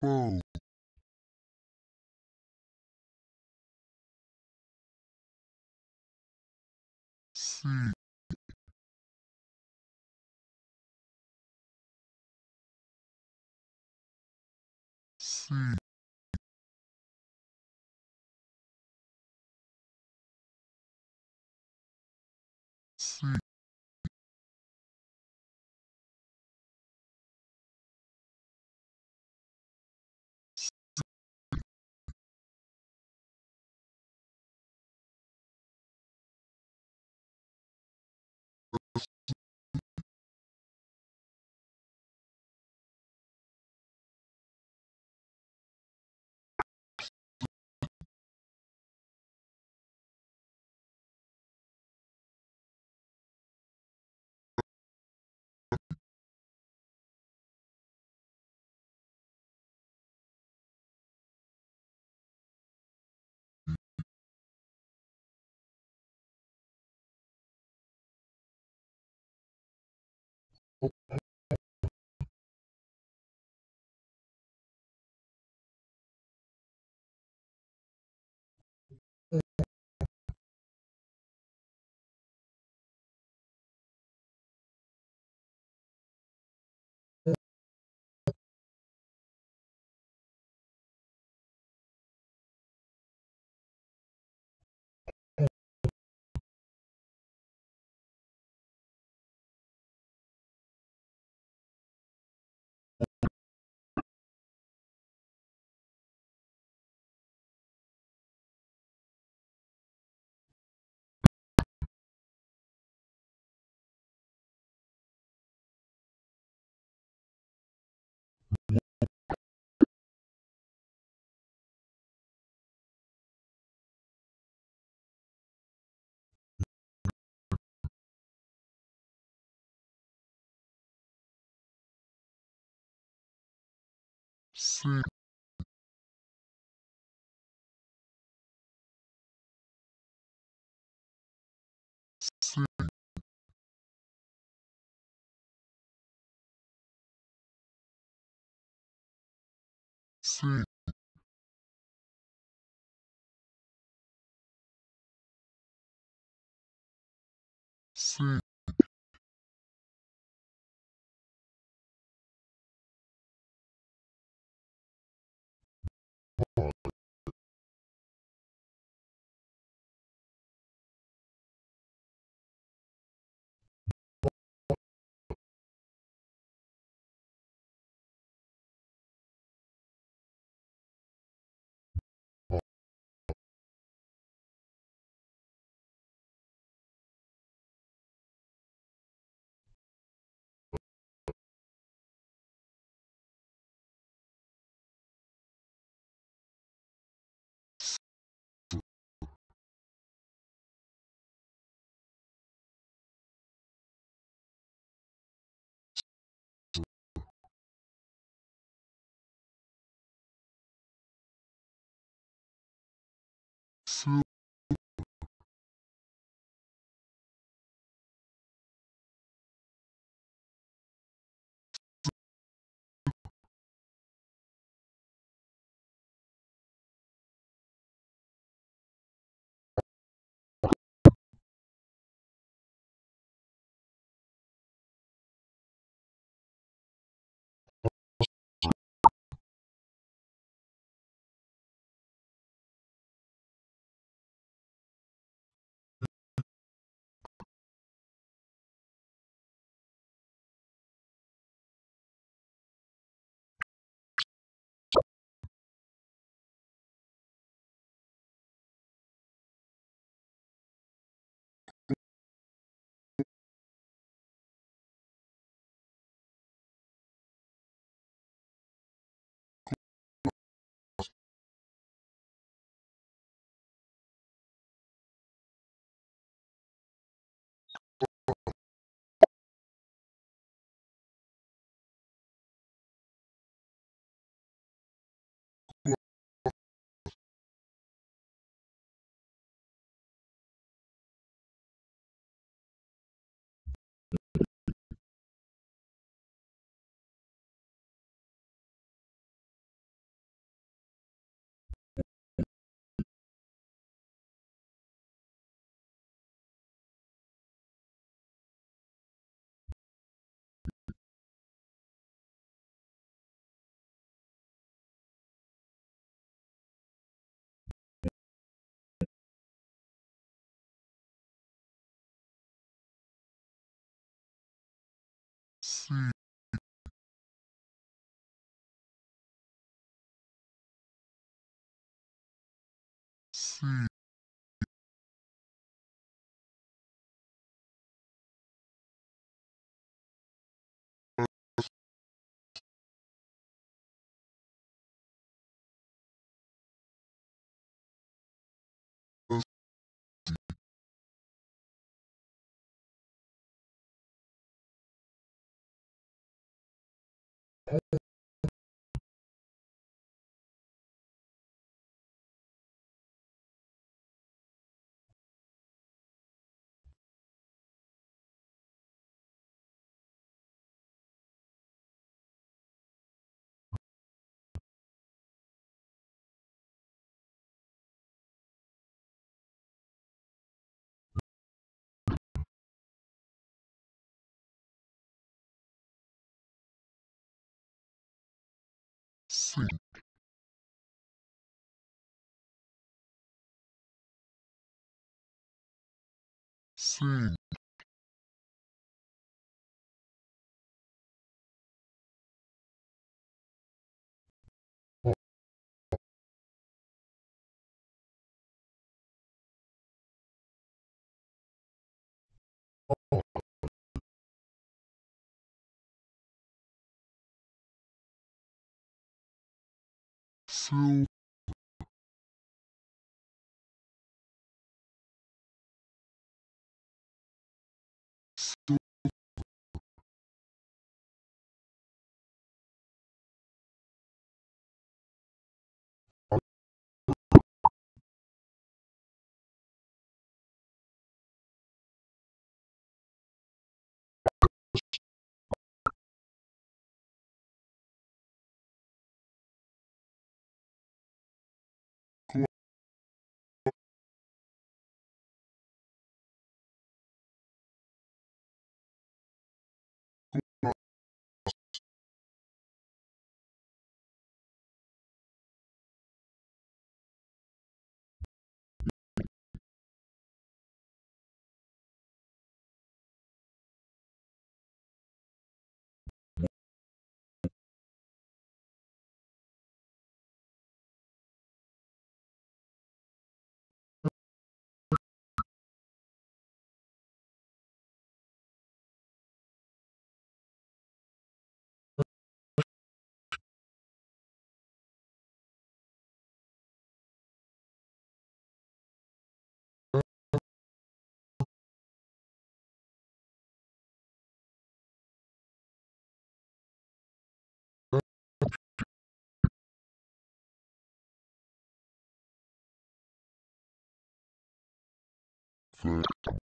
Speaker 3: boat sea sea sea 次。四，四。Sil, sing, sing, has sing, sing, sil, Fa-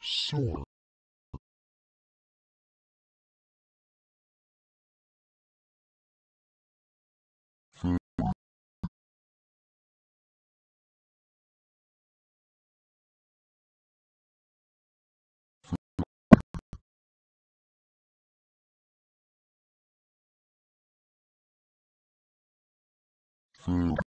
Speaker 3: Sure. Fa-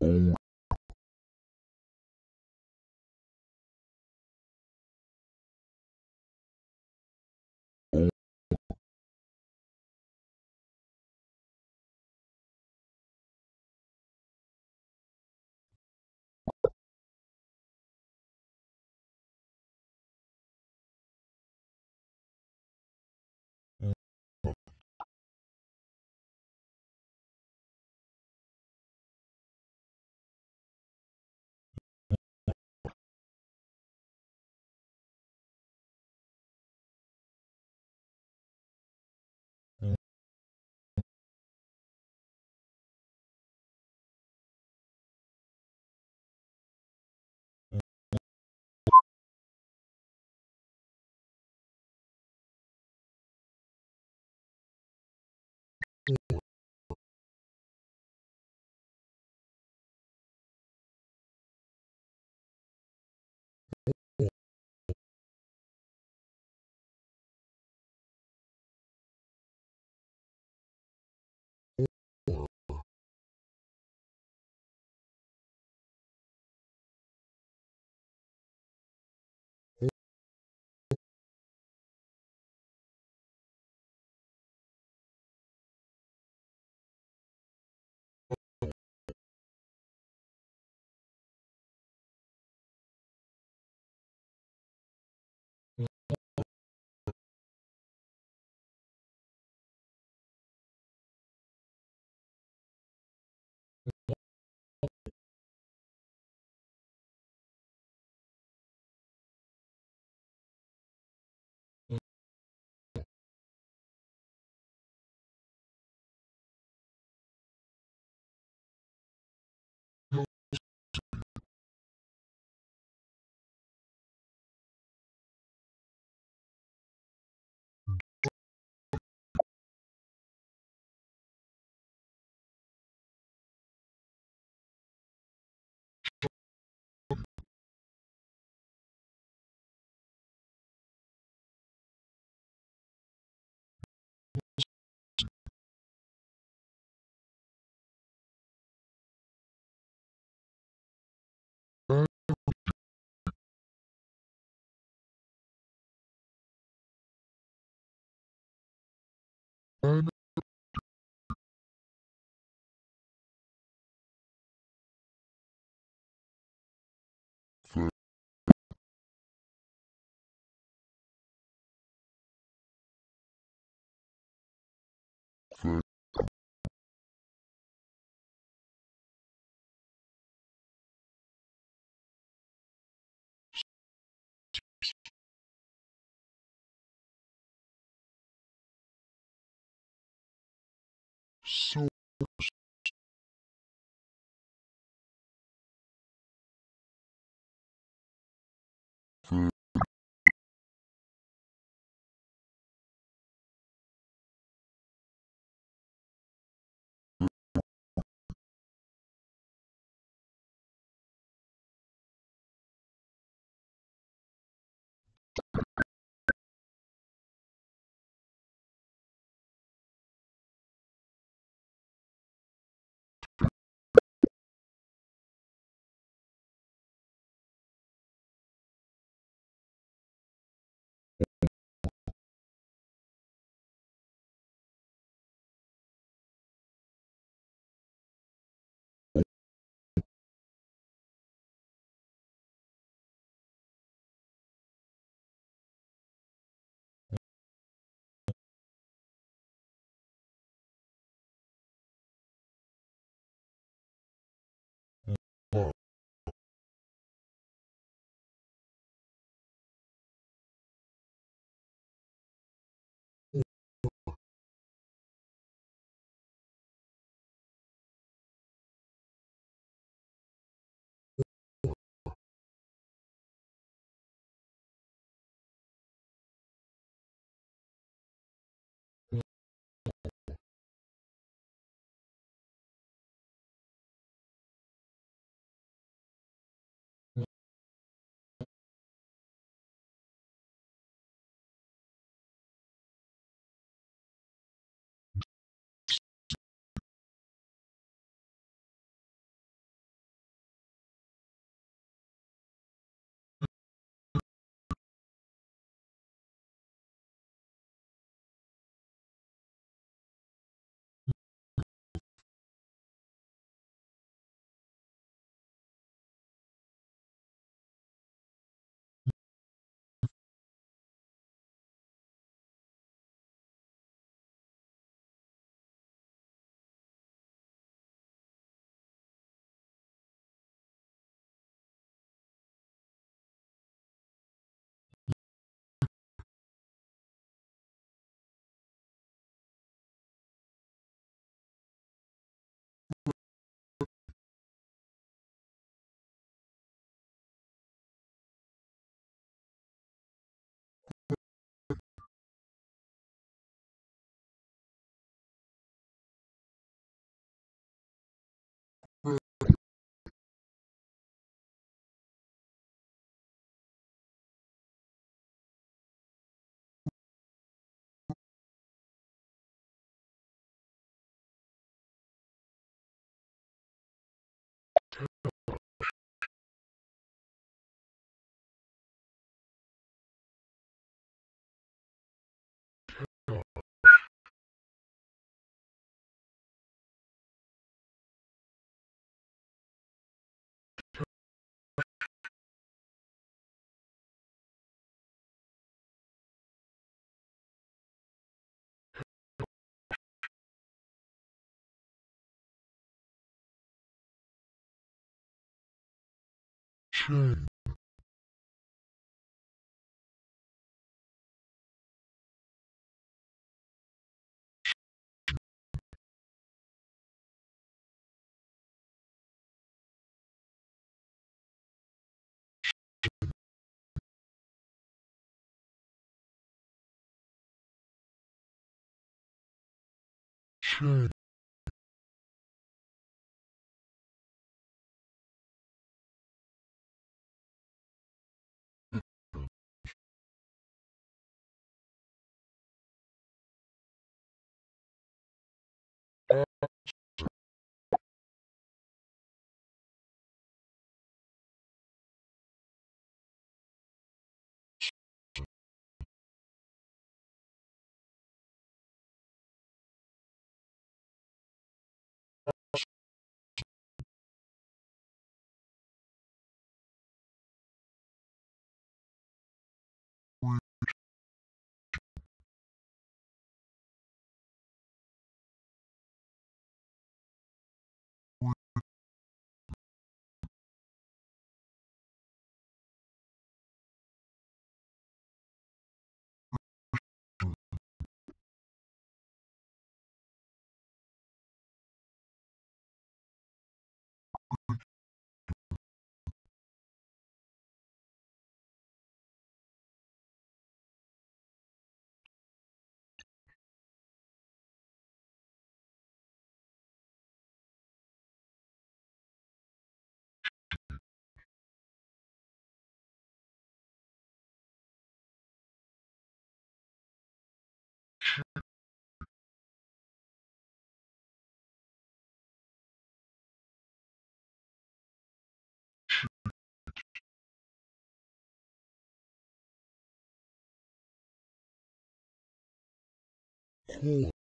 Speaker 3: Old. men sou Hmm. Hmm. Cord.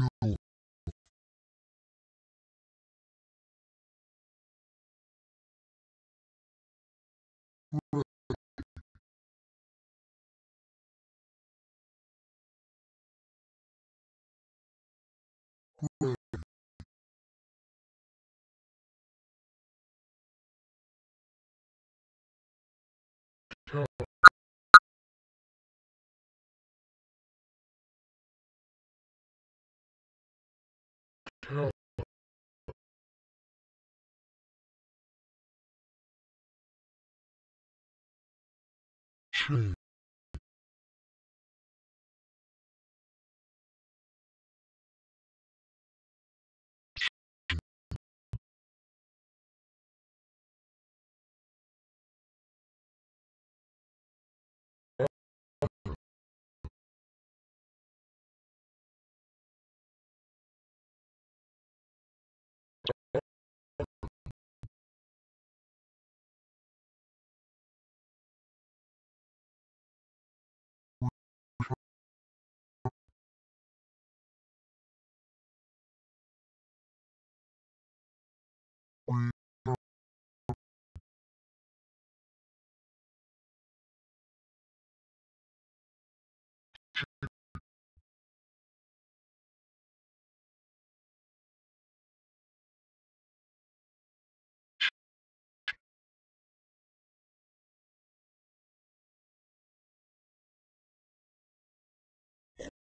Speaker 3: No. Right. Right. Tell. Chain. We.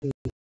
Speaker 3: who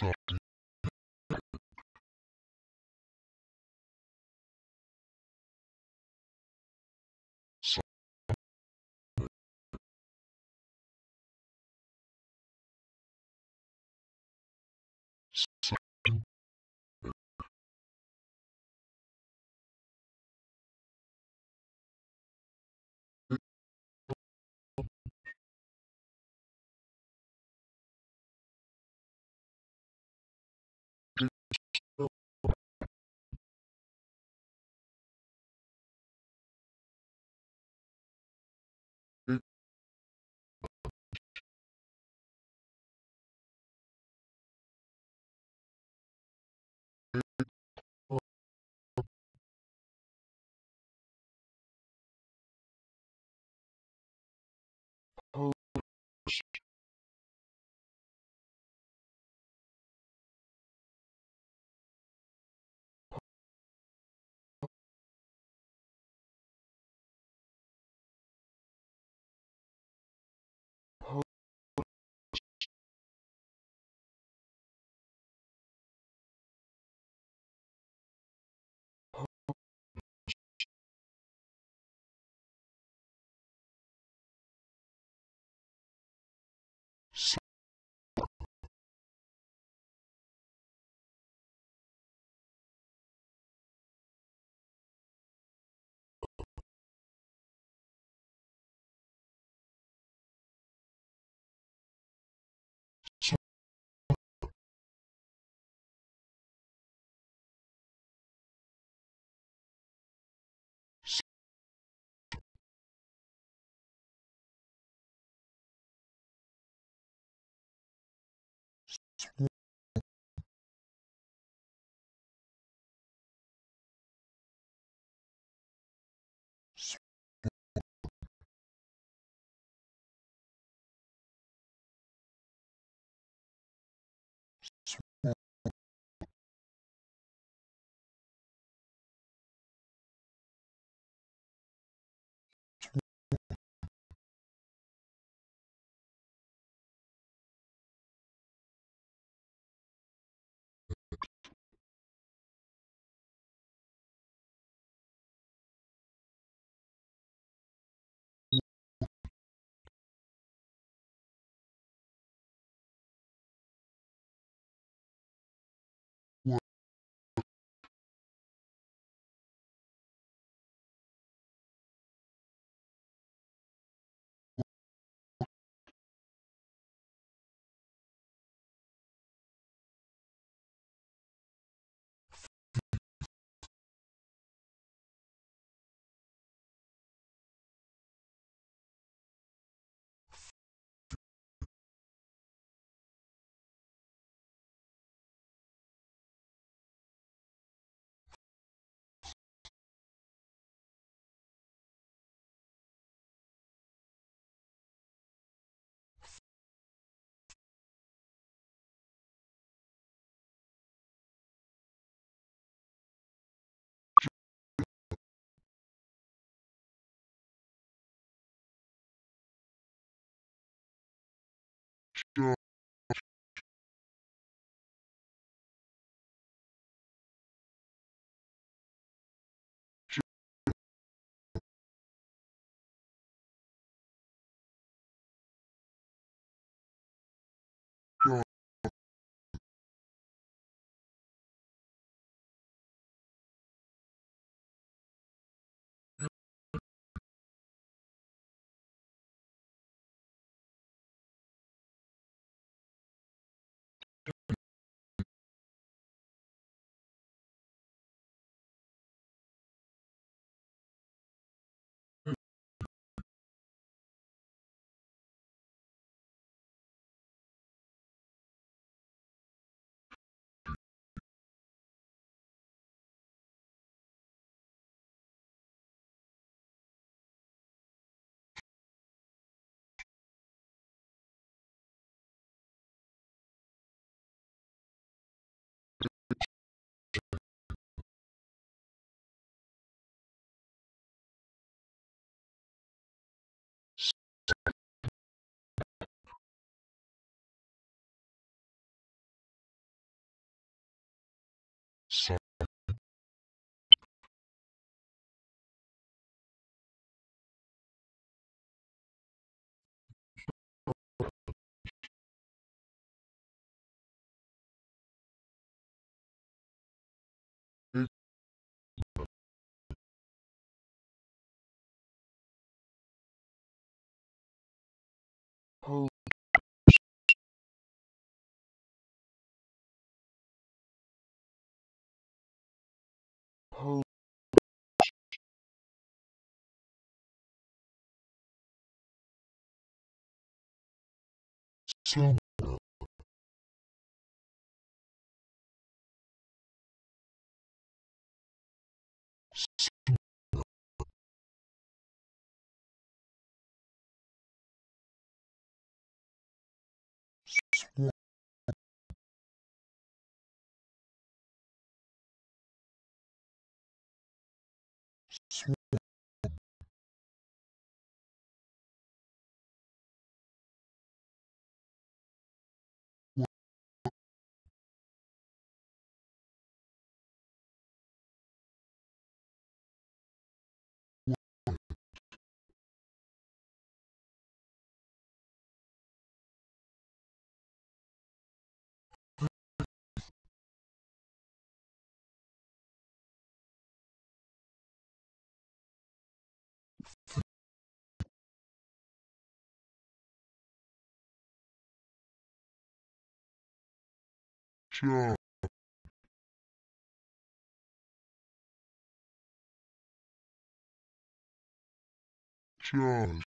Speaker 3: sakin Sure. somewhere somewhere somewhere Job. Josh.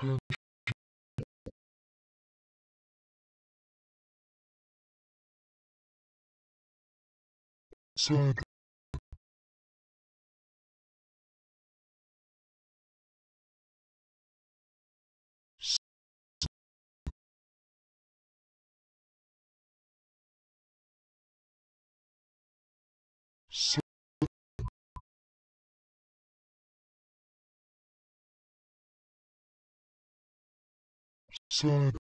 Speaker 3: Con- Sad. Sad. Sad.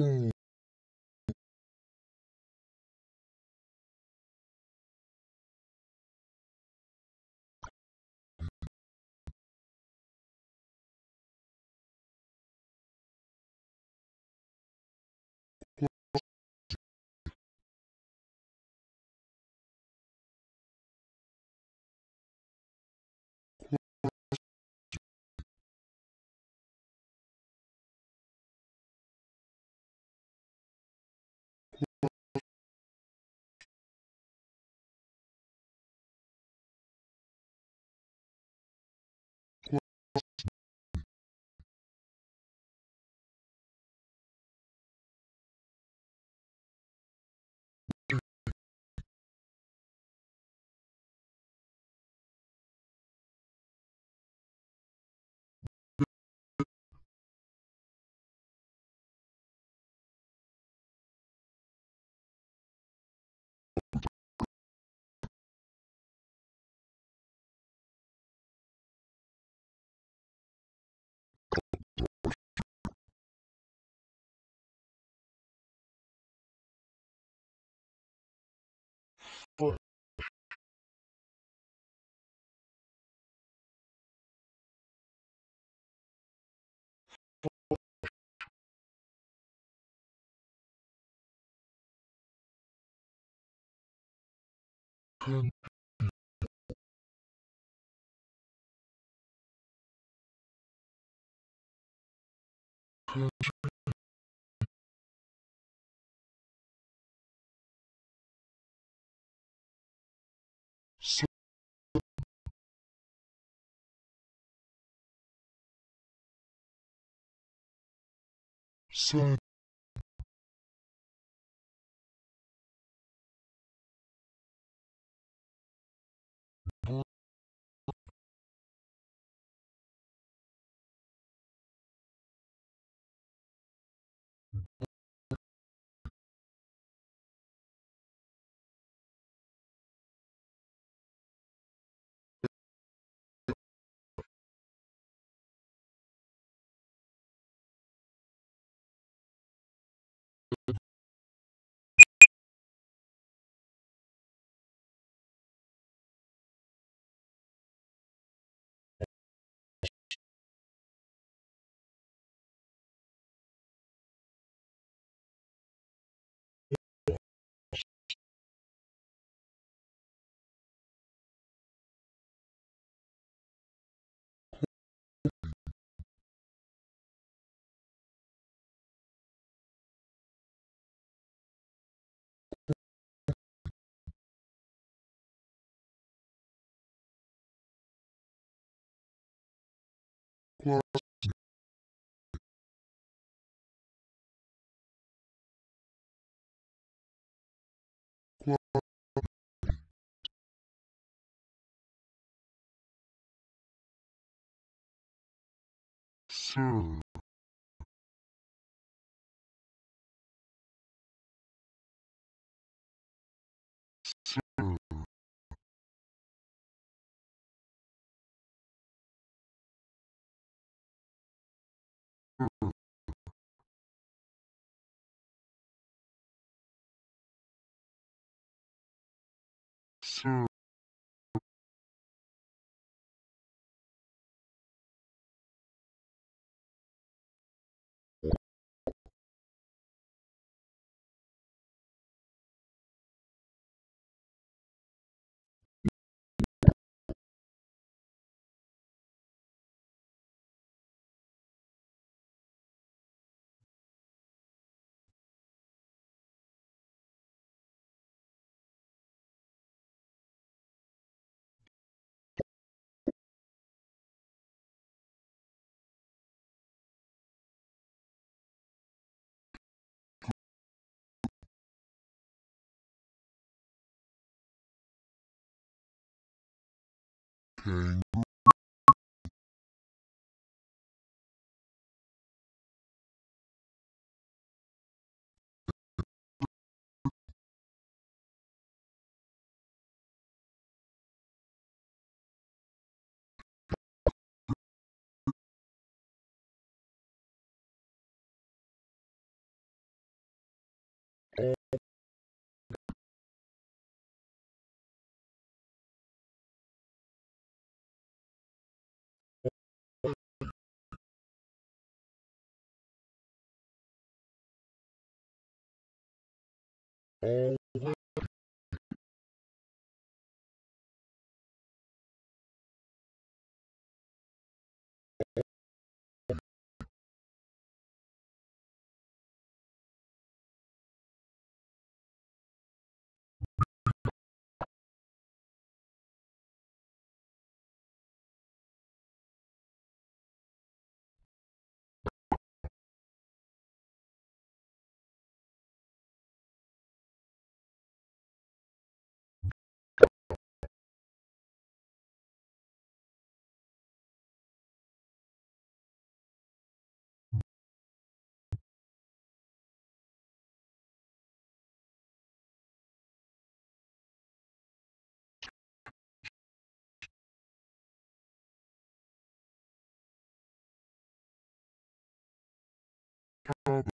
Speaker 3: Hmm. Cool can so so plus sir sir sir kangaroo all Pop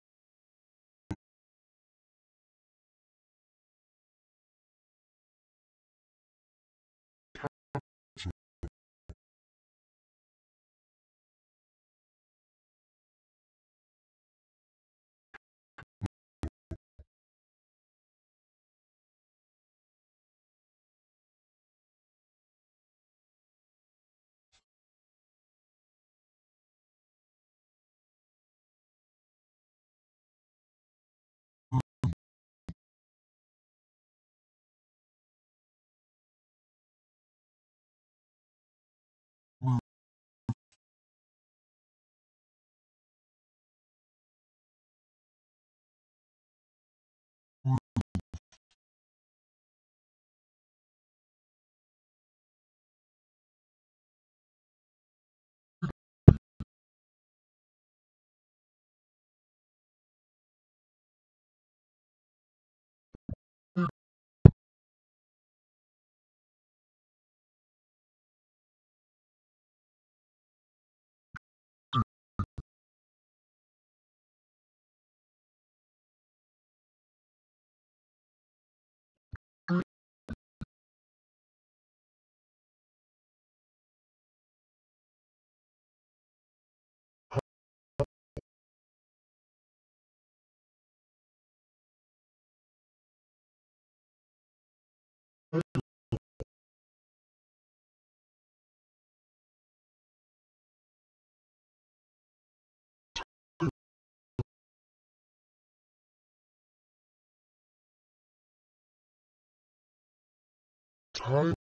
Speaker 3: time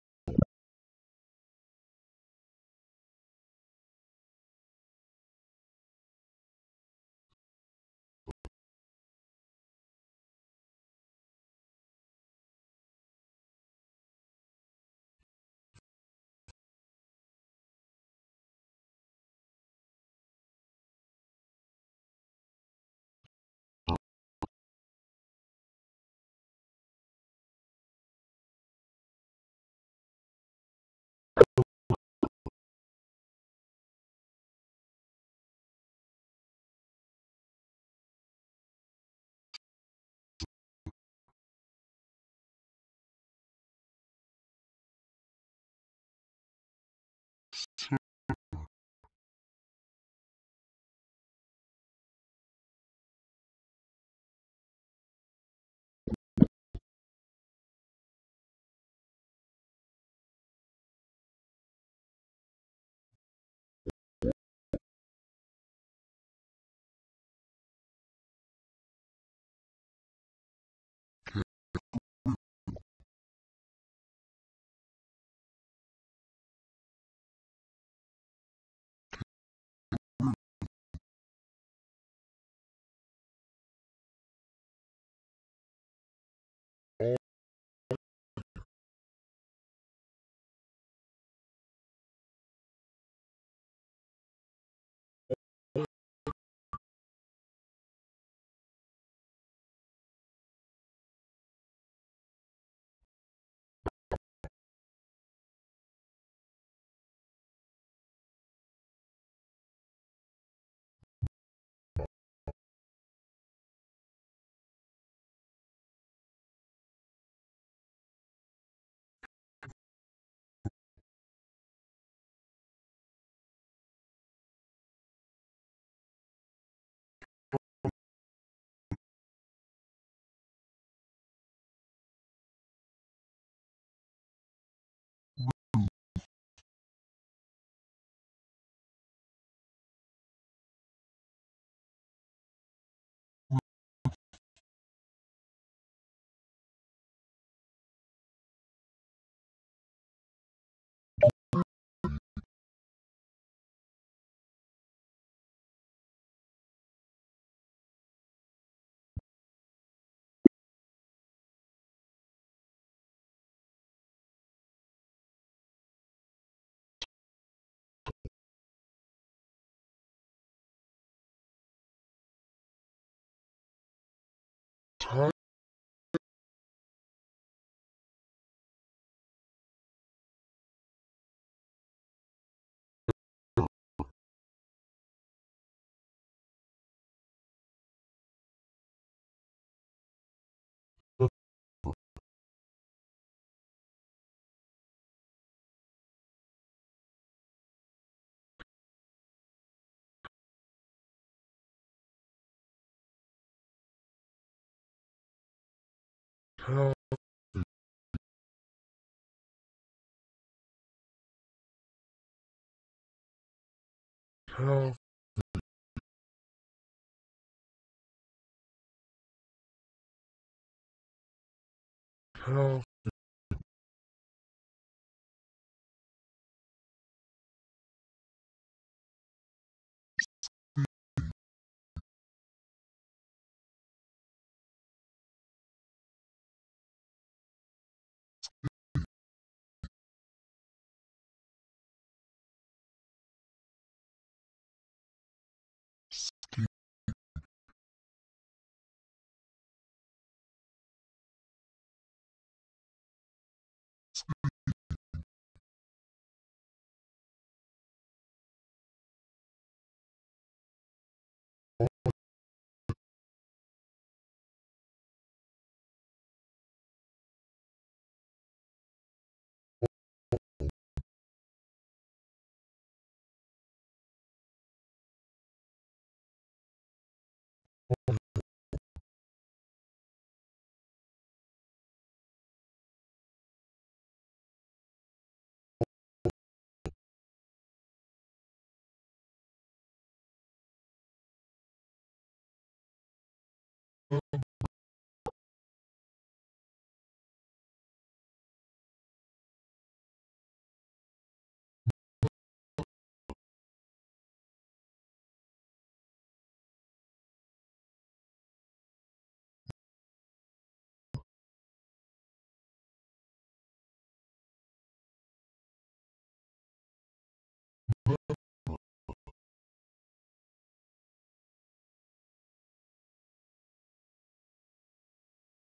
Speaker 3: health. health home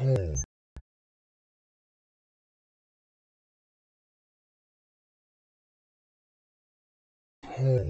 Speaker 3: home. Health,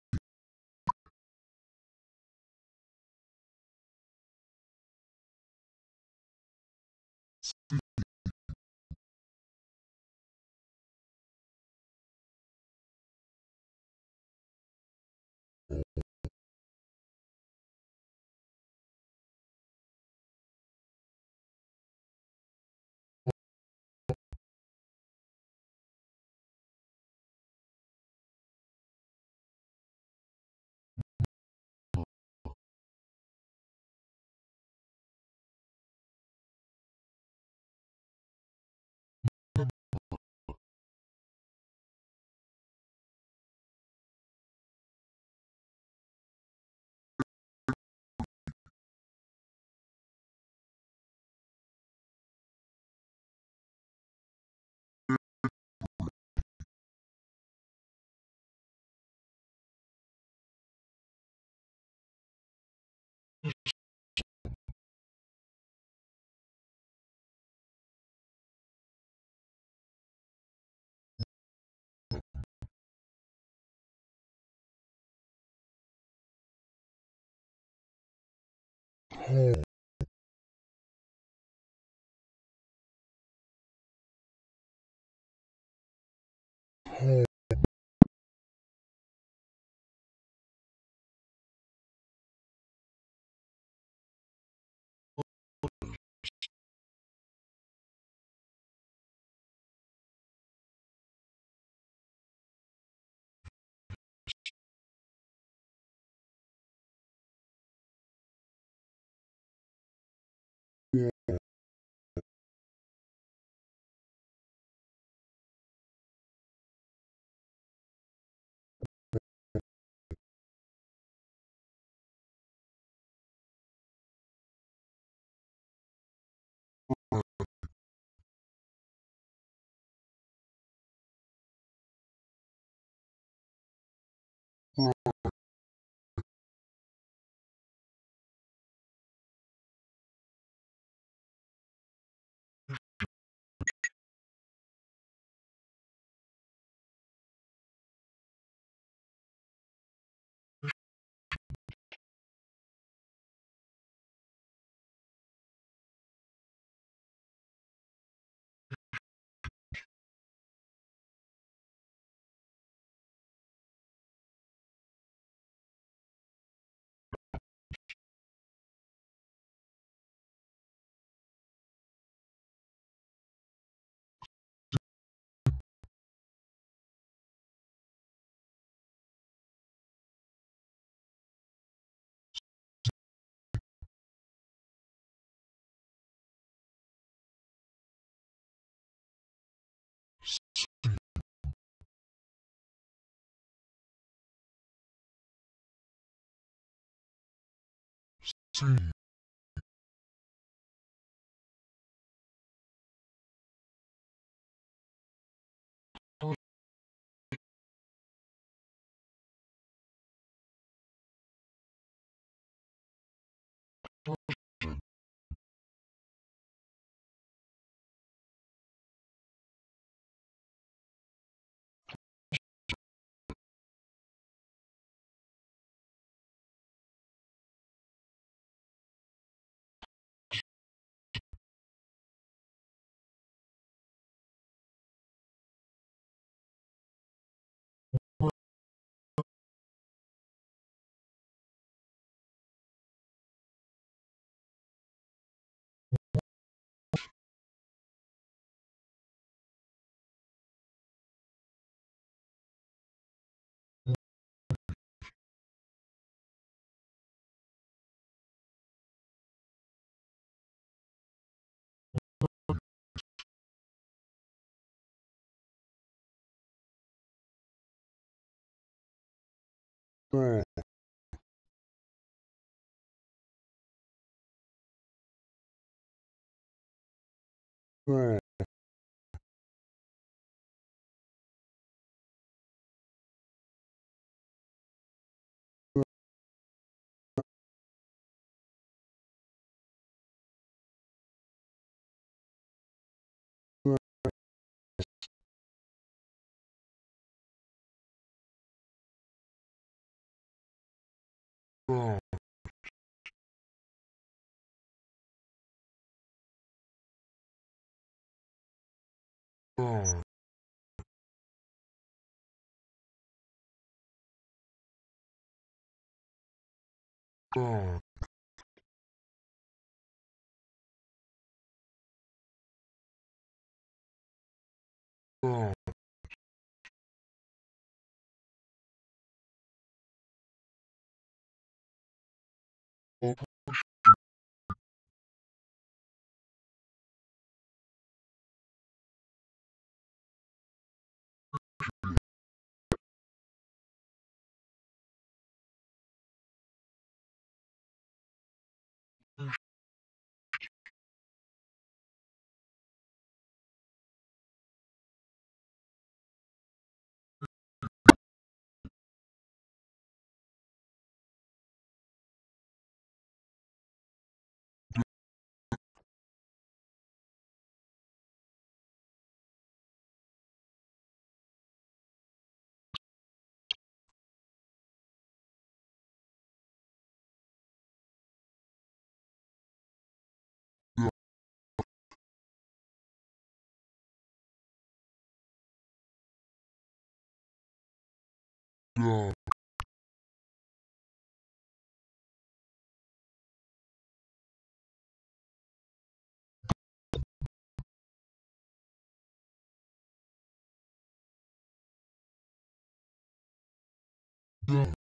Speaker 3: home, see, right, right. down, Oh. Down, seam,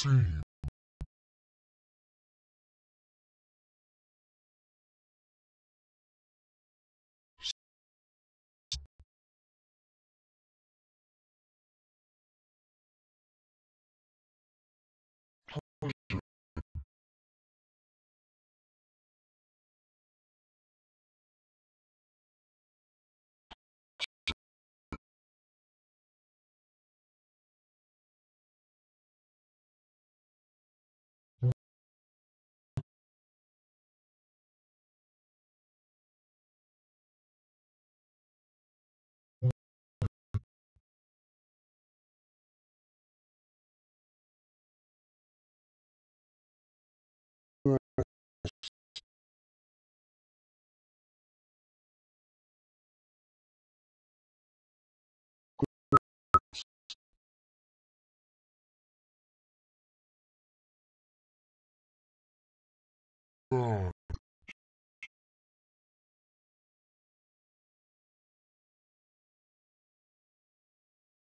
Speaker 3: down, wrong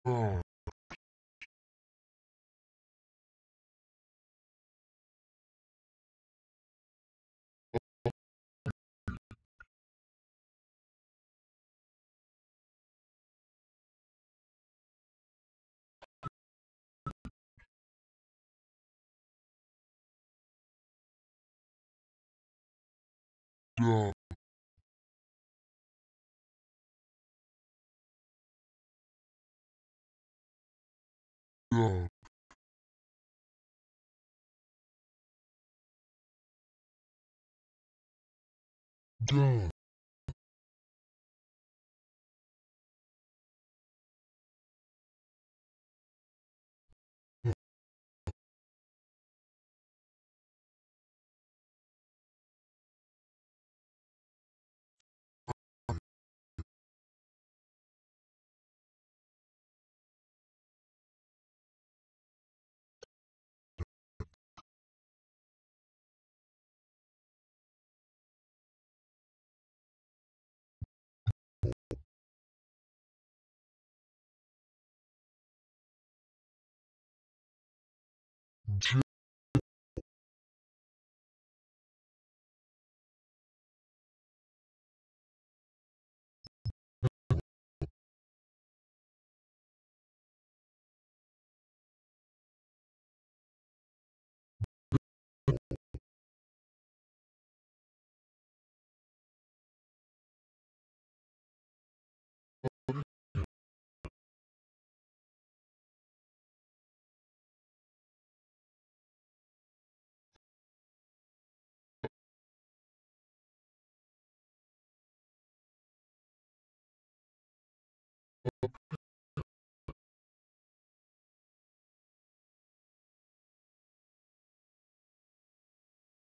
Speaker 3: wrong gars gars gars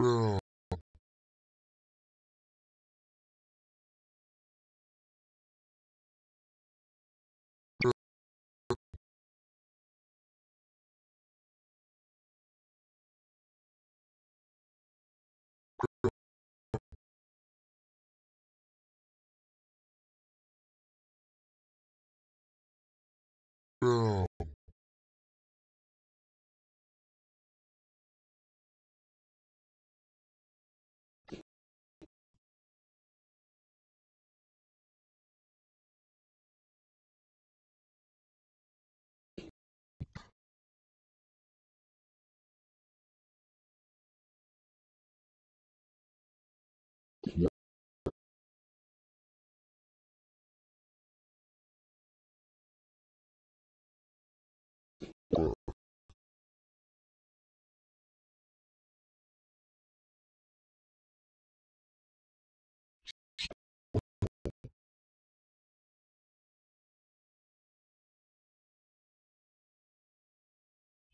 Speaker 3: Yeah. Yeah.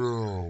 Speaker 3: Bell.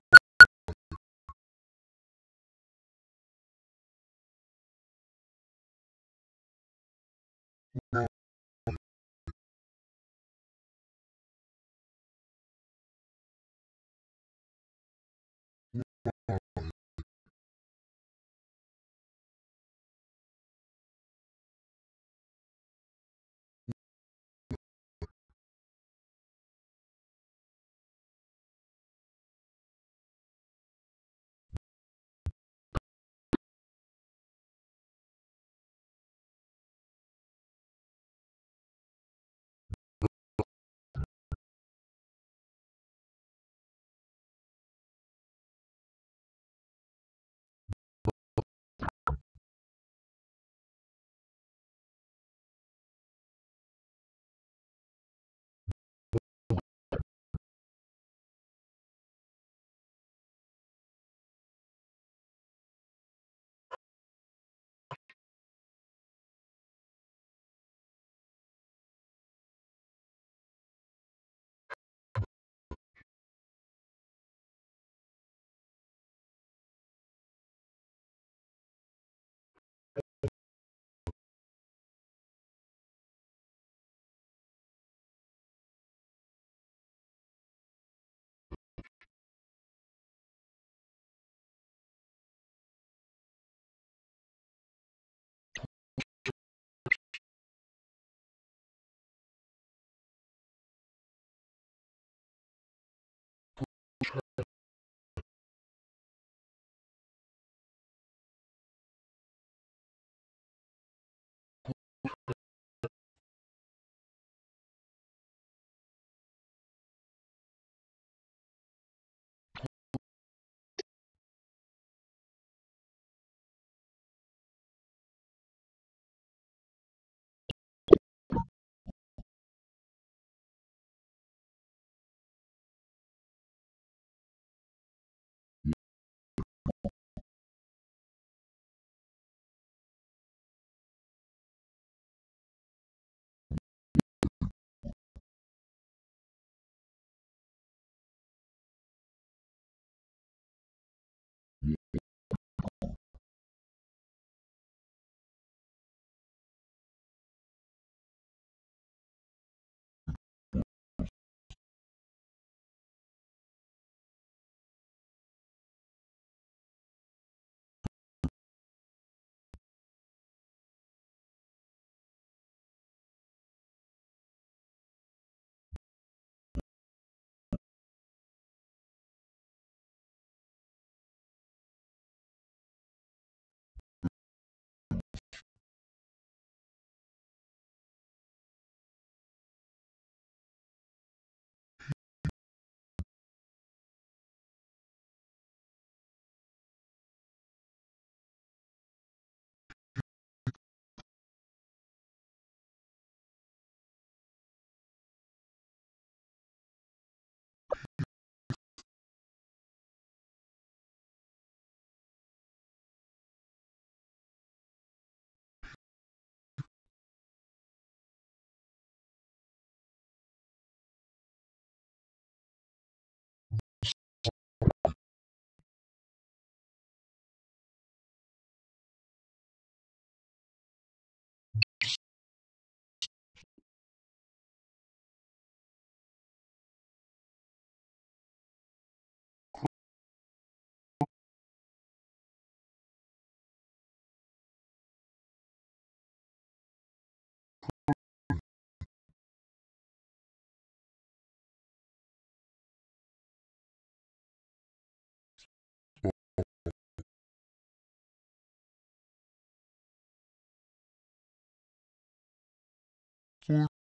Speaker 3: food